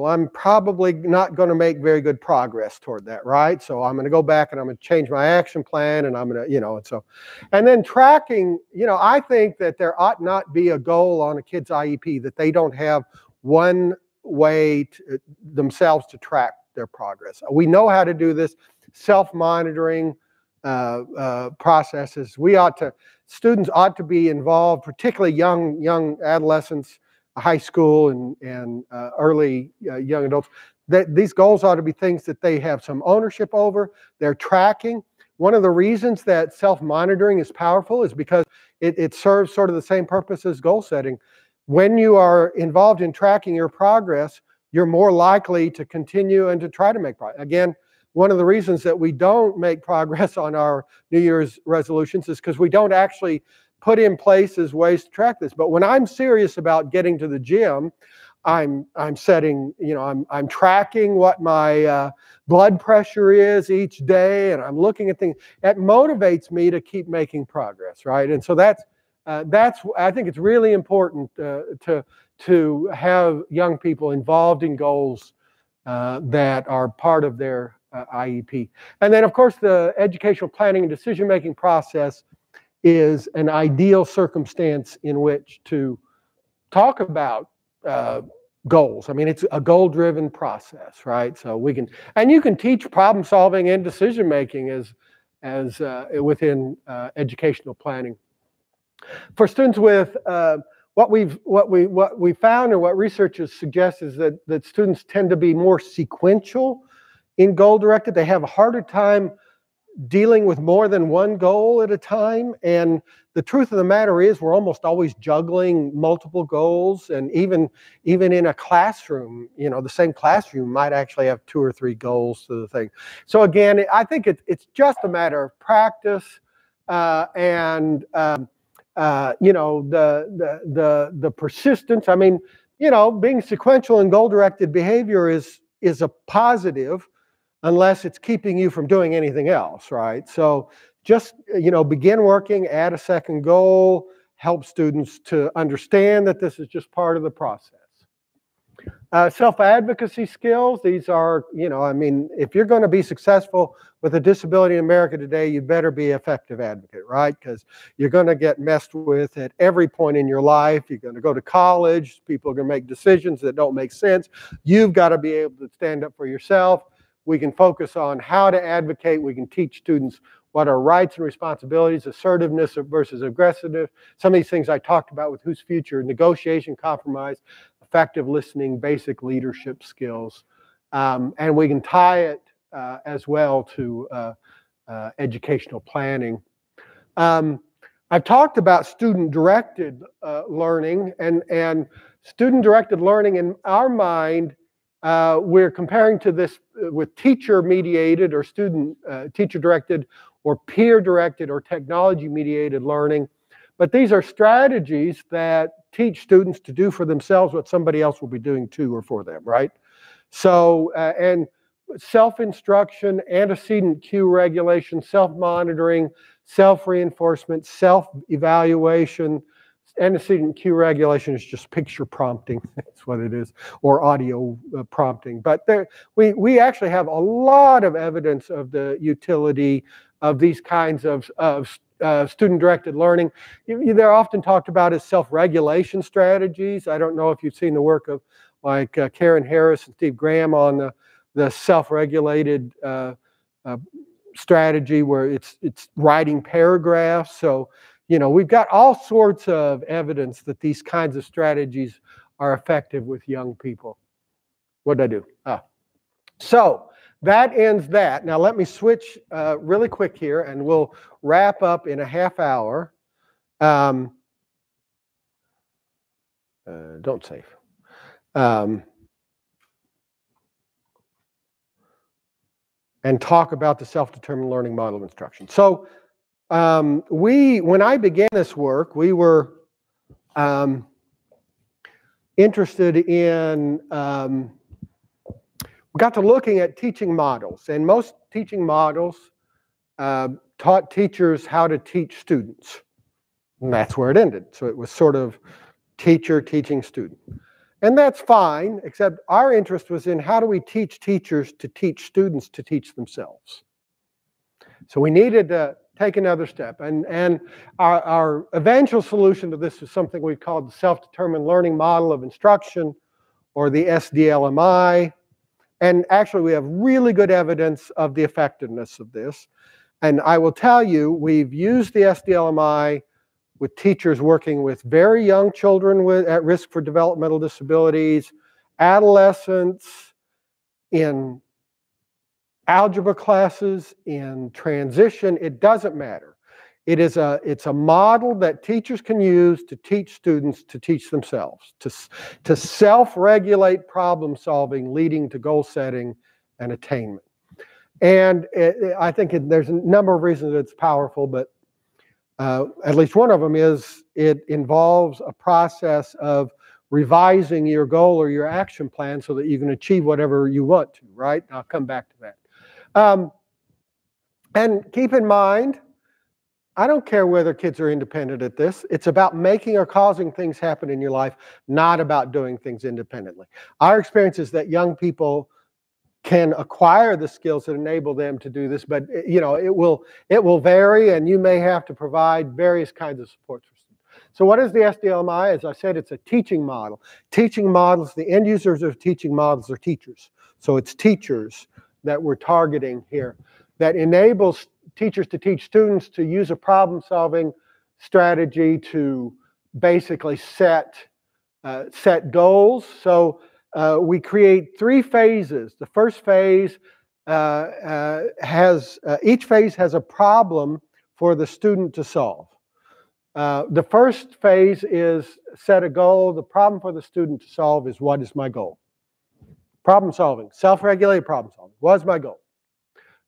Well, I'm probably not going to make very good progress toward that, right? So I'm going to go back and I'm going to change my action plan and I'm going to, you know, and so, and then tracking, you know, I think that there ought not be a goal on a kid's IEP that they don't have one way to, themselves to track their progress. We know how to do this self monitoring uh, uh, processes. We ought to, students ought to be involved, particularly young young adolescents, high school, and and uh, early uh, young adults. That these goals ought to be things that they have some ownership over. They're tracking. One of the reasons that self-monitoring is powerful is because it, it serves sort of the same purpose as goal setting. When you are involved in tracking your progress, you're more likely to continue and to try to make progress. Again, one of the reasons that we don't make progress on our New Year's resolutions is because we don't actually put in places ways to track this. But when I'm serious about getting to the gym, I'm I'm setting, you know, I'm I'm tracking what my uh, blood pressure is each day, and I'm looking at things. That motivates me to keep making progress, right? And so that's uh, that's I think it's really important uh, to to have young people involved in goals uh, that are part of their uh, IEP. And then, of course, the educational planning and decision making process is an ideal circumstance in which to talk about uh, goals. I mean, it's a goal driven process, right? So we can, and you can teach problem solving and decision making as, as uh, within uh, educational planning. For students with uh, what we've what we what we found and what researchers suggest is that that students tend to be more sequential in goal directed. They have a harder time dealing with more than one goal at a time. And the truth of the matter is we're almost always juggling multiple goals. And even, even in a classroom, you know, the same classroom might actually have two or three goals to the thing. So again, I think it, it's just a matter of practice uh, and, um, uh, you know, the, the, the, the persistence. I mean, you know, being sequential and goal-directed behavior is, is a positive unless it's keeping you from doing anything else, right? So just, you know, begin working, add a second goal, help students to understand that this is just part of the process. Uh, self-advocacy skills, these are, you know, I mean, if you're going to be successful with a disability in America today, you better be effective advocate, right? Because you're going to get messed with at every point in your life. You're going to go to college. People are going to make decisions that don't make sense. You've got to be able to stand up for yourself. We can focus on how to advocate. We can teach students what are rights and responsibilities, assertiveness versus aggressiveness. Some of these things I talked about with Whose Future, negotiation, compromise, effective listening, basic leadership skills. Um, and we can tie it uh, as well to uh, uh, educational planning. Um, I've talked about student-directed uh, learning, and, and student-directed learning in our mind uh, we're comparing to this uh, with teacher mediated or student uh, teacher directed or peer directed or technology mediated learning. But these are strategies that teach students to do for themselves what somebody else will be doing to or for them, right? So, uh, and self instruction, antecedent cue regulation, self monitoring, self reinforcement, self evaluation, antecedent cue regulation is just picture prompting. That's what it is, or audio uh, prompting. But there, we, we actually have a lot of evidence of the utility of these kinds of, of uh, student-directed learning. They're often talked about as self-regulation strategies. I don't know if you've seen the work of like uh, Karen Harris and Steve Graham on the, the self-regulated uh, uh, strategy where it's it's writing paragraphs. So you know we've got all sorts of evidence that these kinds of strategies are effective with young people. What did I do? Ah. So that ends that. Now let me switch uh, really quick here, and we'll wrap up in a half hour. Um, uh, don't save. Um, and talk about the self-determined learning model of instruction. So um, we, when I began this work, we were um, interested in, um, we got to looking at teaching models, and most teaching models uh, taught teachers how to teach students. And that's where it ended. So it was sort of teacher teaching student. And that's fine, except our interest was in how do we teach teachers to teach students to teach themselves. So we needed to take another step. And, and our, our eventual solution to this is something we called the self-determined learning model of instruction, or the SDLMI. And actually, we have really good evidence of the effectiveness of this. And I will tell you, we've used the SDLMI with teachers working with very young children with, at risk for developmental disabilities, adolescents, in algebra classes, in transition, it doesn't matter. It is a, it's a model that teachers can use to teach students to teach themselves, to, to self-regulate problem solving, leading to goal setting and attainment. And it, I think it, there's a number of reasons it's powerful, but uh, at least one of them is it involves a process of revising your goal or your action plan so that you can achieve whatever you want to, right? I'll come back to that. Um, and keep in mind, I don't care whether kids are independent at this. It's about making or causing things happen in your life, not about doing things independently. Our experience is that young people can acquire the skills that enable them to do this but you know it will it will vary and you may have to provide various kinds of support for so what is the sdlmi as i said it's a teaching model teaching models the end users of teaching models are teachers so it's teachers that we're targeting here that enables teachers to teach students to use a problem solving strategy to basically set uh, set goals so uh, we create three phases. The first phase uh, uh, has, uh, each phase has a problem for the student to solve. Uh, the first phase is set a goal. The problem for the student to solve is what is my goal? Problem solving, self-regulated problem solving. was my goal?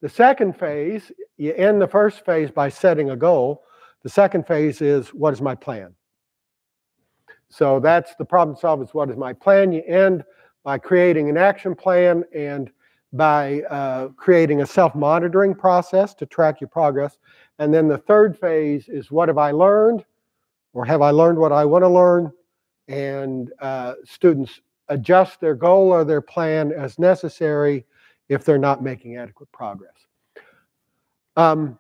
The second phase, you end the first phase by setting a goal. The second phase is what is my plan? So that's the problem solving is what is my plan. You end by creating an action plan and by uh, creating a self-monitoring process to track your progress. And then the third phase is what have I learned or have I learned what I want to learn? And uh, students adjust their goal or their plan as necessary if they're not making adequate progress. Um,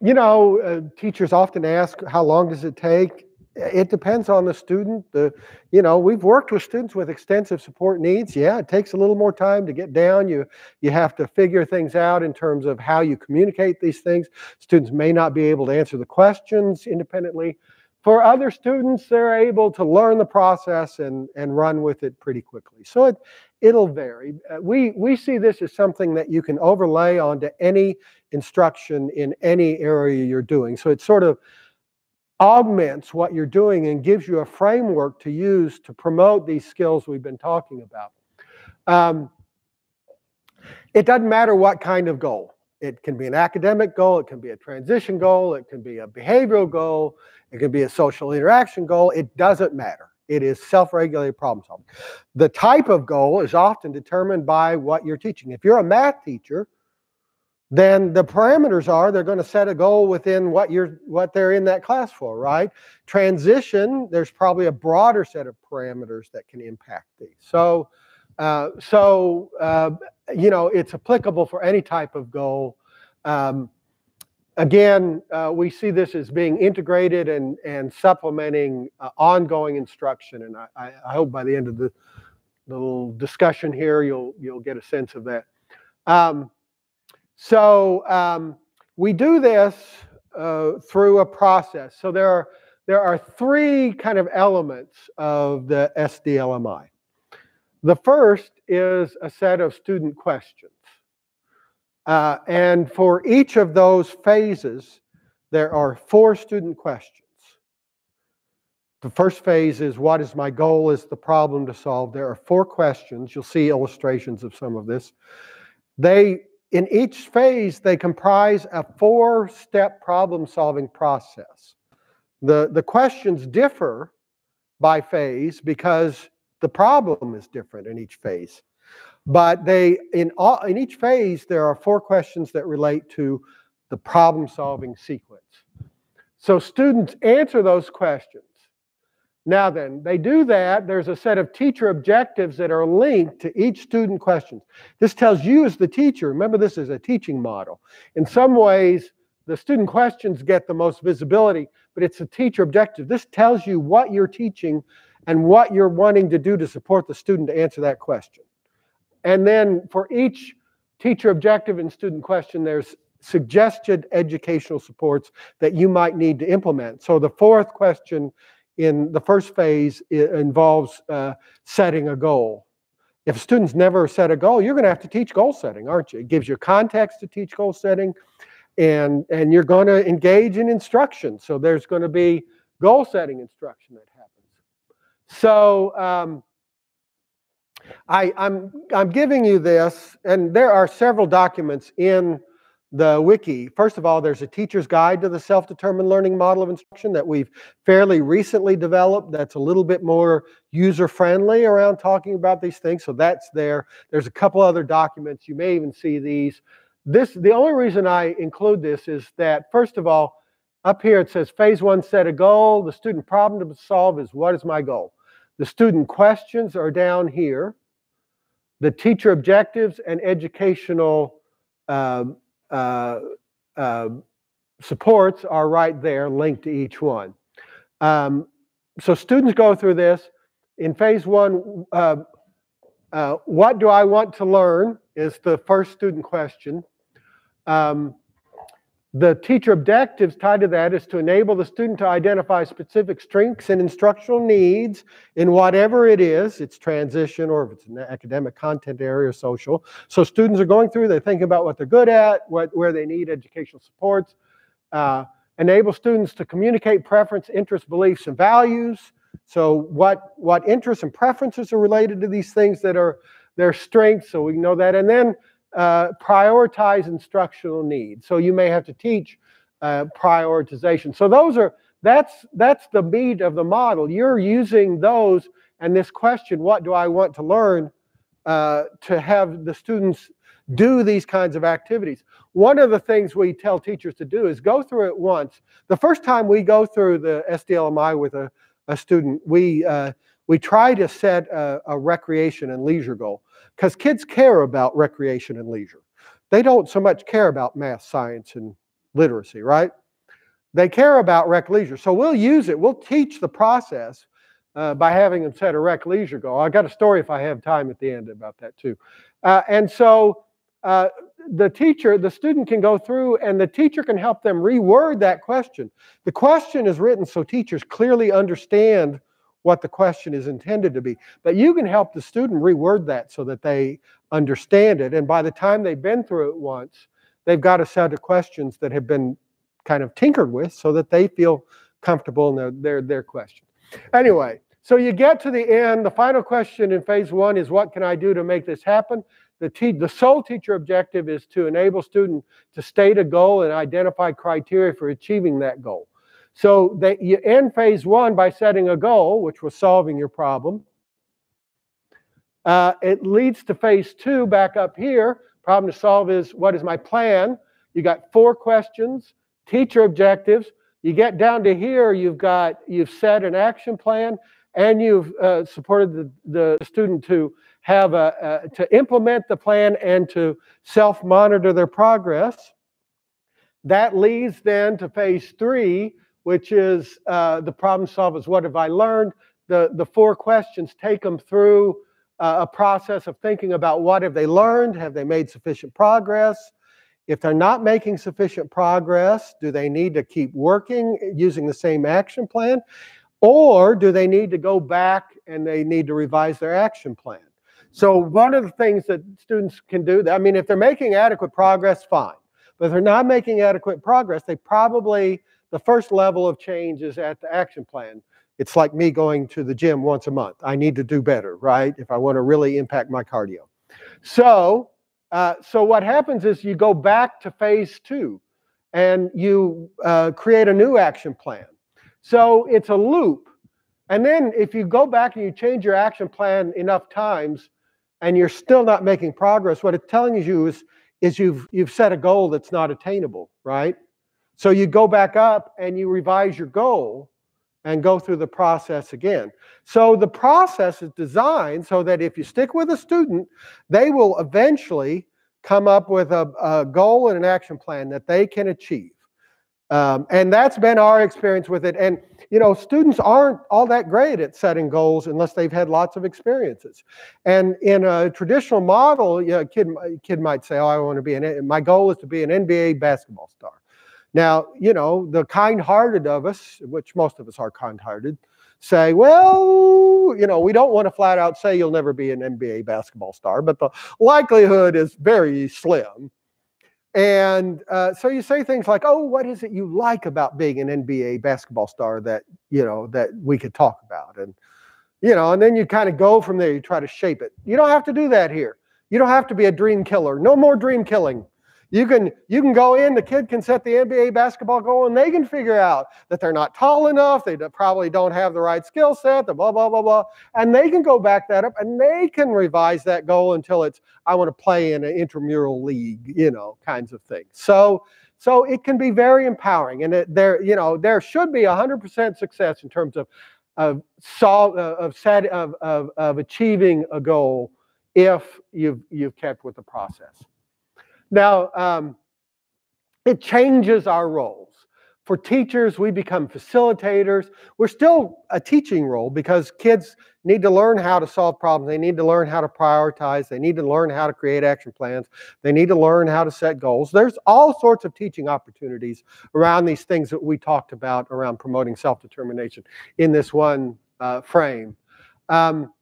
you know, uh, teachers often ask, how long does it take? it depends on the student. The, you know, we've worked with students with extensive support needs. Yeah, it takes a little more time to get down. You you have to figure things out in terms of how you communicate these things. Students may not be able to answer the questions independently. For other students, they're able to learn the process and and run with it pretty quickly. So it it'll vary. Uh, we we see this as something that you can overlay onto any instruction in any area you're doing. So it sort of augments what you're doing and gives you a framework to use to promote these skills we've been talking about. Um, it doesn't matter what kind of goal. It can be an academic goal, it can be a transition goal, it can be a behavioral goal, it can be a social interaction goal. It doesn't matter. It is self-regulated problem solving. The type of goal is often determined by what you're teaching. If you're a math teacher, then the parameters are they're going to set a goal within what you're what they're in that class for right transition there's probably a broader set of parameters that can impact these so uh, so uh, you know it's applicable for any type of goal um, again uh, we see this as being integrated and and supplementing uh, ongoing instruction and I, I hope by the end of the, the little discussion here you'll you'll get a sense of that um, So um, we do this uh, through a process. So there are there are three kind of elements of the SDLMI. The first is a set of student questions. Uh, and for each of those phases, there are four student questions. The first phase is what is my goal, is the problem to solve. There are four questions. You'll see illustrations of some of this. They, in each phase, they comprise a four-step problem-solving process. The, the questions differ by phase because the problem is different in each phase. But they in all in each phase there are four questions that relate to the problem solving sequence. So students answer those questions. Now then, they do that. There's a set of teacher objectives that are linked to each student question. This tells you as the teacher, remember this is a teaching model. In some ways, the student questions get the most visibility, but it's a teacher objective. This tells you what you're teaching and what you're wanting to do to support the student to answer that question. And then for each teacher objective and student question, there's suggested educational supports that you might need to implement. So the fourth question in the first phase involves uh, setting a goal. If students never set a goal, you're going to have to teach goal setting, aren't you? It gives you context to teach goal setting, and, and you're going to engage in instruction. So there's going to be goal setting instruction that happens. So um, I, I'm, I'm giving you this, and there are several documents in the wiki. First of all, there's a teacher's guide to the self-determined learning model of instruction that we've fairly recently developed that's a little bit more user-friendly around talking about these things. So that's there. There's a couple other documents. You may even see these. This the only reason I include this is that first of all, up here it says phase one set a goal. The student problem to solve is what is my goal? The student questions are down here. The teacher objectives and educational uh, uh, uh, supports are right there linked to each one. Um, so students go through this. In phase one, uh, uh, what do I want to learn is the first student question. Um, the teacher objectives tied to that is to enable the student to identify specific strengths and instructional needs in whatever it is, it's transition or if it's an academic content area or social. So students are going through, they're thinking about what they're good at, what, where they need educational supports. Uh, enable students to communicate preference, interests, beliefs, and values. So what, what interests and preferences are related to these things that are their strengths, so we know that. And then uh, prioritize instructional needs. So you may have to teach uh, prioritization. So those are that's that's the meat of the model. You're using those and this question, what do I want to learn, uh, to have the students do these kinds of activities. One of the things we tell teachers to do is go through it once. The first time we go through the SDLMI with a, a student, we uh, we try to set a, a recreation and leisure goal because kids care about recreation and leisure. They don't so much care about math, science, and literacy, right? They care about rec leisure. So we'll use it. We'll teach the process uh, by having them set a rec leisure goal. I got a story if I have time at the end about that too. Uh, and so uh, the teacher, the student can go through and the teacher can help them reword that question. The question is written so teachers clearly understand what the question is intended to be. But you can help the student reword that so that they understand it. And by the time they've been through it once, they've got a set of questions that have been kind of tinkered with so that they feel comfortable in their, their, their question. Anyway, so you get to the end. The final question in phase one is what can I do to make this happen? The, te- the sole teacher objective is to enable student to state a goal and identify criteria for achieving that goal. So you end phase one by setting a goal, which was solving your problem. Uh, it leads to phase two back up here. Problem to solve is what is my plan? You got four questions, teacher objectives. You get down to here, you've got you've set an action plan, and you've uh, supported the, the student to have a, uh, to implement the plan and to self-monitor their progress. That leads then to phase three, which is uh, the problem solvers. What have I learned? The, the four questions take them through uh, a process of thinking about what have they learned? Have they made sufficient progress? If they're not making sufficient progress, do they need to keep working using the same action plan? Or do they need to go back and they need to revise their action plan? So one of the things that students can do, I mean, if they're making adequate progress, fine. But if they're not making adequate progress, they probably, the first level of change is at the action plan. It's like me going to the gym once a month. I need to do better, right? If I want to really impact my cardio. So, uh, so what happens is you go back to phase two and you uh, create a new action plan. So it's a loop. And then if you go back and you change your action plan enough times and you're still not making progress, what it's telling you is, is you've, you've set a goal that's not attainable, right? So you go back up and you revise your goal and go through the process again. So the process is designed so that if you stick with a student, they will eventually come up with a, a goal and an action plan that they can achieve. Um, and that's been our experience with it. And, you know, students aren't all that great at setting goals unless they've had lots of experiences. And in a traditional model, you know, a kid, a kid might say, oh, I want to be an, my goal is to be an NBA basketball star. Now, you know, the kind hearted of us, which most of us are kind hearted, say, well, you know, we don't want to flat out say you'll never be an NBA basketball star, but the likelihood is very slim. And uh, so you say things like, oh, what is it you like about being an NBA basketball star that, you know, that we could talk about? And, you know, and then you kind of go from there, you try to shape it. You don't have to do that here. You don't have to be a dream killer. No more dream killing. You can you can go in, the kid can set the NBA basketball goal, and they can figure out that they're not tall enough, they probably don't have the right skill set, the blah blah blah blah, and they can go back that up and they can revise that goal until it's I want to play in an intramural league, you know, kinds of things. So so it can be very empowering, and it, there you know there should be 100% success in terms of of solve uh, of set of, of of achieving a goal if you've you've kept with the process. Now, um, it changes our roles. For teachers, we become facilitators. We're still a teaching role because kids need to learn how to solve problems. They need to learn how to prioritize. They need to learn how to create action plans. They need to learn how to set goals. There's all sorts of teaching opportunities around these things that we talked about around promoting self determination in this one uh, frame. Um,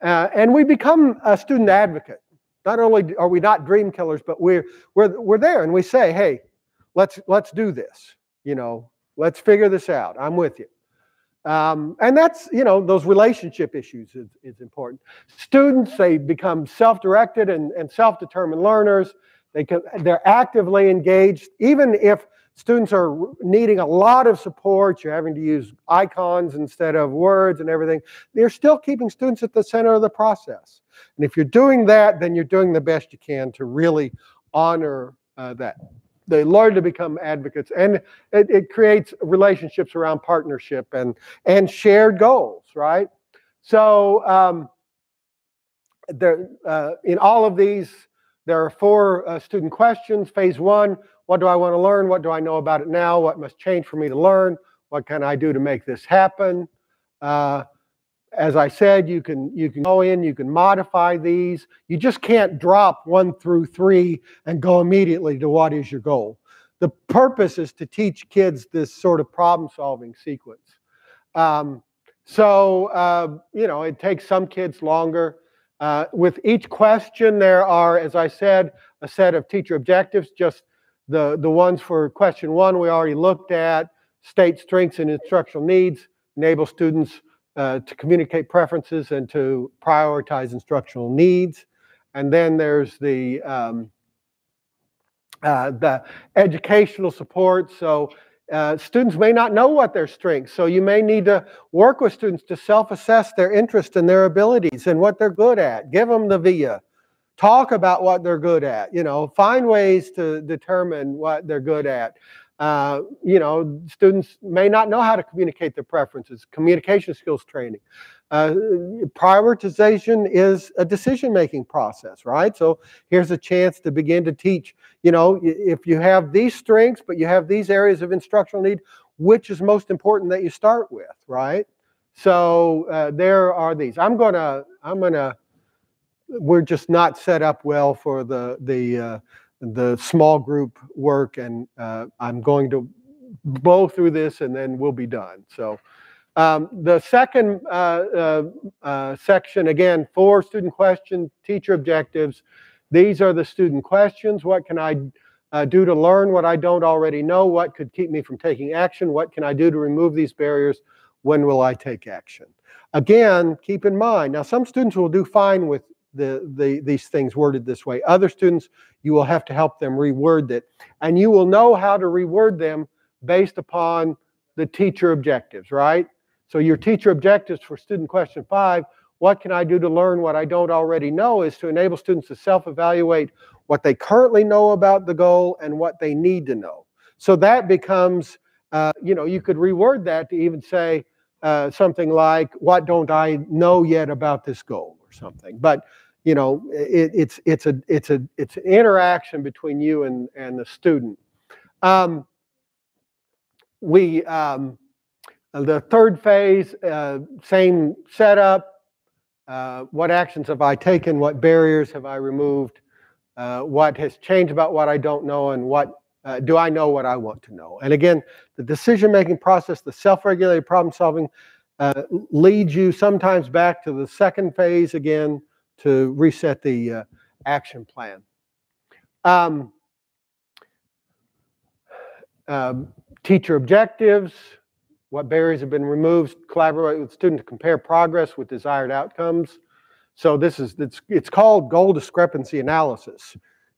uh, and we become a student advocate. Not only are we not dream killers, but we're we're we're there and we say, hey, let's let's do this. You know, let's figure this out. I'm with you. Um, and that's, you know, those relationship issues is, is important. Students, they become self-directed and, and self-determined learners. They can, they're actively engaged, even if students are needing a lot of support, you're having to use icons instead of words and everything, they're still keeping students at the center of the process. And if you're doing that, then you're doing the best you can to really honor uh, that. They learn to become advocates, and it, it creates relationships around partnership and, and shared goals, right? So, um, there, uh, in all of these, there are four uh, student questions. Phase one, what do I want to learn? What do I know about it now? What must change for me to learn? What can I do to make this happen? Uh, as I said, you can you can go in, you can modify these. You just can't drop one through three and go immediately to what is your goal. The purpose is to teach kids this sort of problem-solving sequence. Um, so uh, you know, it takes some kids longer. Uh, with each question, there are, as I said, a set of teacher objectives. Just the the ones for question one we already looked at. State strengths and instructional needs. Enable students uh, to communicate preferences and to prioritize instructional needs. And then there's the um, uh, the educational support. So uh, students may not know what their strengths, so you may need to work with students to self-assess their interests and their abilities and what they're good at. Give them the VIA. Talk about what they're good at. You know, find ways to determine what they're good at. Uh, you know, students may not know how to communicate their preferences, communication skills training. Uh, prioritization is a decision-making process, right? So here's a chance to begin to teach, you know, if you have these strengths, but you have these areas of instructional need, which is most important that you start with, right? So uh, there are these. I'm gonna, I'm gonna, we're just not set up well for the, the, uh, the small group work, and uh, I'm going to blow through this, and then we'll be done. So. Um, the second uh, uh, uh, section, again, four student questions, teacher objectives. These are the student questions. What can I uh, do to learn what I don't already know? What could keep me from taking action? What can I do to remove these barriers? When will I take action? Again, keep in mind, now some students will do fine with the, the, these things worded this way. Other students, you will have to help them reword it. And you will know how to reword them based upon the teacher objectives, right? So your teacher objectives for student question five, what can I do to learn what I don't already know is to enable students to self-evaluate what they currently know about the goal and what they need to know. So that becomes, uh, you know, you could reword that to even say uh, something like, what don't I know yet about this goal or something. But, you know, it, it's, it's, a, it's, a, it's an interaction between you and, and the student. Um, we, um, the third phase, uh, same setup. Uh, what actions have I taken? What barriers have I removed? Uh, what has changed about what I don't know? And what uh, do I know what I want to know? And again, the decision-making process, the self-regulated problem solving uh, leads you sometimes back to the second phase again to reset the uh, action plan. Um, um, teacher objectives, what barriers have been removed, collaborate with students to compare progress with desired outcomes. So this is it's it's called goal discrepancy analysis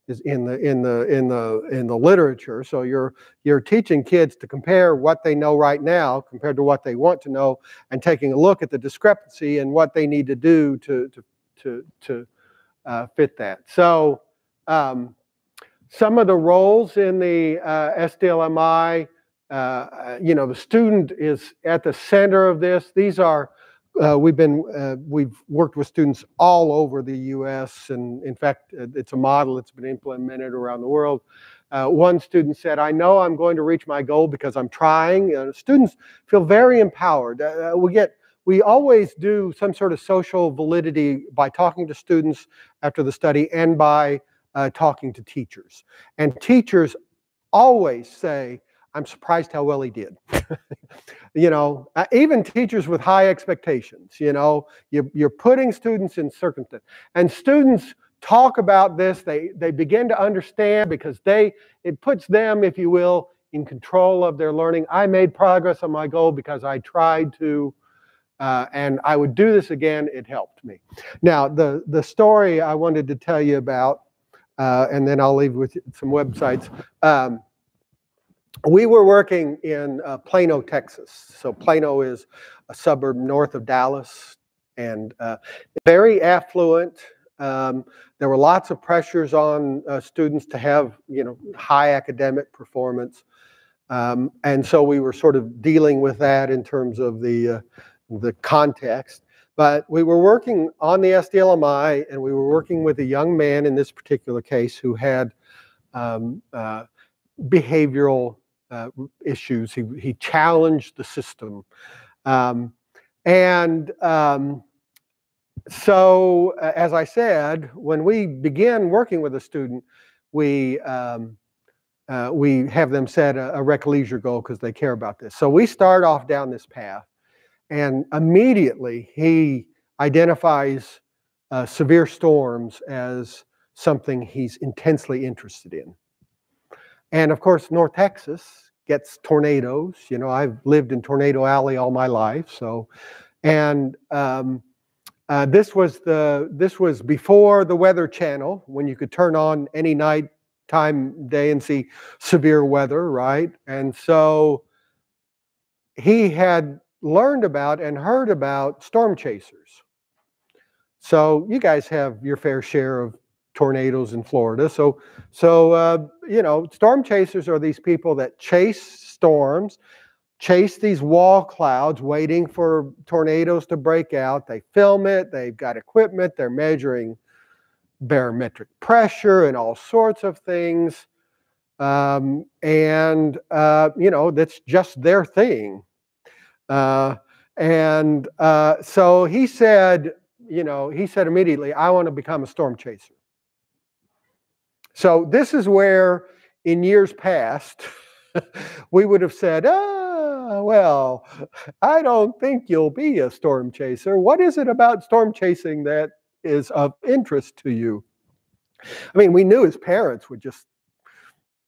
is in the in the in the in the literature. So you're you're teaching kids to compare what they know right now compared to what they want to know, and taking a look at the discrepancy and what they need to do to to to to uh, fit that. So um, some of the roles in the uh, SDLMI uh, you know, the student is at the center of this. These are, uh, we've been, uh, we've worked with students all over the U.S. and in fact, uh, it's a model that's been implemented around the world. Uh, one student said, I know I'm going to reach my goal because I'm trying. students feel very empowered. we get, we always do some sort of social validity by talking to students after the study and by talking to teachers. And teachers always say, I'm surprised how well he did. you know, uh, even teachers with high expectations, you know, you, you're putting students in circumstance. And students talk about this, they, they begin to understand because they, it puts them, if you will, in control of their learning. I made progress on my goal because I tried to, uh, and I would do this again. It helped me. Now, the, the story I wanted to tell you about, uh, and then I'll leave with some websites. Um, we were working in uh, Plano, Texas. So Plano is a suburb north of Dallas and uh, very affluent. Um, there were lots of pressures on uh, students to have, you know, high academic performance. Um, and so we were sort of dealing with that in terms of the, uh, the context. But we were working on the SDLMI and we were working with a young man in this particular case who had um, uh, behavioral uh, issues. He, he challenged the system. Um, and um, so, uh, as I said, when we begin working with a student, we um, uh, we have them set a, a rec leisure goal because they care about this. So we start off down this path, and immediately he identifies uh, severe storms as something he's intensely interested in. And of course, North Texas gets tornadoes. You know, I've lived in Tornado Alley all my life. So, and um, uh, this was the this was before the Weather Channel when you could turn on any night time day and see severe weather, right? And so he had learned about and heard about storm chasers. So you guys have your fair share of tornadoes in Florida. So, so uh, you know, storm chasers are these people that chase storms, chase these wall clouds, waiting for tornadoes to break out. They film it. They've got equipment. They're measuring barometric pressure and all sorts of things. Um, and uh, you know, that's just their thing. Uh, and uh, so he said, you know, he said immediately, I want to become a storm chaser. So this is where, in years past, we would have said, ah, well, I don't think you'll be a storm chaser. What is it about storm chasing that is of interest to you? I mean, we knew his parents would just,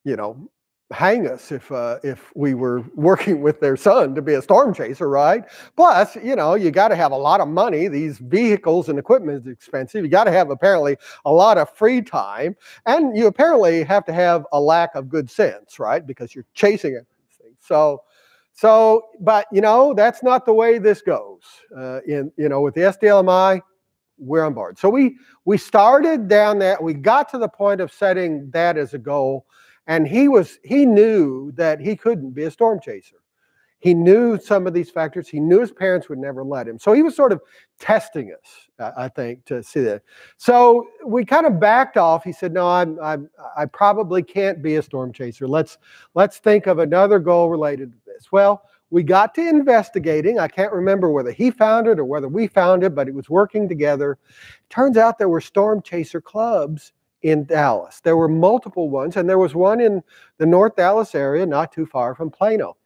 you know, hang us if uh, if we were working with their son to be a storm chaser, right? Plus, you know, you got to have a lot of money. These vehicles and equipment is expensive. You got to have apparently a lot of free time, and you apparently have to have a lack of good sense, right? Because you're chasing it. So. So, but you know, that's not the way this goes. Uh, in you know, with the SDLMI, we're on board. So we we started down that. We got to the point of setting that as a goal, and he was he knew that he couldn't be a storm chaser. He knew some of these factors. He knew his parents would never let him. So he was sort of testing us, I think, to see that. So we kind of backed off. He said, "No, I'm, I'm I probably can't be a storm chaser. Let's let's think of another goal related to this." Well, we got to investigating. I can't remember whether he found it or whether we found it, but it was working together. Turns out there were storm chaser clubs in Dallas. There were multiple ones, and there was one in the North Dallas area, not too far from Plano.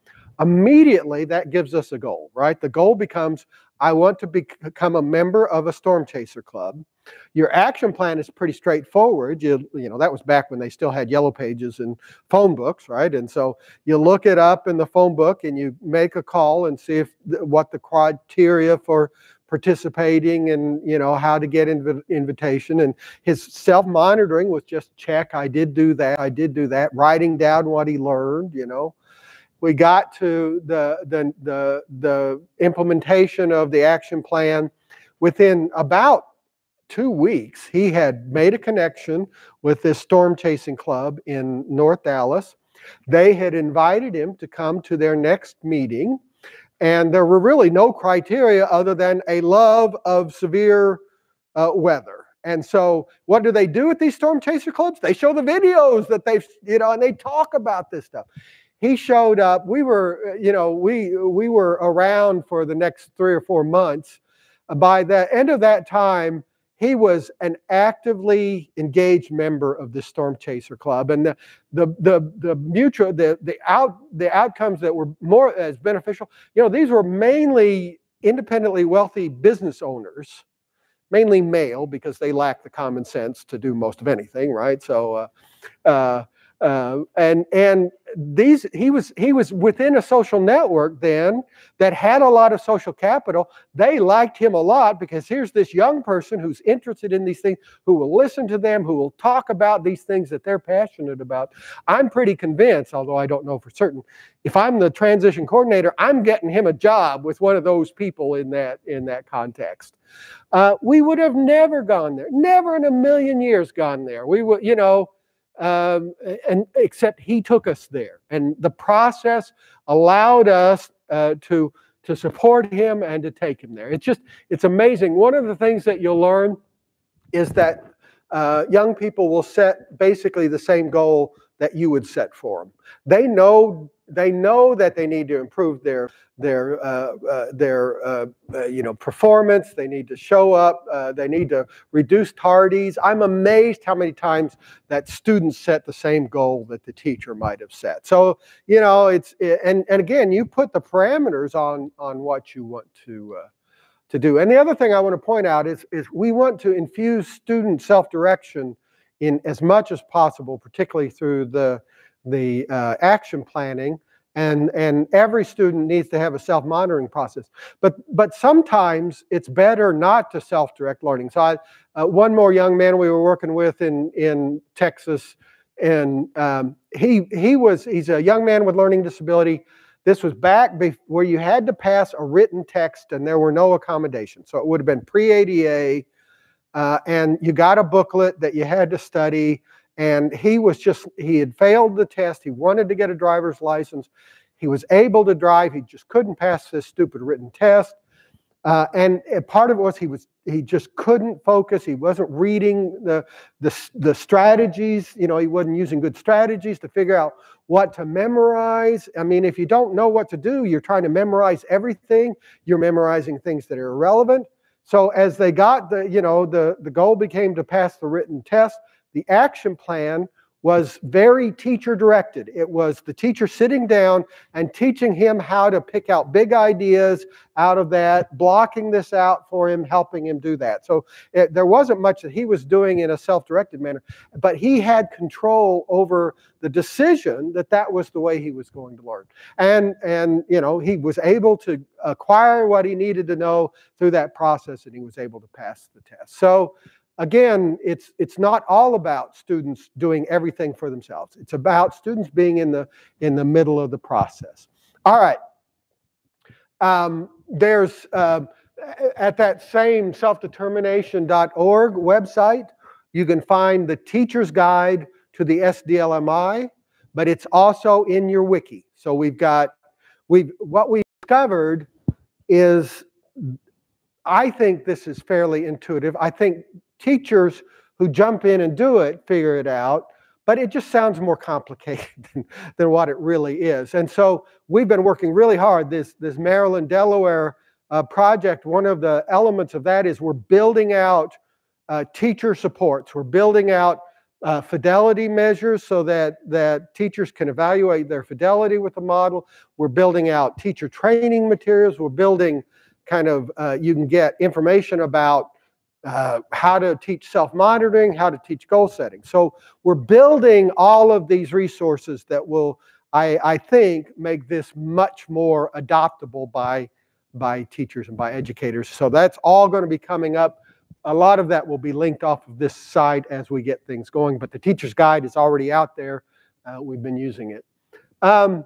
Immediately, that gives us a goal, right? The goal becomes I want to become a member of a storm chaser club. Your action plan is pretty straightforward. You, you know, that was back when they still had yellow pages and phone books, right? And so you look it up in the phone book and you make a call and see if what the criteria for participating and you know how to get inv- invitation. And his self-monitoring was just check. I did do that. I did do that writing down what he learned you know. We got to the, the, the, the implementation of the action plan within about two weeks. He had made a connection with this storm chasing club in north dallas. They had invited him to come to their next meeting and there were really no criteria other than a love of severe uh, weather and so what do they do at these storm chaser clubs they show the videos that they've you know and they talk about this stuff he showed up. We were, you know, we we were around for the next three or four months. By the end of that time, he was an actively engaged member of the Storm Chaser Club, and the the the, the mutual the the out the outcomes that were more as beneficial. You know, these were mainly independently wealthy business owners, mainly male because they lack the common sense to do most of anything, right? So. Uh, uh, uh, and and these he was he was within a social network then that had a lot of social capital. They liked him a lot because here's this young person who's interested in these things who will listen to them who will talk about these things that they're passionate about. I'm pretty convinced although i don't know for certain if i'm the transition coordinator i'm getting him a job with one of those people in that in that context. Uh, we would have never gone there never in a million years gone there. We would you know um, and except he took us there, and the process allowed us uh, to to support him and to take him there. It's just it's amazing. One of the things that you'll learn is that uh, young people will set basically the same goal that you would set for them. They know they know that they need to improve their their uh, uh, their uh, uh you know performance. They need to show up. Uh, they need to reduce tardies. I'm amazed how many times that students set the same goal that the teacher might have set. So you know it's and and again you put the parameters on on what you want to. Uh, to do. And the other thing I want to point out is, is we want to infuse student self-direction in as much as possible, particularly through the the uh, action planning and and every student needs to have a self-monitoring process. But but sometimes it's better not to self-direct learning. So I, uh, one more young man we were working with in in texas and um, he he was he's a young man with learning disability. This was back where you had to pass a written text and there were no accommodations. So it would have been pre-ADA uh, and you got a booklet that you had to study and he was just he had failed the test. He wanted to get a driver's license. He was able to drive. He just couldn't pass this stupid written test. Uh, and part of it was he was he just couldn't focus. He wasn't reading the, the the strategies. You know he wasn't using good strategies to figure out what to memorize. I mean if you don't know what to do you're trying to memorize everything. You're memorizing things that are irrelevant. So as they got the you know the the goal became to pass the written test the action plan was very teacher directed. It was the teacher sitting down and teaching him how to pick out big ideas out of that, blocking this out for him, helping him do that. So it, there wasn't much that he was doing in a self directed manner, but he had control over the decision that that was the way he was going to learn. And, and you know, he was able to acquire what he needed to know through that process and he was able to pass the test. So again, it's it's not all about students doing everything for themselves. It's about students being in the in the middle of the process. All right. Um, there's uh, at that same selfdetermination.org website, you can find the teacher's guide to the SDLMI, but it's also in your wiki. So we've got we've what we discovered is I think this is fairly intuitive. I think teachers who jump in and do it figure it out, but it just sounds more complicated than, than what it really is. And so we've been working really hard. This, this Maryland, Delaware uh, project, one of the elements of that is we're building out uh, teacher supports. We're building out uh, fidelity measures so that, that teachers can evaluate their fidelity with the model. We're building out teacher training materials. We're building kind of, uh, you can get information about uh, how to teach self-monitoring, how to teach goal setting. So we're building all of these resources that will, I, I think, make this much more adoptable by, by teachers and by educators. So that's all going to be coming up. A lot of that will be linked off of this site as we get things going, but the teacher's guide is already out there. Uh, we've been using it. Um,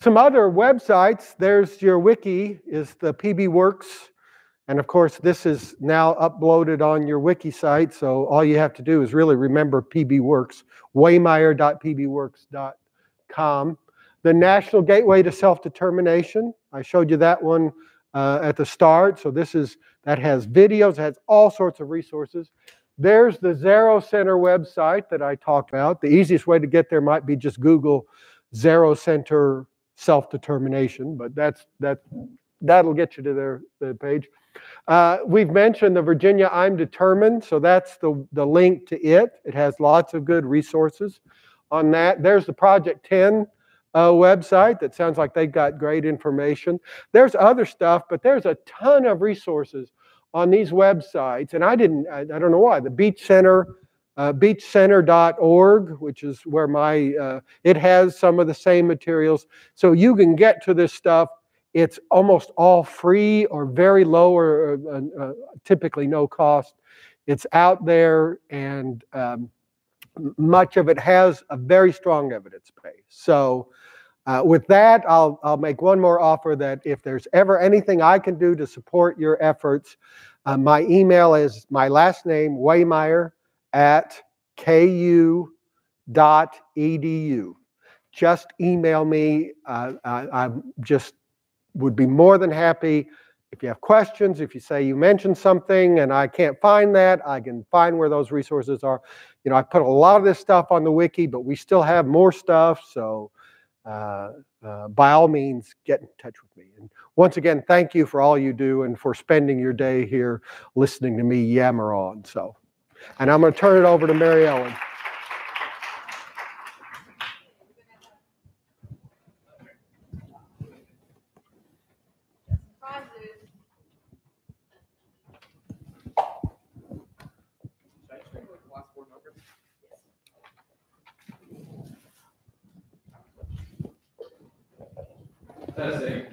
some other websites, there's your wiki, is the PB Works and of course, this is now uploaded on your wiki site, so all you have to do is really remember PBWorks, wehmeyer.pbworks.com. The National Gateway to Self-Determination, I showed you that one uh, at the start. So this is, that has videos, has all sorts of resources. There's the Zarrow Center website that I talked about. The easiest way to get there might be just Google Zarrow Center self-determination, but that's, that, that'll get you to their, their page. Uh, we've mentioned the Virginia I'm Determined, so that's the, the link to it. It has lots of good resources on that. There's the Project 10 uh, website that sounds like they've got great information. There's other stuff, but there's a ton of resources on these websites. And I didn't, I, I don't know why, the Beach Center, uh, beachcenter.org, which is where my, uh, it has some of the same materials. So you can get to this stuff it's almost all free or very low or uh, uh, typically no cost. It's out there and um, much of it has a very strong evidence base. So uh, with that, I'll, I'll make one more offer that if there's ever anything I can do to support your efforts, uh, my email is my last name, Wehmeyer, at ku.edu. Just email me. Uh, I, I'm just would be more than happy if you have questions, if you say you mentioned something and I can't find that, I can find where those resources are. You know, I put a lot of this stuff on the wiki, but we still have more stuff. So uh, uh, by all means, get in touch with me. And once again, thank you for all you do and for spending your day here listening to me yammer on. So, and I'm going to turn it over to Mary Ellen. Testing.